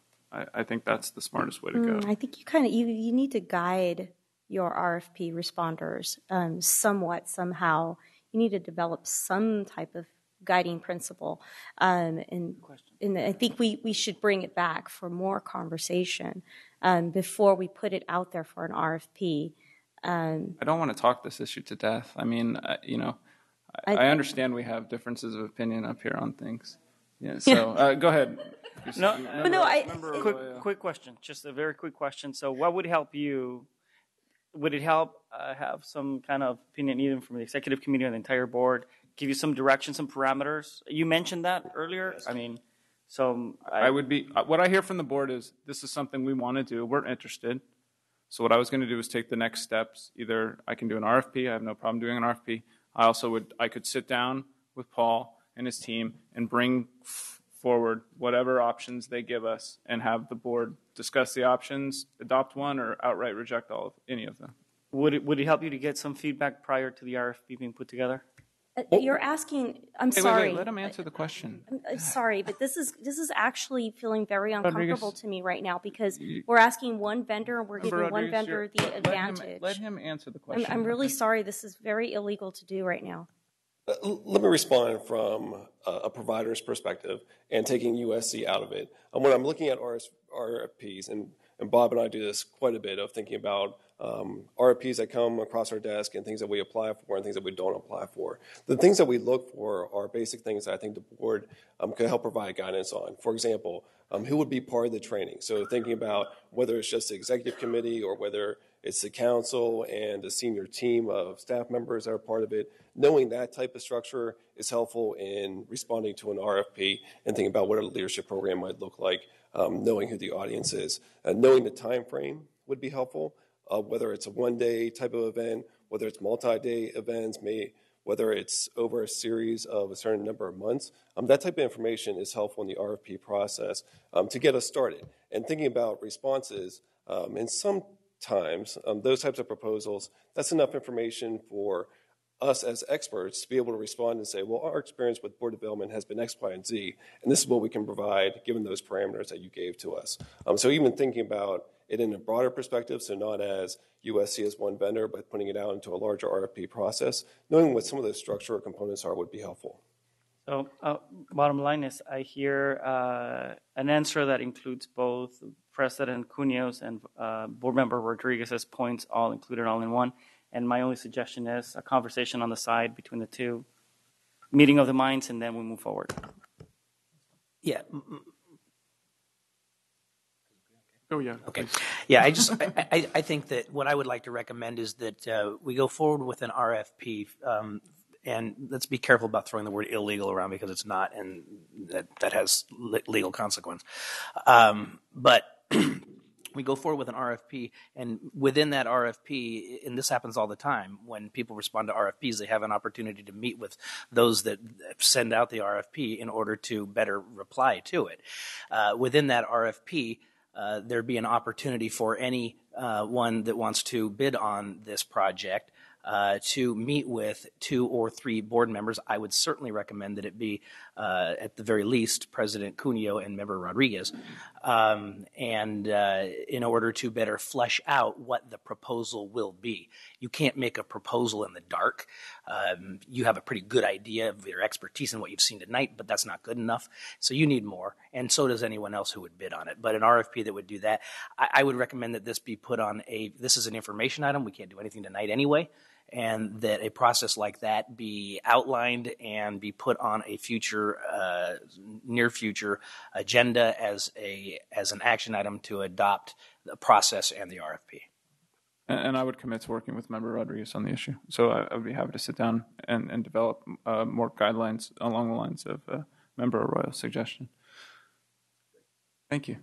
Speaker 2: I, think that's the smartest way to go.
Speaker 11: Mm, I think you kind of you you need to guide your RFP responders um, somewhat somehow. You need to develop some type of guiding principle, um, and and I think we we should bring it back for more conversation um, before we put it out there for an RFP. Um,
Speaker 2: I don't want to talk this issue to death. I mean, I, you know, I,
Speaker 11: I-
Speaker 2: I understand we have differences of opinion up here on things. Yeah. <laughs> So uh, go ahead.
Speaker 10: No,
Speaker 2: Member-
Speaker 11: no, I-
Speaker 2: member
Speaker 10: quick,
Speaker 2: Arroyo.
Speaker 10: quick question. Just a very quick question. So, what would help you? Would it help uh, have some kind of opinion, even from the executive committee or the entire board, give you some direction, some parameters? You mentioned that earlier. I mean, so
Speaker 2: I would be, uh, what I hear from the board is this is something we want to do. We're interested. So what I was going to do is take the next steps. Either I can do an RFP. I have no problem doing an RFP. I also would, I could sit down with Paul and his team and bring forward whatever options they give us and have the board discuss the options, adopt one, or outright reject all of any of them.
Speaker 10: Would it would it help you to get some feedback prior to the RFP being put together?
Speaker 11: Uh, You're asking, I'm
Speaker 2: Wait, wait,
Speaker 11: sorry.
Speaker 2: wait, let him answer the question.
Speaker 11: I'm, I'm sorry, but this is this is actually feeling very
Speaker 2: Rodriguez.
Speaker 11: uncomfortable to me right now because we're asking one vendor and we're
Speaker 2: Member
Speaker 11: giving one vendor
Speaker 2: you're-
Speaker 11: the
Speaker 2: let him-
Speaker 11: advantage.
Speaker 2: Let him answer the
Speaker 11: I'm,
Speaker 2: question.
Speaker 11: I'm really sorry. This is very illegal to do right now.
Speaker 14: Uh, Let me respond from uh, a provider's perspective and taking USC out of it. Um, when I'm looking at RS, RFPs, and, and Bob and I do this quite a bit of thinking about um, RFPs that come across our desk and things that we apply for and things that we don't apply for. The things that we look for are basic things that I think the board um, could help provide guidance on. For example, um, who would be part of the training? So thinking about whether it's just the executive committee or whether it's the council and the senior team of staff members that are part of it. Knowing that type of structure is helpful in responding to an RFP and thinking about what a leadership program might look like. Um, knowing who the audience is, uh, knowing the time frame would be helpful. Uh, whether it's a one-day type of event, whether it's multi-day events, may whether it's over a series of a certain number of months, um, that type of information is helpful in the RFP process um, to get us started. And thinking about responses, um, and sometimes um, those types of proposals, that's enough information for us as experts to be able to respond and say, well, our experience with board development has been X, Y, and Z, and this is what we can provide given those parameters that you gave to us. Um, so even thinking about it in a broader perspective, so not as USC as one vendor, but putting it out into a larger RFP process, knowing what some of those structural components are would be helpful.
Speaker 10: So, uh, bottom line is, I hear uh, an answer that includes both President Cuneo's and uh, Board Member Rodriguez's points, all included all in one. And my only suggestion is a conversation on the side between the two, meeting of the minds, and then we move forward.
Speaker 13: Yeah.
Speaker 2: Oh, yeah.
Speaker 13: Okay. Yeah, I just I, I, think that what I would like to recommend is that uh, we go forward with an RFP, um, and let's be careful about throwing the word illegal around because it's not, and that that has le- legal consequence. Um, but <clears throat> we go forward with an RFP, and within that RFP, and this happens all the time, when people respond to RFPs, they have an opportunity to meet with those that send out the RFP in order to better reply to it. Uh, within that RFP, uh, there'd be an opportunity for any uh, one that wants to bid on this project uh, to meet with two or three board members. I would certainly recommend that it be, uh, at the very least, President Cuneo and Member Rodriguez, um, and uh, in order to better flesh out what the proposal will be. You can't make a proposal in the dark. Um, you have a pretty good idea of your expertise and what you've seen tonight, but that's not good enough. So you need more, and so does anyone else who would bid on it. But an RFP that would do that, I, I would recommend that this be put on a. This is an information item. We can't do anything tonight anyway and that a process like that be outlined and be put on a future, uh, near future agenda as a as an action item to adopt the process and the RFP.
Speaker 2: And, and I would commit to working with Member Rodriguez on the issue. So I, I would be happy to sit down and, and develop uh, more guidelines along the lines of uh, Member Arroyo's suggestion. Thank you.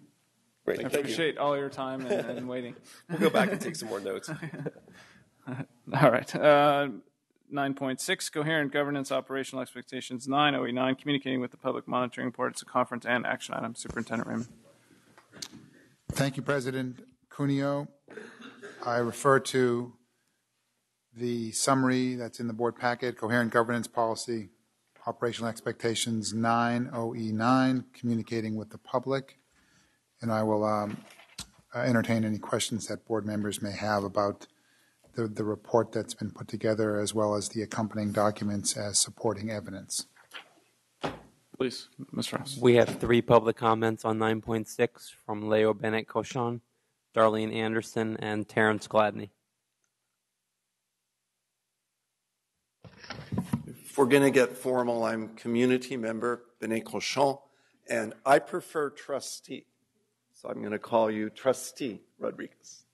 Speaker 14: Great,
Speaker 2: I
Speaker 14: thank you.
Speaker 2: appreciate all your time and, and waiting.
Speaker 14: We'll go back and take some more notes. <laughs> <laughs>
Speaker 2: all right. Uh, 9.6, coherent governance operational expectations. 9, OE9, communicating with the public monitoring report. It's a conference and action item. Superintendent Raymond.
Speaker 9: Thank you, President Cuneo. I refer to the summary that's in the board packet, coherent governance policy, operational expectations 9, OE9, communicating with the public. And I will um, uh, entertain any questions that board members may have about the, the report that's been put together, as well as the accompanying documents as supporting evidence.
Speaker 2: Please, Ms. Ross.
Speaker 4: We have three public comments on 9.6 from Leo Bennett Cochon, Darlene Anderson, and Terrence Gladney.
Speaker 5: If we're going to get formal, I'm community member Bennett Cochon, and I prefer trustee. So I'm going to call you Trustee Rodriguez.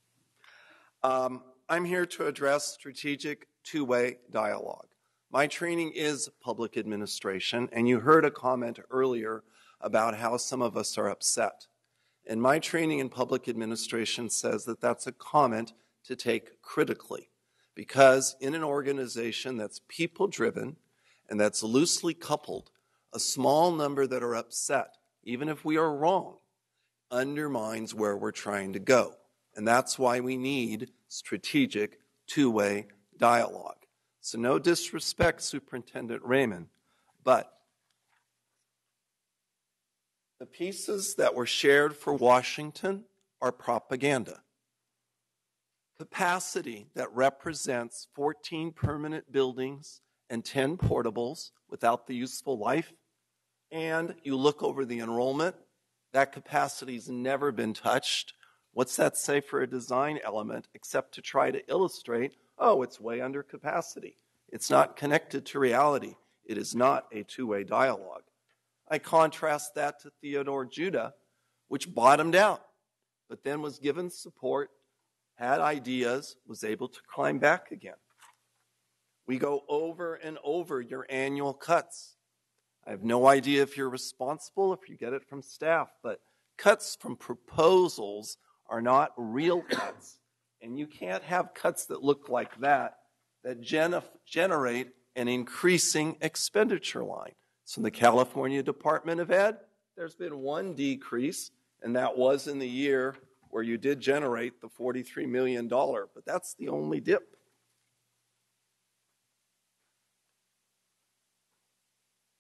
Speaker 5: Um, I'm here to address strategic two way dialogue. My training is public administration, and you heard a comment earlier about how some of us are upset. And my training in public administration says that that's a comment to take critically. Because in an organization that's people driven and that's loosely coupled, a small number that are upset, even if we are wrong, undermines where we're trying to go. And that's why we need strategic two way dialogue. So, no disrespect, Superintendent Raymond, but the pieces that were shared for Washington are propaganda. Capacity that represents 14 permanent buildings and 10 portables without the useful life, and you look over the enrollment, that capacity's never been touched. What's that say for a design element except to try to illustrate, oh, it's way under capacity? It's not connected to reality. It is not a two way dialogue. I contrast that to Theodore Judah, which bottomed out, but then was given support, had ideas, was able to climb back again. We go over and over your annual cuts. I have no idea if you're responsible, if you get it from staff, but cuts from proposals are not real cuts. And you can't have cuts that look like that that gen- generate an increasing expenditure line. So in the California Department of Ed, there's been one decrease, and that was in the year where you did generate the $43 million, but that's the only dip.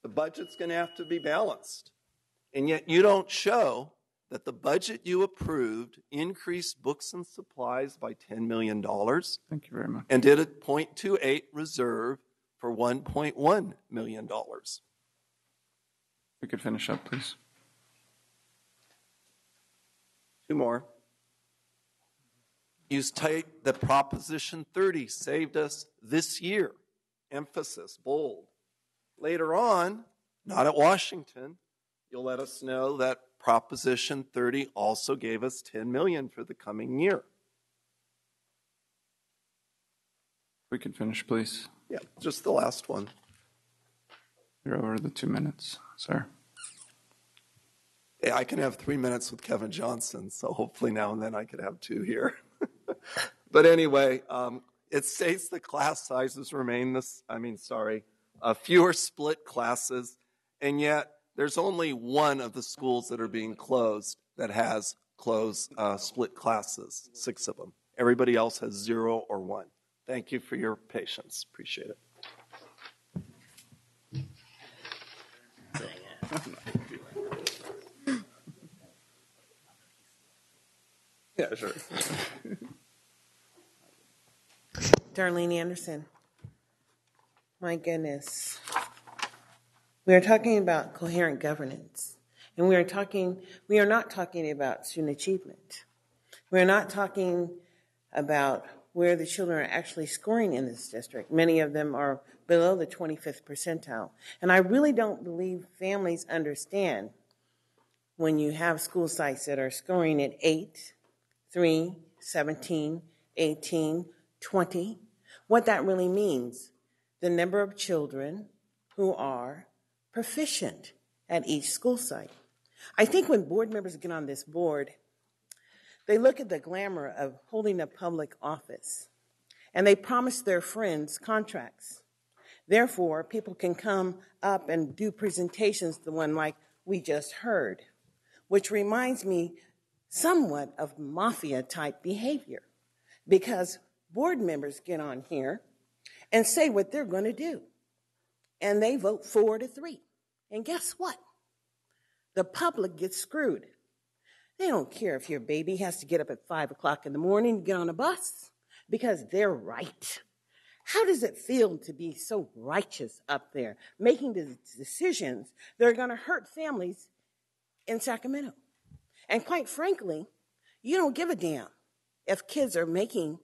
Speaker 5: The budget's going to have to be balanced. And yet you don't show that the budget you approved increased books and supplies by $10 million.
Speaker 2: Thank you very much.
Speaker 5: And did a 0.28 reserve for $1.1 million.
Speaker 2: We could finish up, please.
Speaker 5: Two more. You state that Proposition 30 saved us this year. Emphasis, bold. Later on, not at Washington, you'll let us know that Proposition 30 also gave us 10 million for the coming year.
Speaker 2: We can finish, please.
Speaker 5: Yeah, just the last one.
Speaker 2: You're over the two minutes, sir.
Speaker 5: Yeah, I can have three minutes with Kevin Johnson, so hopefully now and then I could have two here. <laughs> but anyway, um, it states the class sizes remain this. I mean, sorry, uh, fewer split classes, and yet there's only one of the schools that are being closed that has closed uh, split classes, six of them. Everybody else has zero or one. Thank you for your patience. Appreciate it. <laughs>
Speaker 2: yeah, sure.
Speaker 7: Darlene Anderson. My goodness. We are talking about coherent governance. And we are talking, we are not talking about student achievement. We are not talking about where the children are actually scoring in this district. Many of them are below the 25th percentile. And I really don't believe families understand when you have school sites that are scoring at 8, 3, 17, 18, 20, what that really means. The number of children who are proficient at each school site. I think when board members get on this board, they look at the glamour of holding a public office and they promise their friends contracts. Therefore, people can come up and do presentations, the one like we just heard, which reminds me somewhat of mafia type behavior because board members get on here and say what they're going to do, and they vote four to three. And guess what? The public gets screwed. They don't care if your baby has to get up at five o'clock in the morning to get on a bus because they're right. How does it feel to be so righteous up there, making the decisions that are going to hurt families in Sacramento? And quite frankly, you don't give a damn if kids are making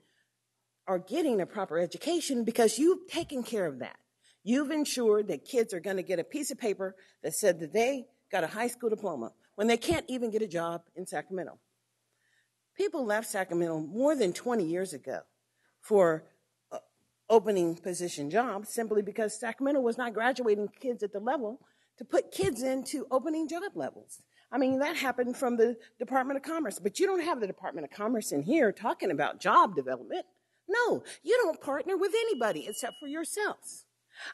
Speaker 7: or getting a proper education because you've taken care of that. You've ensured that kids are going to get a piece of paper that said that they got a high school diploma when they can't even get a job in Sacramento. People left Sacramento more than 20 years ago for uh, opening position jobs simply because Sacramento was not graduating kids at the level to put kids into opening job levels. I mean, that happened from the Department of Commerce, but you don't have the Department of Commerce in here talking about job development. No, you don't partner with anybody except for yourselves.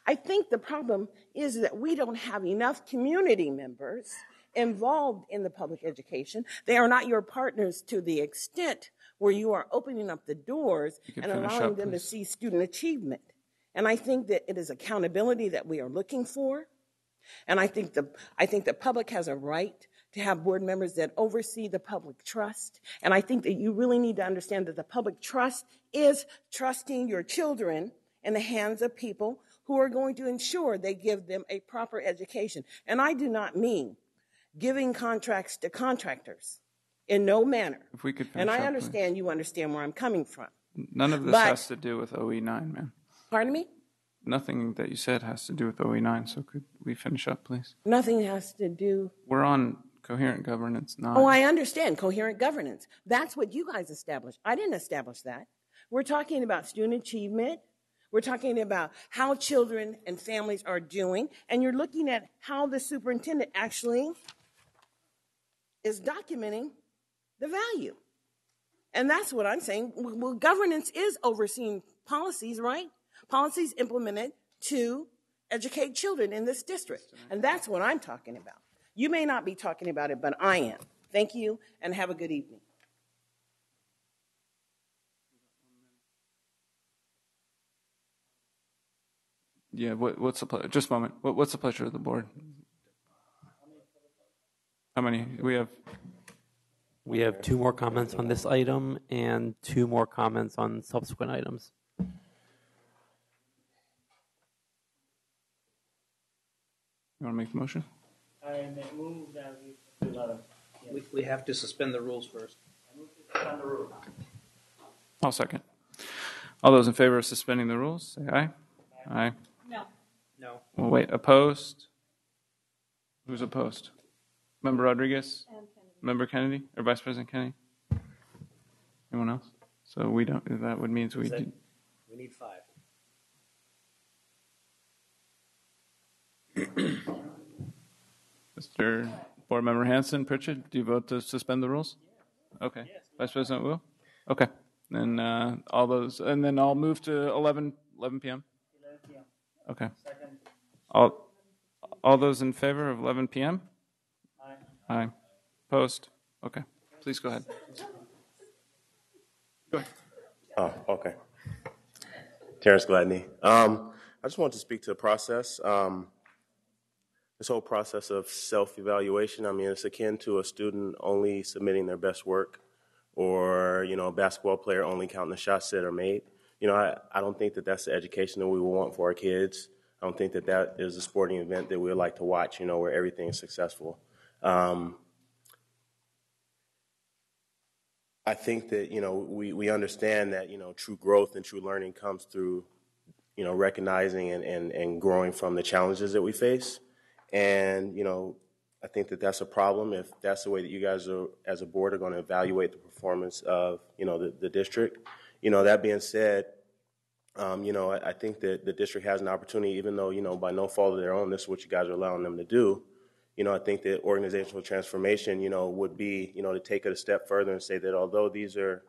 Speaker 7: I think the problem is that we don't have enough community members involved in the public education. They are not your partners to the extent where you are opening up the doors and allowing
Speaker 2: up,
Speaker 7: them
Speaker 2: please.
Speaker 7: to see student achievement. And I think that it is accountability that we are looking for. And I think the, I think the public has a right to have board members that oversee the public trust. And I think that you really need to understand that the public trust is trusting your children in the hands of people who are going to ensure they give them a proper education. And I do not mean giving contracts to contractors in no manner.
Speaker 2: If we could
Speaker 7: And I
Speaker 2: up, please.
Speaker 7: understand you understand where I'm coming from.
Speaker 2: None of this
Speaker 7: But-
Speaker 2: has to do with OE9, man.
Speaker 7: Pardon me?
Speaker 2: Nothing that you said has to do with OE9, so could we finish up, please?
Speaker 7: Nothing has to do.
Speaker 2: We're on coherent governance nine.
Speaker 7: Oh, I understand coherent governance. That's what you guys established. I didn't establish that. We're talking about student achievement. We're talking about how children and families are doing, and you're looking at how the superintendent actually is documenting the value. And that's what I'm saying. Well, governance is overseeing policies, right? Policies implemented to educate children in this district. And that's what I'm talking about. You may not be talking about it, but I am. Thank you and have a good evening.
Speaker 2: Yeah, what, what's the, ple- just a moment. What, what's the pleasure of the board? How many? We have,
Speaker 4: We have two more comments on this item and two more comments on subsequent items.
Speaker 2: you want to make the motion?
Speaker 17: I move that we suspend the
Speaker 13: We, we have to suspend the rules first.
Speaker 17: suspend the rule.
Speaker 2: I'll second. All those in favor of suspending the rules, say aye. Aye.
Speaker 11: No.
Speaker 13: No.
Speaker 2: Well, wait, opposed? Who's opposed? Member Rodriguez? Member Kennedy, or Vice President Kennedy? Anyone else? So we don't, that would mean we,
Speaker 13: Is
Speaker 2: do-
Speaker 13: We need five.
Speaker 2: Mr. Board Member Hansen, Pritchett, do you vote to suspend the rules? Okay. Vice President Woo? Okay. Then uh, all those, and then I'll move to 11, 11 p.m.
Speaker 17: 11 p.m.
Speaker 2: Okay.
Speaker 17: Second.
Speaker 2: All, all those in favor of 11 p.m.?
Speaker 17: Aye.
Speaker 2: Aye. Opposed? Okay. Please go ahead. Go ahead.
Speaker 18: Oh, okay. Terrence Gladney. Um, I just wanted to speak to the process. Um, this whole process of self-evaluation, I mean, it's akin to a student only submitting their best work or, you know, a basketball player only counting the shots that are made. You know, I, I don't think that that's the education that we would want for our kids. I don't think that that is a sporting event that we would like to watch, you know, where everything is successful. Um, I think that you know we, we understand that you know true growth and true learning comes through you know recognizing and, and, and growing from the challenges that we face, and you know I think that that's a problem if that's the way that you guys are as a board are going to evaluate the performance of you know the, the district. You know that being said, um, you know I, I think that the district has an opportunity, even though you know by no fault of their own, this is what you guys are allowing them to do you know, I think that organizational transformation, you know, would be, you know, to take it a step further and say that although these are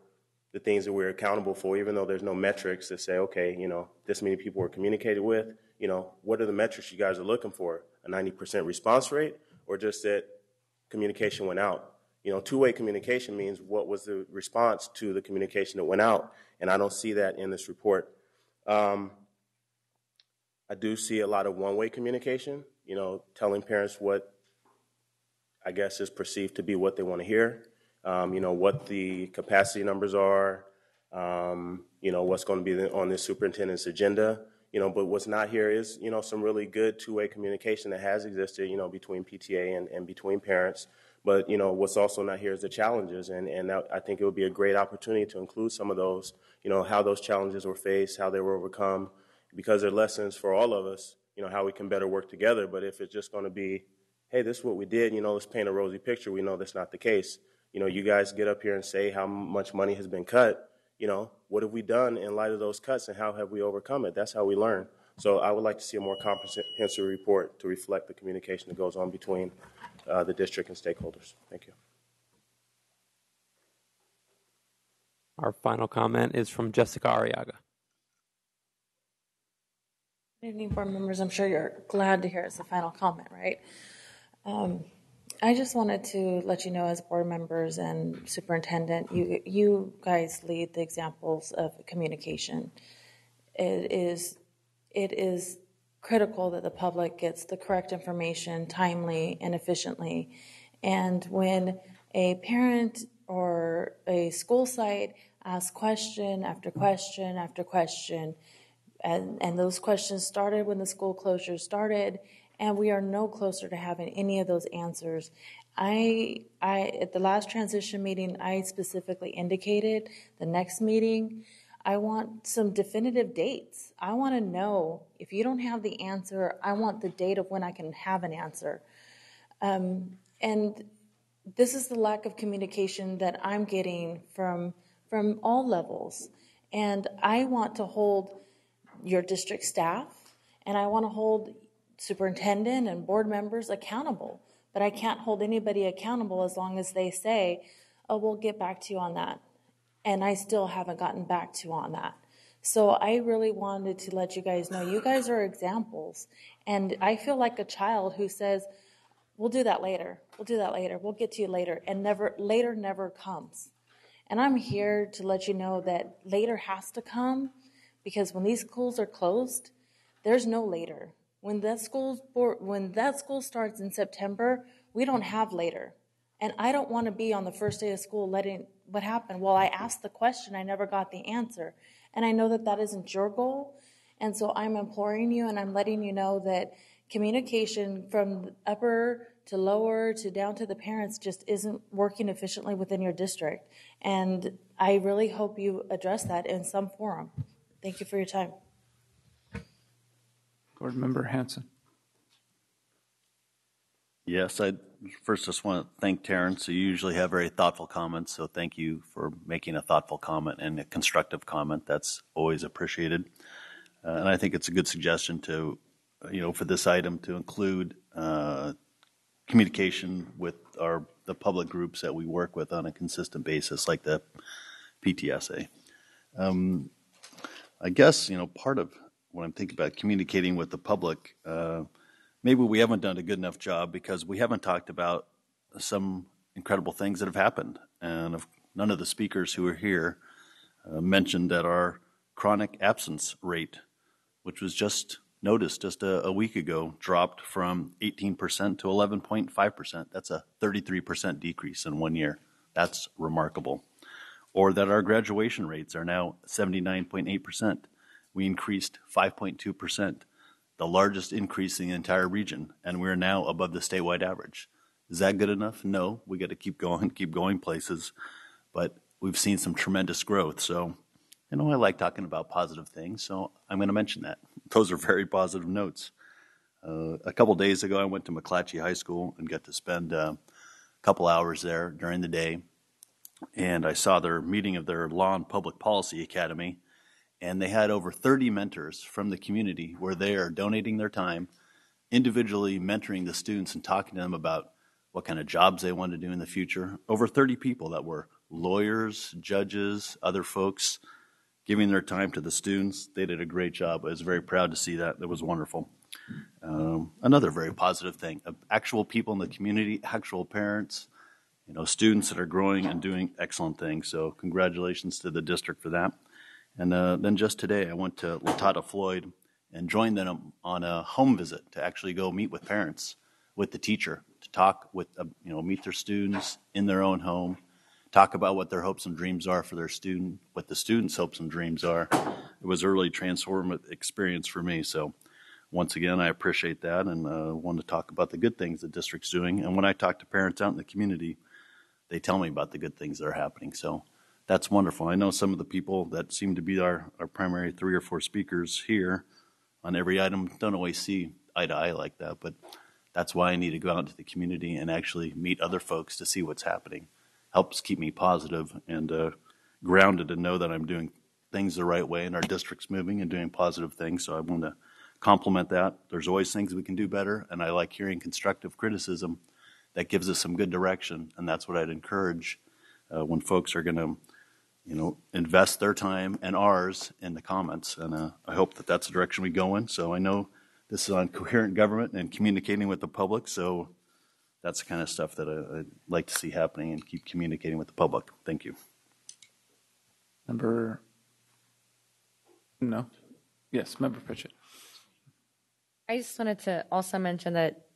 Speaker 18: the things that we're accountable for, even though there's no metrics to say, okay, you know, this many people were communicated with, you know, what are the metrics you guys are looking for? A 90% response rate or just that communication went out? You know, two-way communication means what was the response to the communication that went out? And I don't see that in this report. Um, I do see a lot of one-way communication, you know, telling parents what I guess, is perceived to be what they want to hear. Um, you know, what the capacity numbers are, um, you know, what's going to be on the superintendent's agenda. You know, but what's not here is, you know, some really good two-way communication that has existed, you know, between PTA and, and between parents. But, you know, what's also not here is the challenges. And, and I think it would be a great opportunity to include some of those, you know, how those challenges were faced, how they were overcome, because they're lessons for all of us, you know, how we can better work together. But if it's just going to be, hey, this is what we did, you know, let's paint a rosy picture. We know that's not the case. You know, you guys get up here and say how much money has been cut. You know, what have we done in light of those cuts and how have we overcome it? That's how we learn. So I would like to see a more comprehensive report to reflect the communication that goes on between uh, the district and stakeholders. Thank you.
Speaker 4: Our final comment is from Jessica Arriaga.
Speaker 6: Good evening, board members. I'm sure you're glad to hear it's the final comment, right? Um, I just wanted to let you know, as board members and superintendent, you you guys lead the examples of communication. It is it is critical that the public gets the correct information timely and efficiently. And when a parent or a school site asks question after question after question, and, and those questions started when the school closure started, and we are no closer to having any of those answers. I, I, at the last transition meeting, I specifically indicated the next meeting. I want some definitive dates. I want to know if you don't have the answer, I want the date of when I can have an answer. Um, and this is the lack of communication that I'm getting from from all levels. And I want to hold your district staff and I want to hold superintendent and board members accountable. But I can't hold anybody accountable as long as they say, oh, we'll get back to you on that. And I still haven't gotten back to on that. So I really wanted to let you guys know you guys are examples. And I feel like a child who says, we'll do that later. We'll do that later. We'll get to you later. And never, later never comes. And I'm here to let you know that later has to come because when these schools are closed, there's no later. When that school when that school starts in September, we don't have later. And I don't want to be on the first day of school letting what happened. Well, I asked the question, I never got the answer. And I know that that isn't your goal. And so I'm imploring you and I'm letting you know that communication from upper to lower to down to the parents just isn't working efficiently within your district. And I really hope you address that in some forum. Thank you for your time.
Speaker 2: Board Member Hansen.
Speaker 16: Yes, I first just want to thank Terrence. You usually have very thoughtful comments, so thank you for making a thoughtful comment and a constructive comment. That's always appreciated. Uh, and I think it's a good suggestion to, you know, for this item to include uh, communication with our the public groups that we work with on a consistent basis, like the PTSA. Um, I guess you know part of when I'm thinking about communicating with the public, uh, maybe we haven't done a good enough job because we haven't talked about some incredible things that have happened. And if none of the speakers who are here uh, mentioned that our chronic absence rate, which was just noticed just a, a week ago, dropped from 18% to 11.5%. That's a 33% decrease in one year. That's remarkable. Or that our graduation rates are now 79.8% we increased 5.2%, the largest increase in the entire region, and we're now above the statewide average. Is that good enough? No. We got to keep going, <laughs> keep going places, but we've seen some tremendous growth. So, you know, I like talking about positive things, so I'm going to mention that. <laughs> Those are very positive notes. Uh, a couple days ago, I went to McClatchy High School and got to spend uh, a couple hours there during the day, and I saw their meeting of their Law and Public Policy Academy and they had over 30 mentors from the community where they are donating their time, individually mentoring the students and talking to them about what kind of jobs they want to do in the future. Over 30 people that were lawyers, judges, other folks giving their time to the students. They did a great job. I was very proud to see that. That was wonderful. Um, another very positive thing actual people in the community, actual parents, you know, students that are growing and doing excellent things. So, congratulations to the district for that. And uh, then just today, I went to Leataata Floyd and joined them on a home visit to actually go meet with parents, with the teacher, to talk with, uh, you know, meet their students in their own home, talk about what their hopes and dreams are for their student, what the students' hopes and dreams are. It was a really transformative experience for me. So, once again, I appreciate that and uh, want to talk about the good things the district's doing. And when I talk to parents out in the community, they tell me about the good things that are happening. So, that's wonderful. I know some of the people that seem to be our, our primary three or four speakers here on every item don't always see eye to eye like that, but that's why I need to go out into the community and actually meet other folks to see what's happening. Helps keep me positive and uh, grounded and know that I'm doing things the right way and our district's moving and doing positive things. So I want to compliment that. There's always things we can do better, and I like hearing constructive criticism that gives us some good direction, and that's what I'd encourage uh, when folks are going to you know, invest their time and ours in the comments. And uh, I hope that that's the direction we go in. So I know this is on coherent government and communicating with the public. So that's the kind of stuff that I, would like to see happening and keep communicating with the public. Thank you.
Speaker 2: Member, no, yes, Member Pritchett.
Speaker 8: I just wanted to also mention that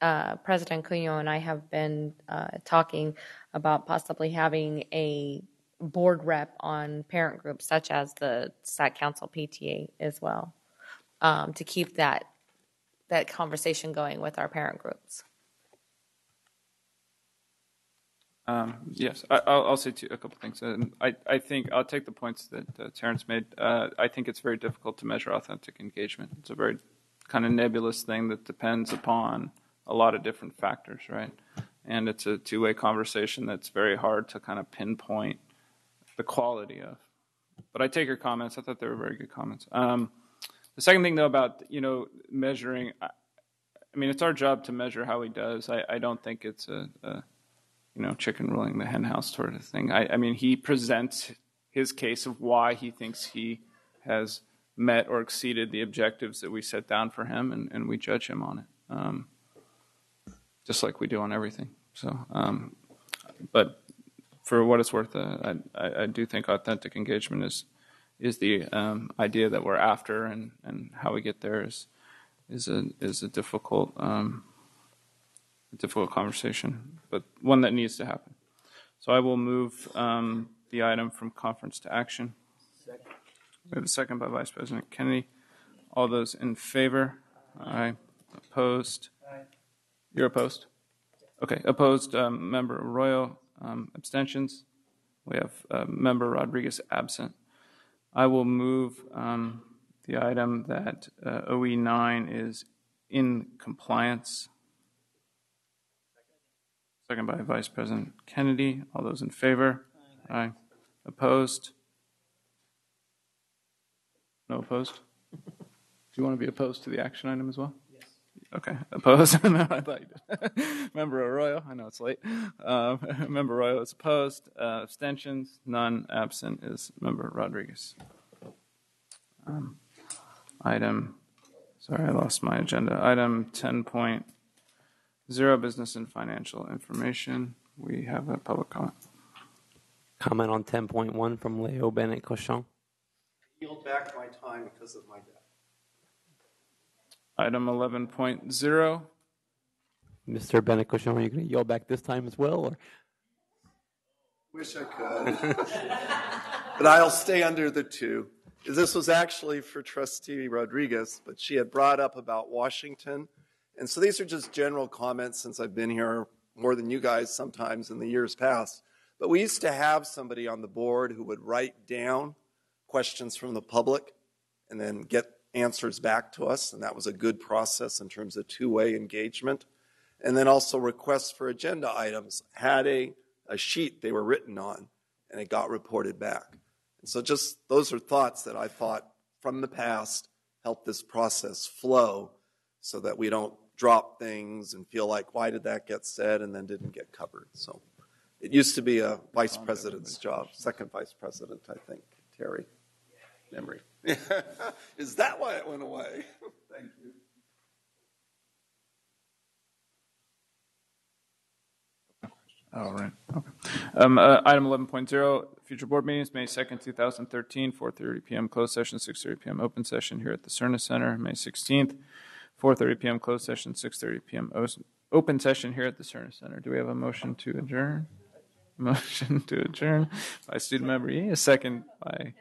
Speaker 8: uh, President Cuneo and I have been uh, talking about possibly having a board rep on parent groups, such as the SAC Council PTA as well, um, to keep that that conversation going with our parent groups.
Speaker 2: Um, yes, I, I'll, I'll say two, a couple things. Um, I, I think I'll take the points that uh, Terrence made. Uh, I think it's very difficult to measure authentic engagement. It's a very kind of nebulous thing that depends upon a lot of different factors, right? And it's a two way conversation that's very hard to kind of pinpoint the quality of. But I take your comments. I thought they were very good comments. Um, the second thing, though, about you know measuring, I, I mean, it's our job to measure how he does. I, I don't think it's a, a you know, chicken ruling the henhouse sort of thing. I, I mean, he presents his case of why he thinks he has met or exceeded the objectives that we set down for him, and, and we judge him on it, um, just like we do on everything. So, um, but for what it's worth, uh, I, I, do think authentic engagement is is the um, idea that we're after, and, and how we get there is is a is a difficult um, difficult conversation, but one that needs to happen. So I will move um, the item from conference to action. Second. We have a second by Vice President Kennedy. All those in favor? Aye. Opposed? Aye. You're opposed? Okay. Opposed, um, Member Arroyo. Um, abstentions? We have uh, Member Rodriguez absent. I will move um, the item that uh, OE 9 is in compliance. Second by Vice President Kennedy. All those in favor? Aye. Opposed? No opposed? <laughs> Do you want to be opposed to the action item as well? Yes. Okay. <laughs> Opposed? <laughs> no, I thought you did. <laughs> Member Arroyo, I know it's late. Uh, Member Arroyo is opposed. Uh, abstentions? None. Absent is Member Rodriguez. Um, item, sorry, I lost my agenda. Item 10. Zero business and financial information. We have a public comment.
Speaker 4: Comment on 10.1 from Leo Bennett Cochon.
Speaker 5: Yield back my time because of my death.
Speaker 2: Item 11.0.
Speaker 4: Mr. Bennett Cochon, are you going to yield back this time as well? Or?
Speaker 5: Wish I could. <laughs> but I'll stay under the two. This was actually for Trustee Rodriguez, but she had brought up about Washington and so these are just general comments since I've been here more than you guys sometimes in the years past. But we used to have somebody on the board who would write down questions from the public and then get answers back to us. And that was a good process in terms of two way engagement. And then also requests for agenda items had a, a sheet they were written on and it got reported back. And so just those are thoughts that I thought from the past help this process flow so that we don't drop things and feel like, why did that get said and then didn't get covered? So it used to be a vice president's job, second vice president, I think, Terry. Memory. <laughs> Is that why it went away? <laughs> Thank you.
Speaker 2: All right. Okay. Um, uh, item 11.0, future board meetings, May 2nd, 2013, 4.30 p.m. closed session, 6.30 p.m. open session here at the Serna Center, May 16th. 4:30 p.m. closed session, 6:30 p.m. open session here at the Serna Center. Do we have a motion to adjourn? Motion to adjourn by student member Yee, a second by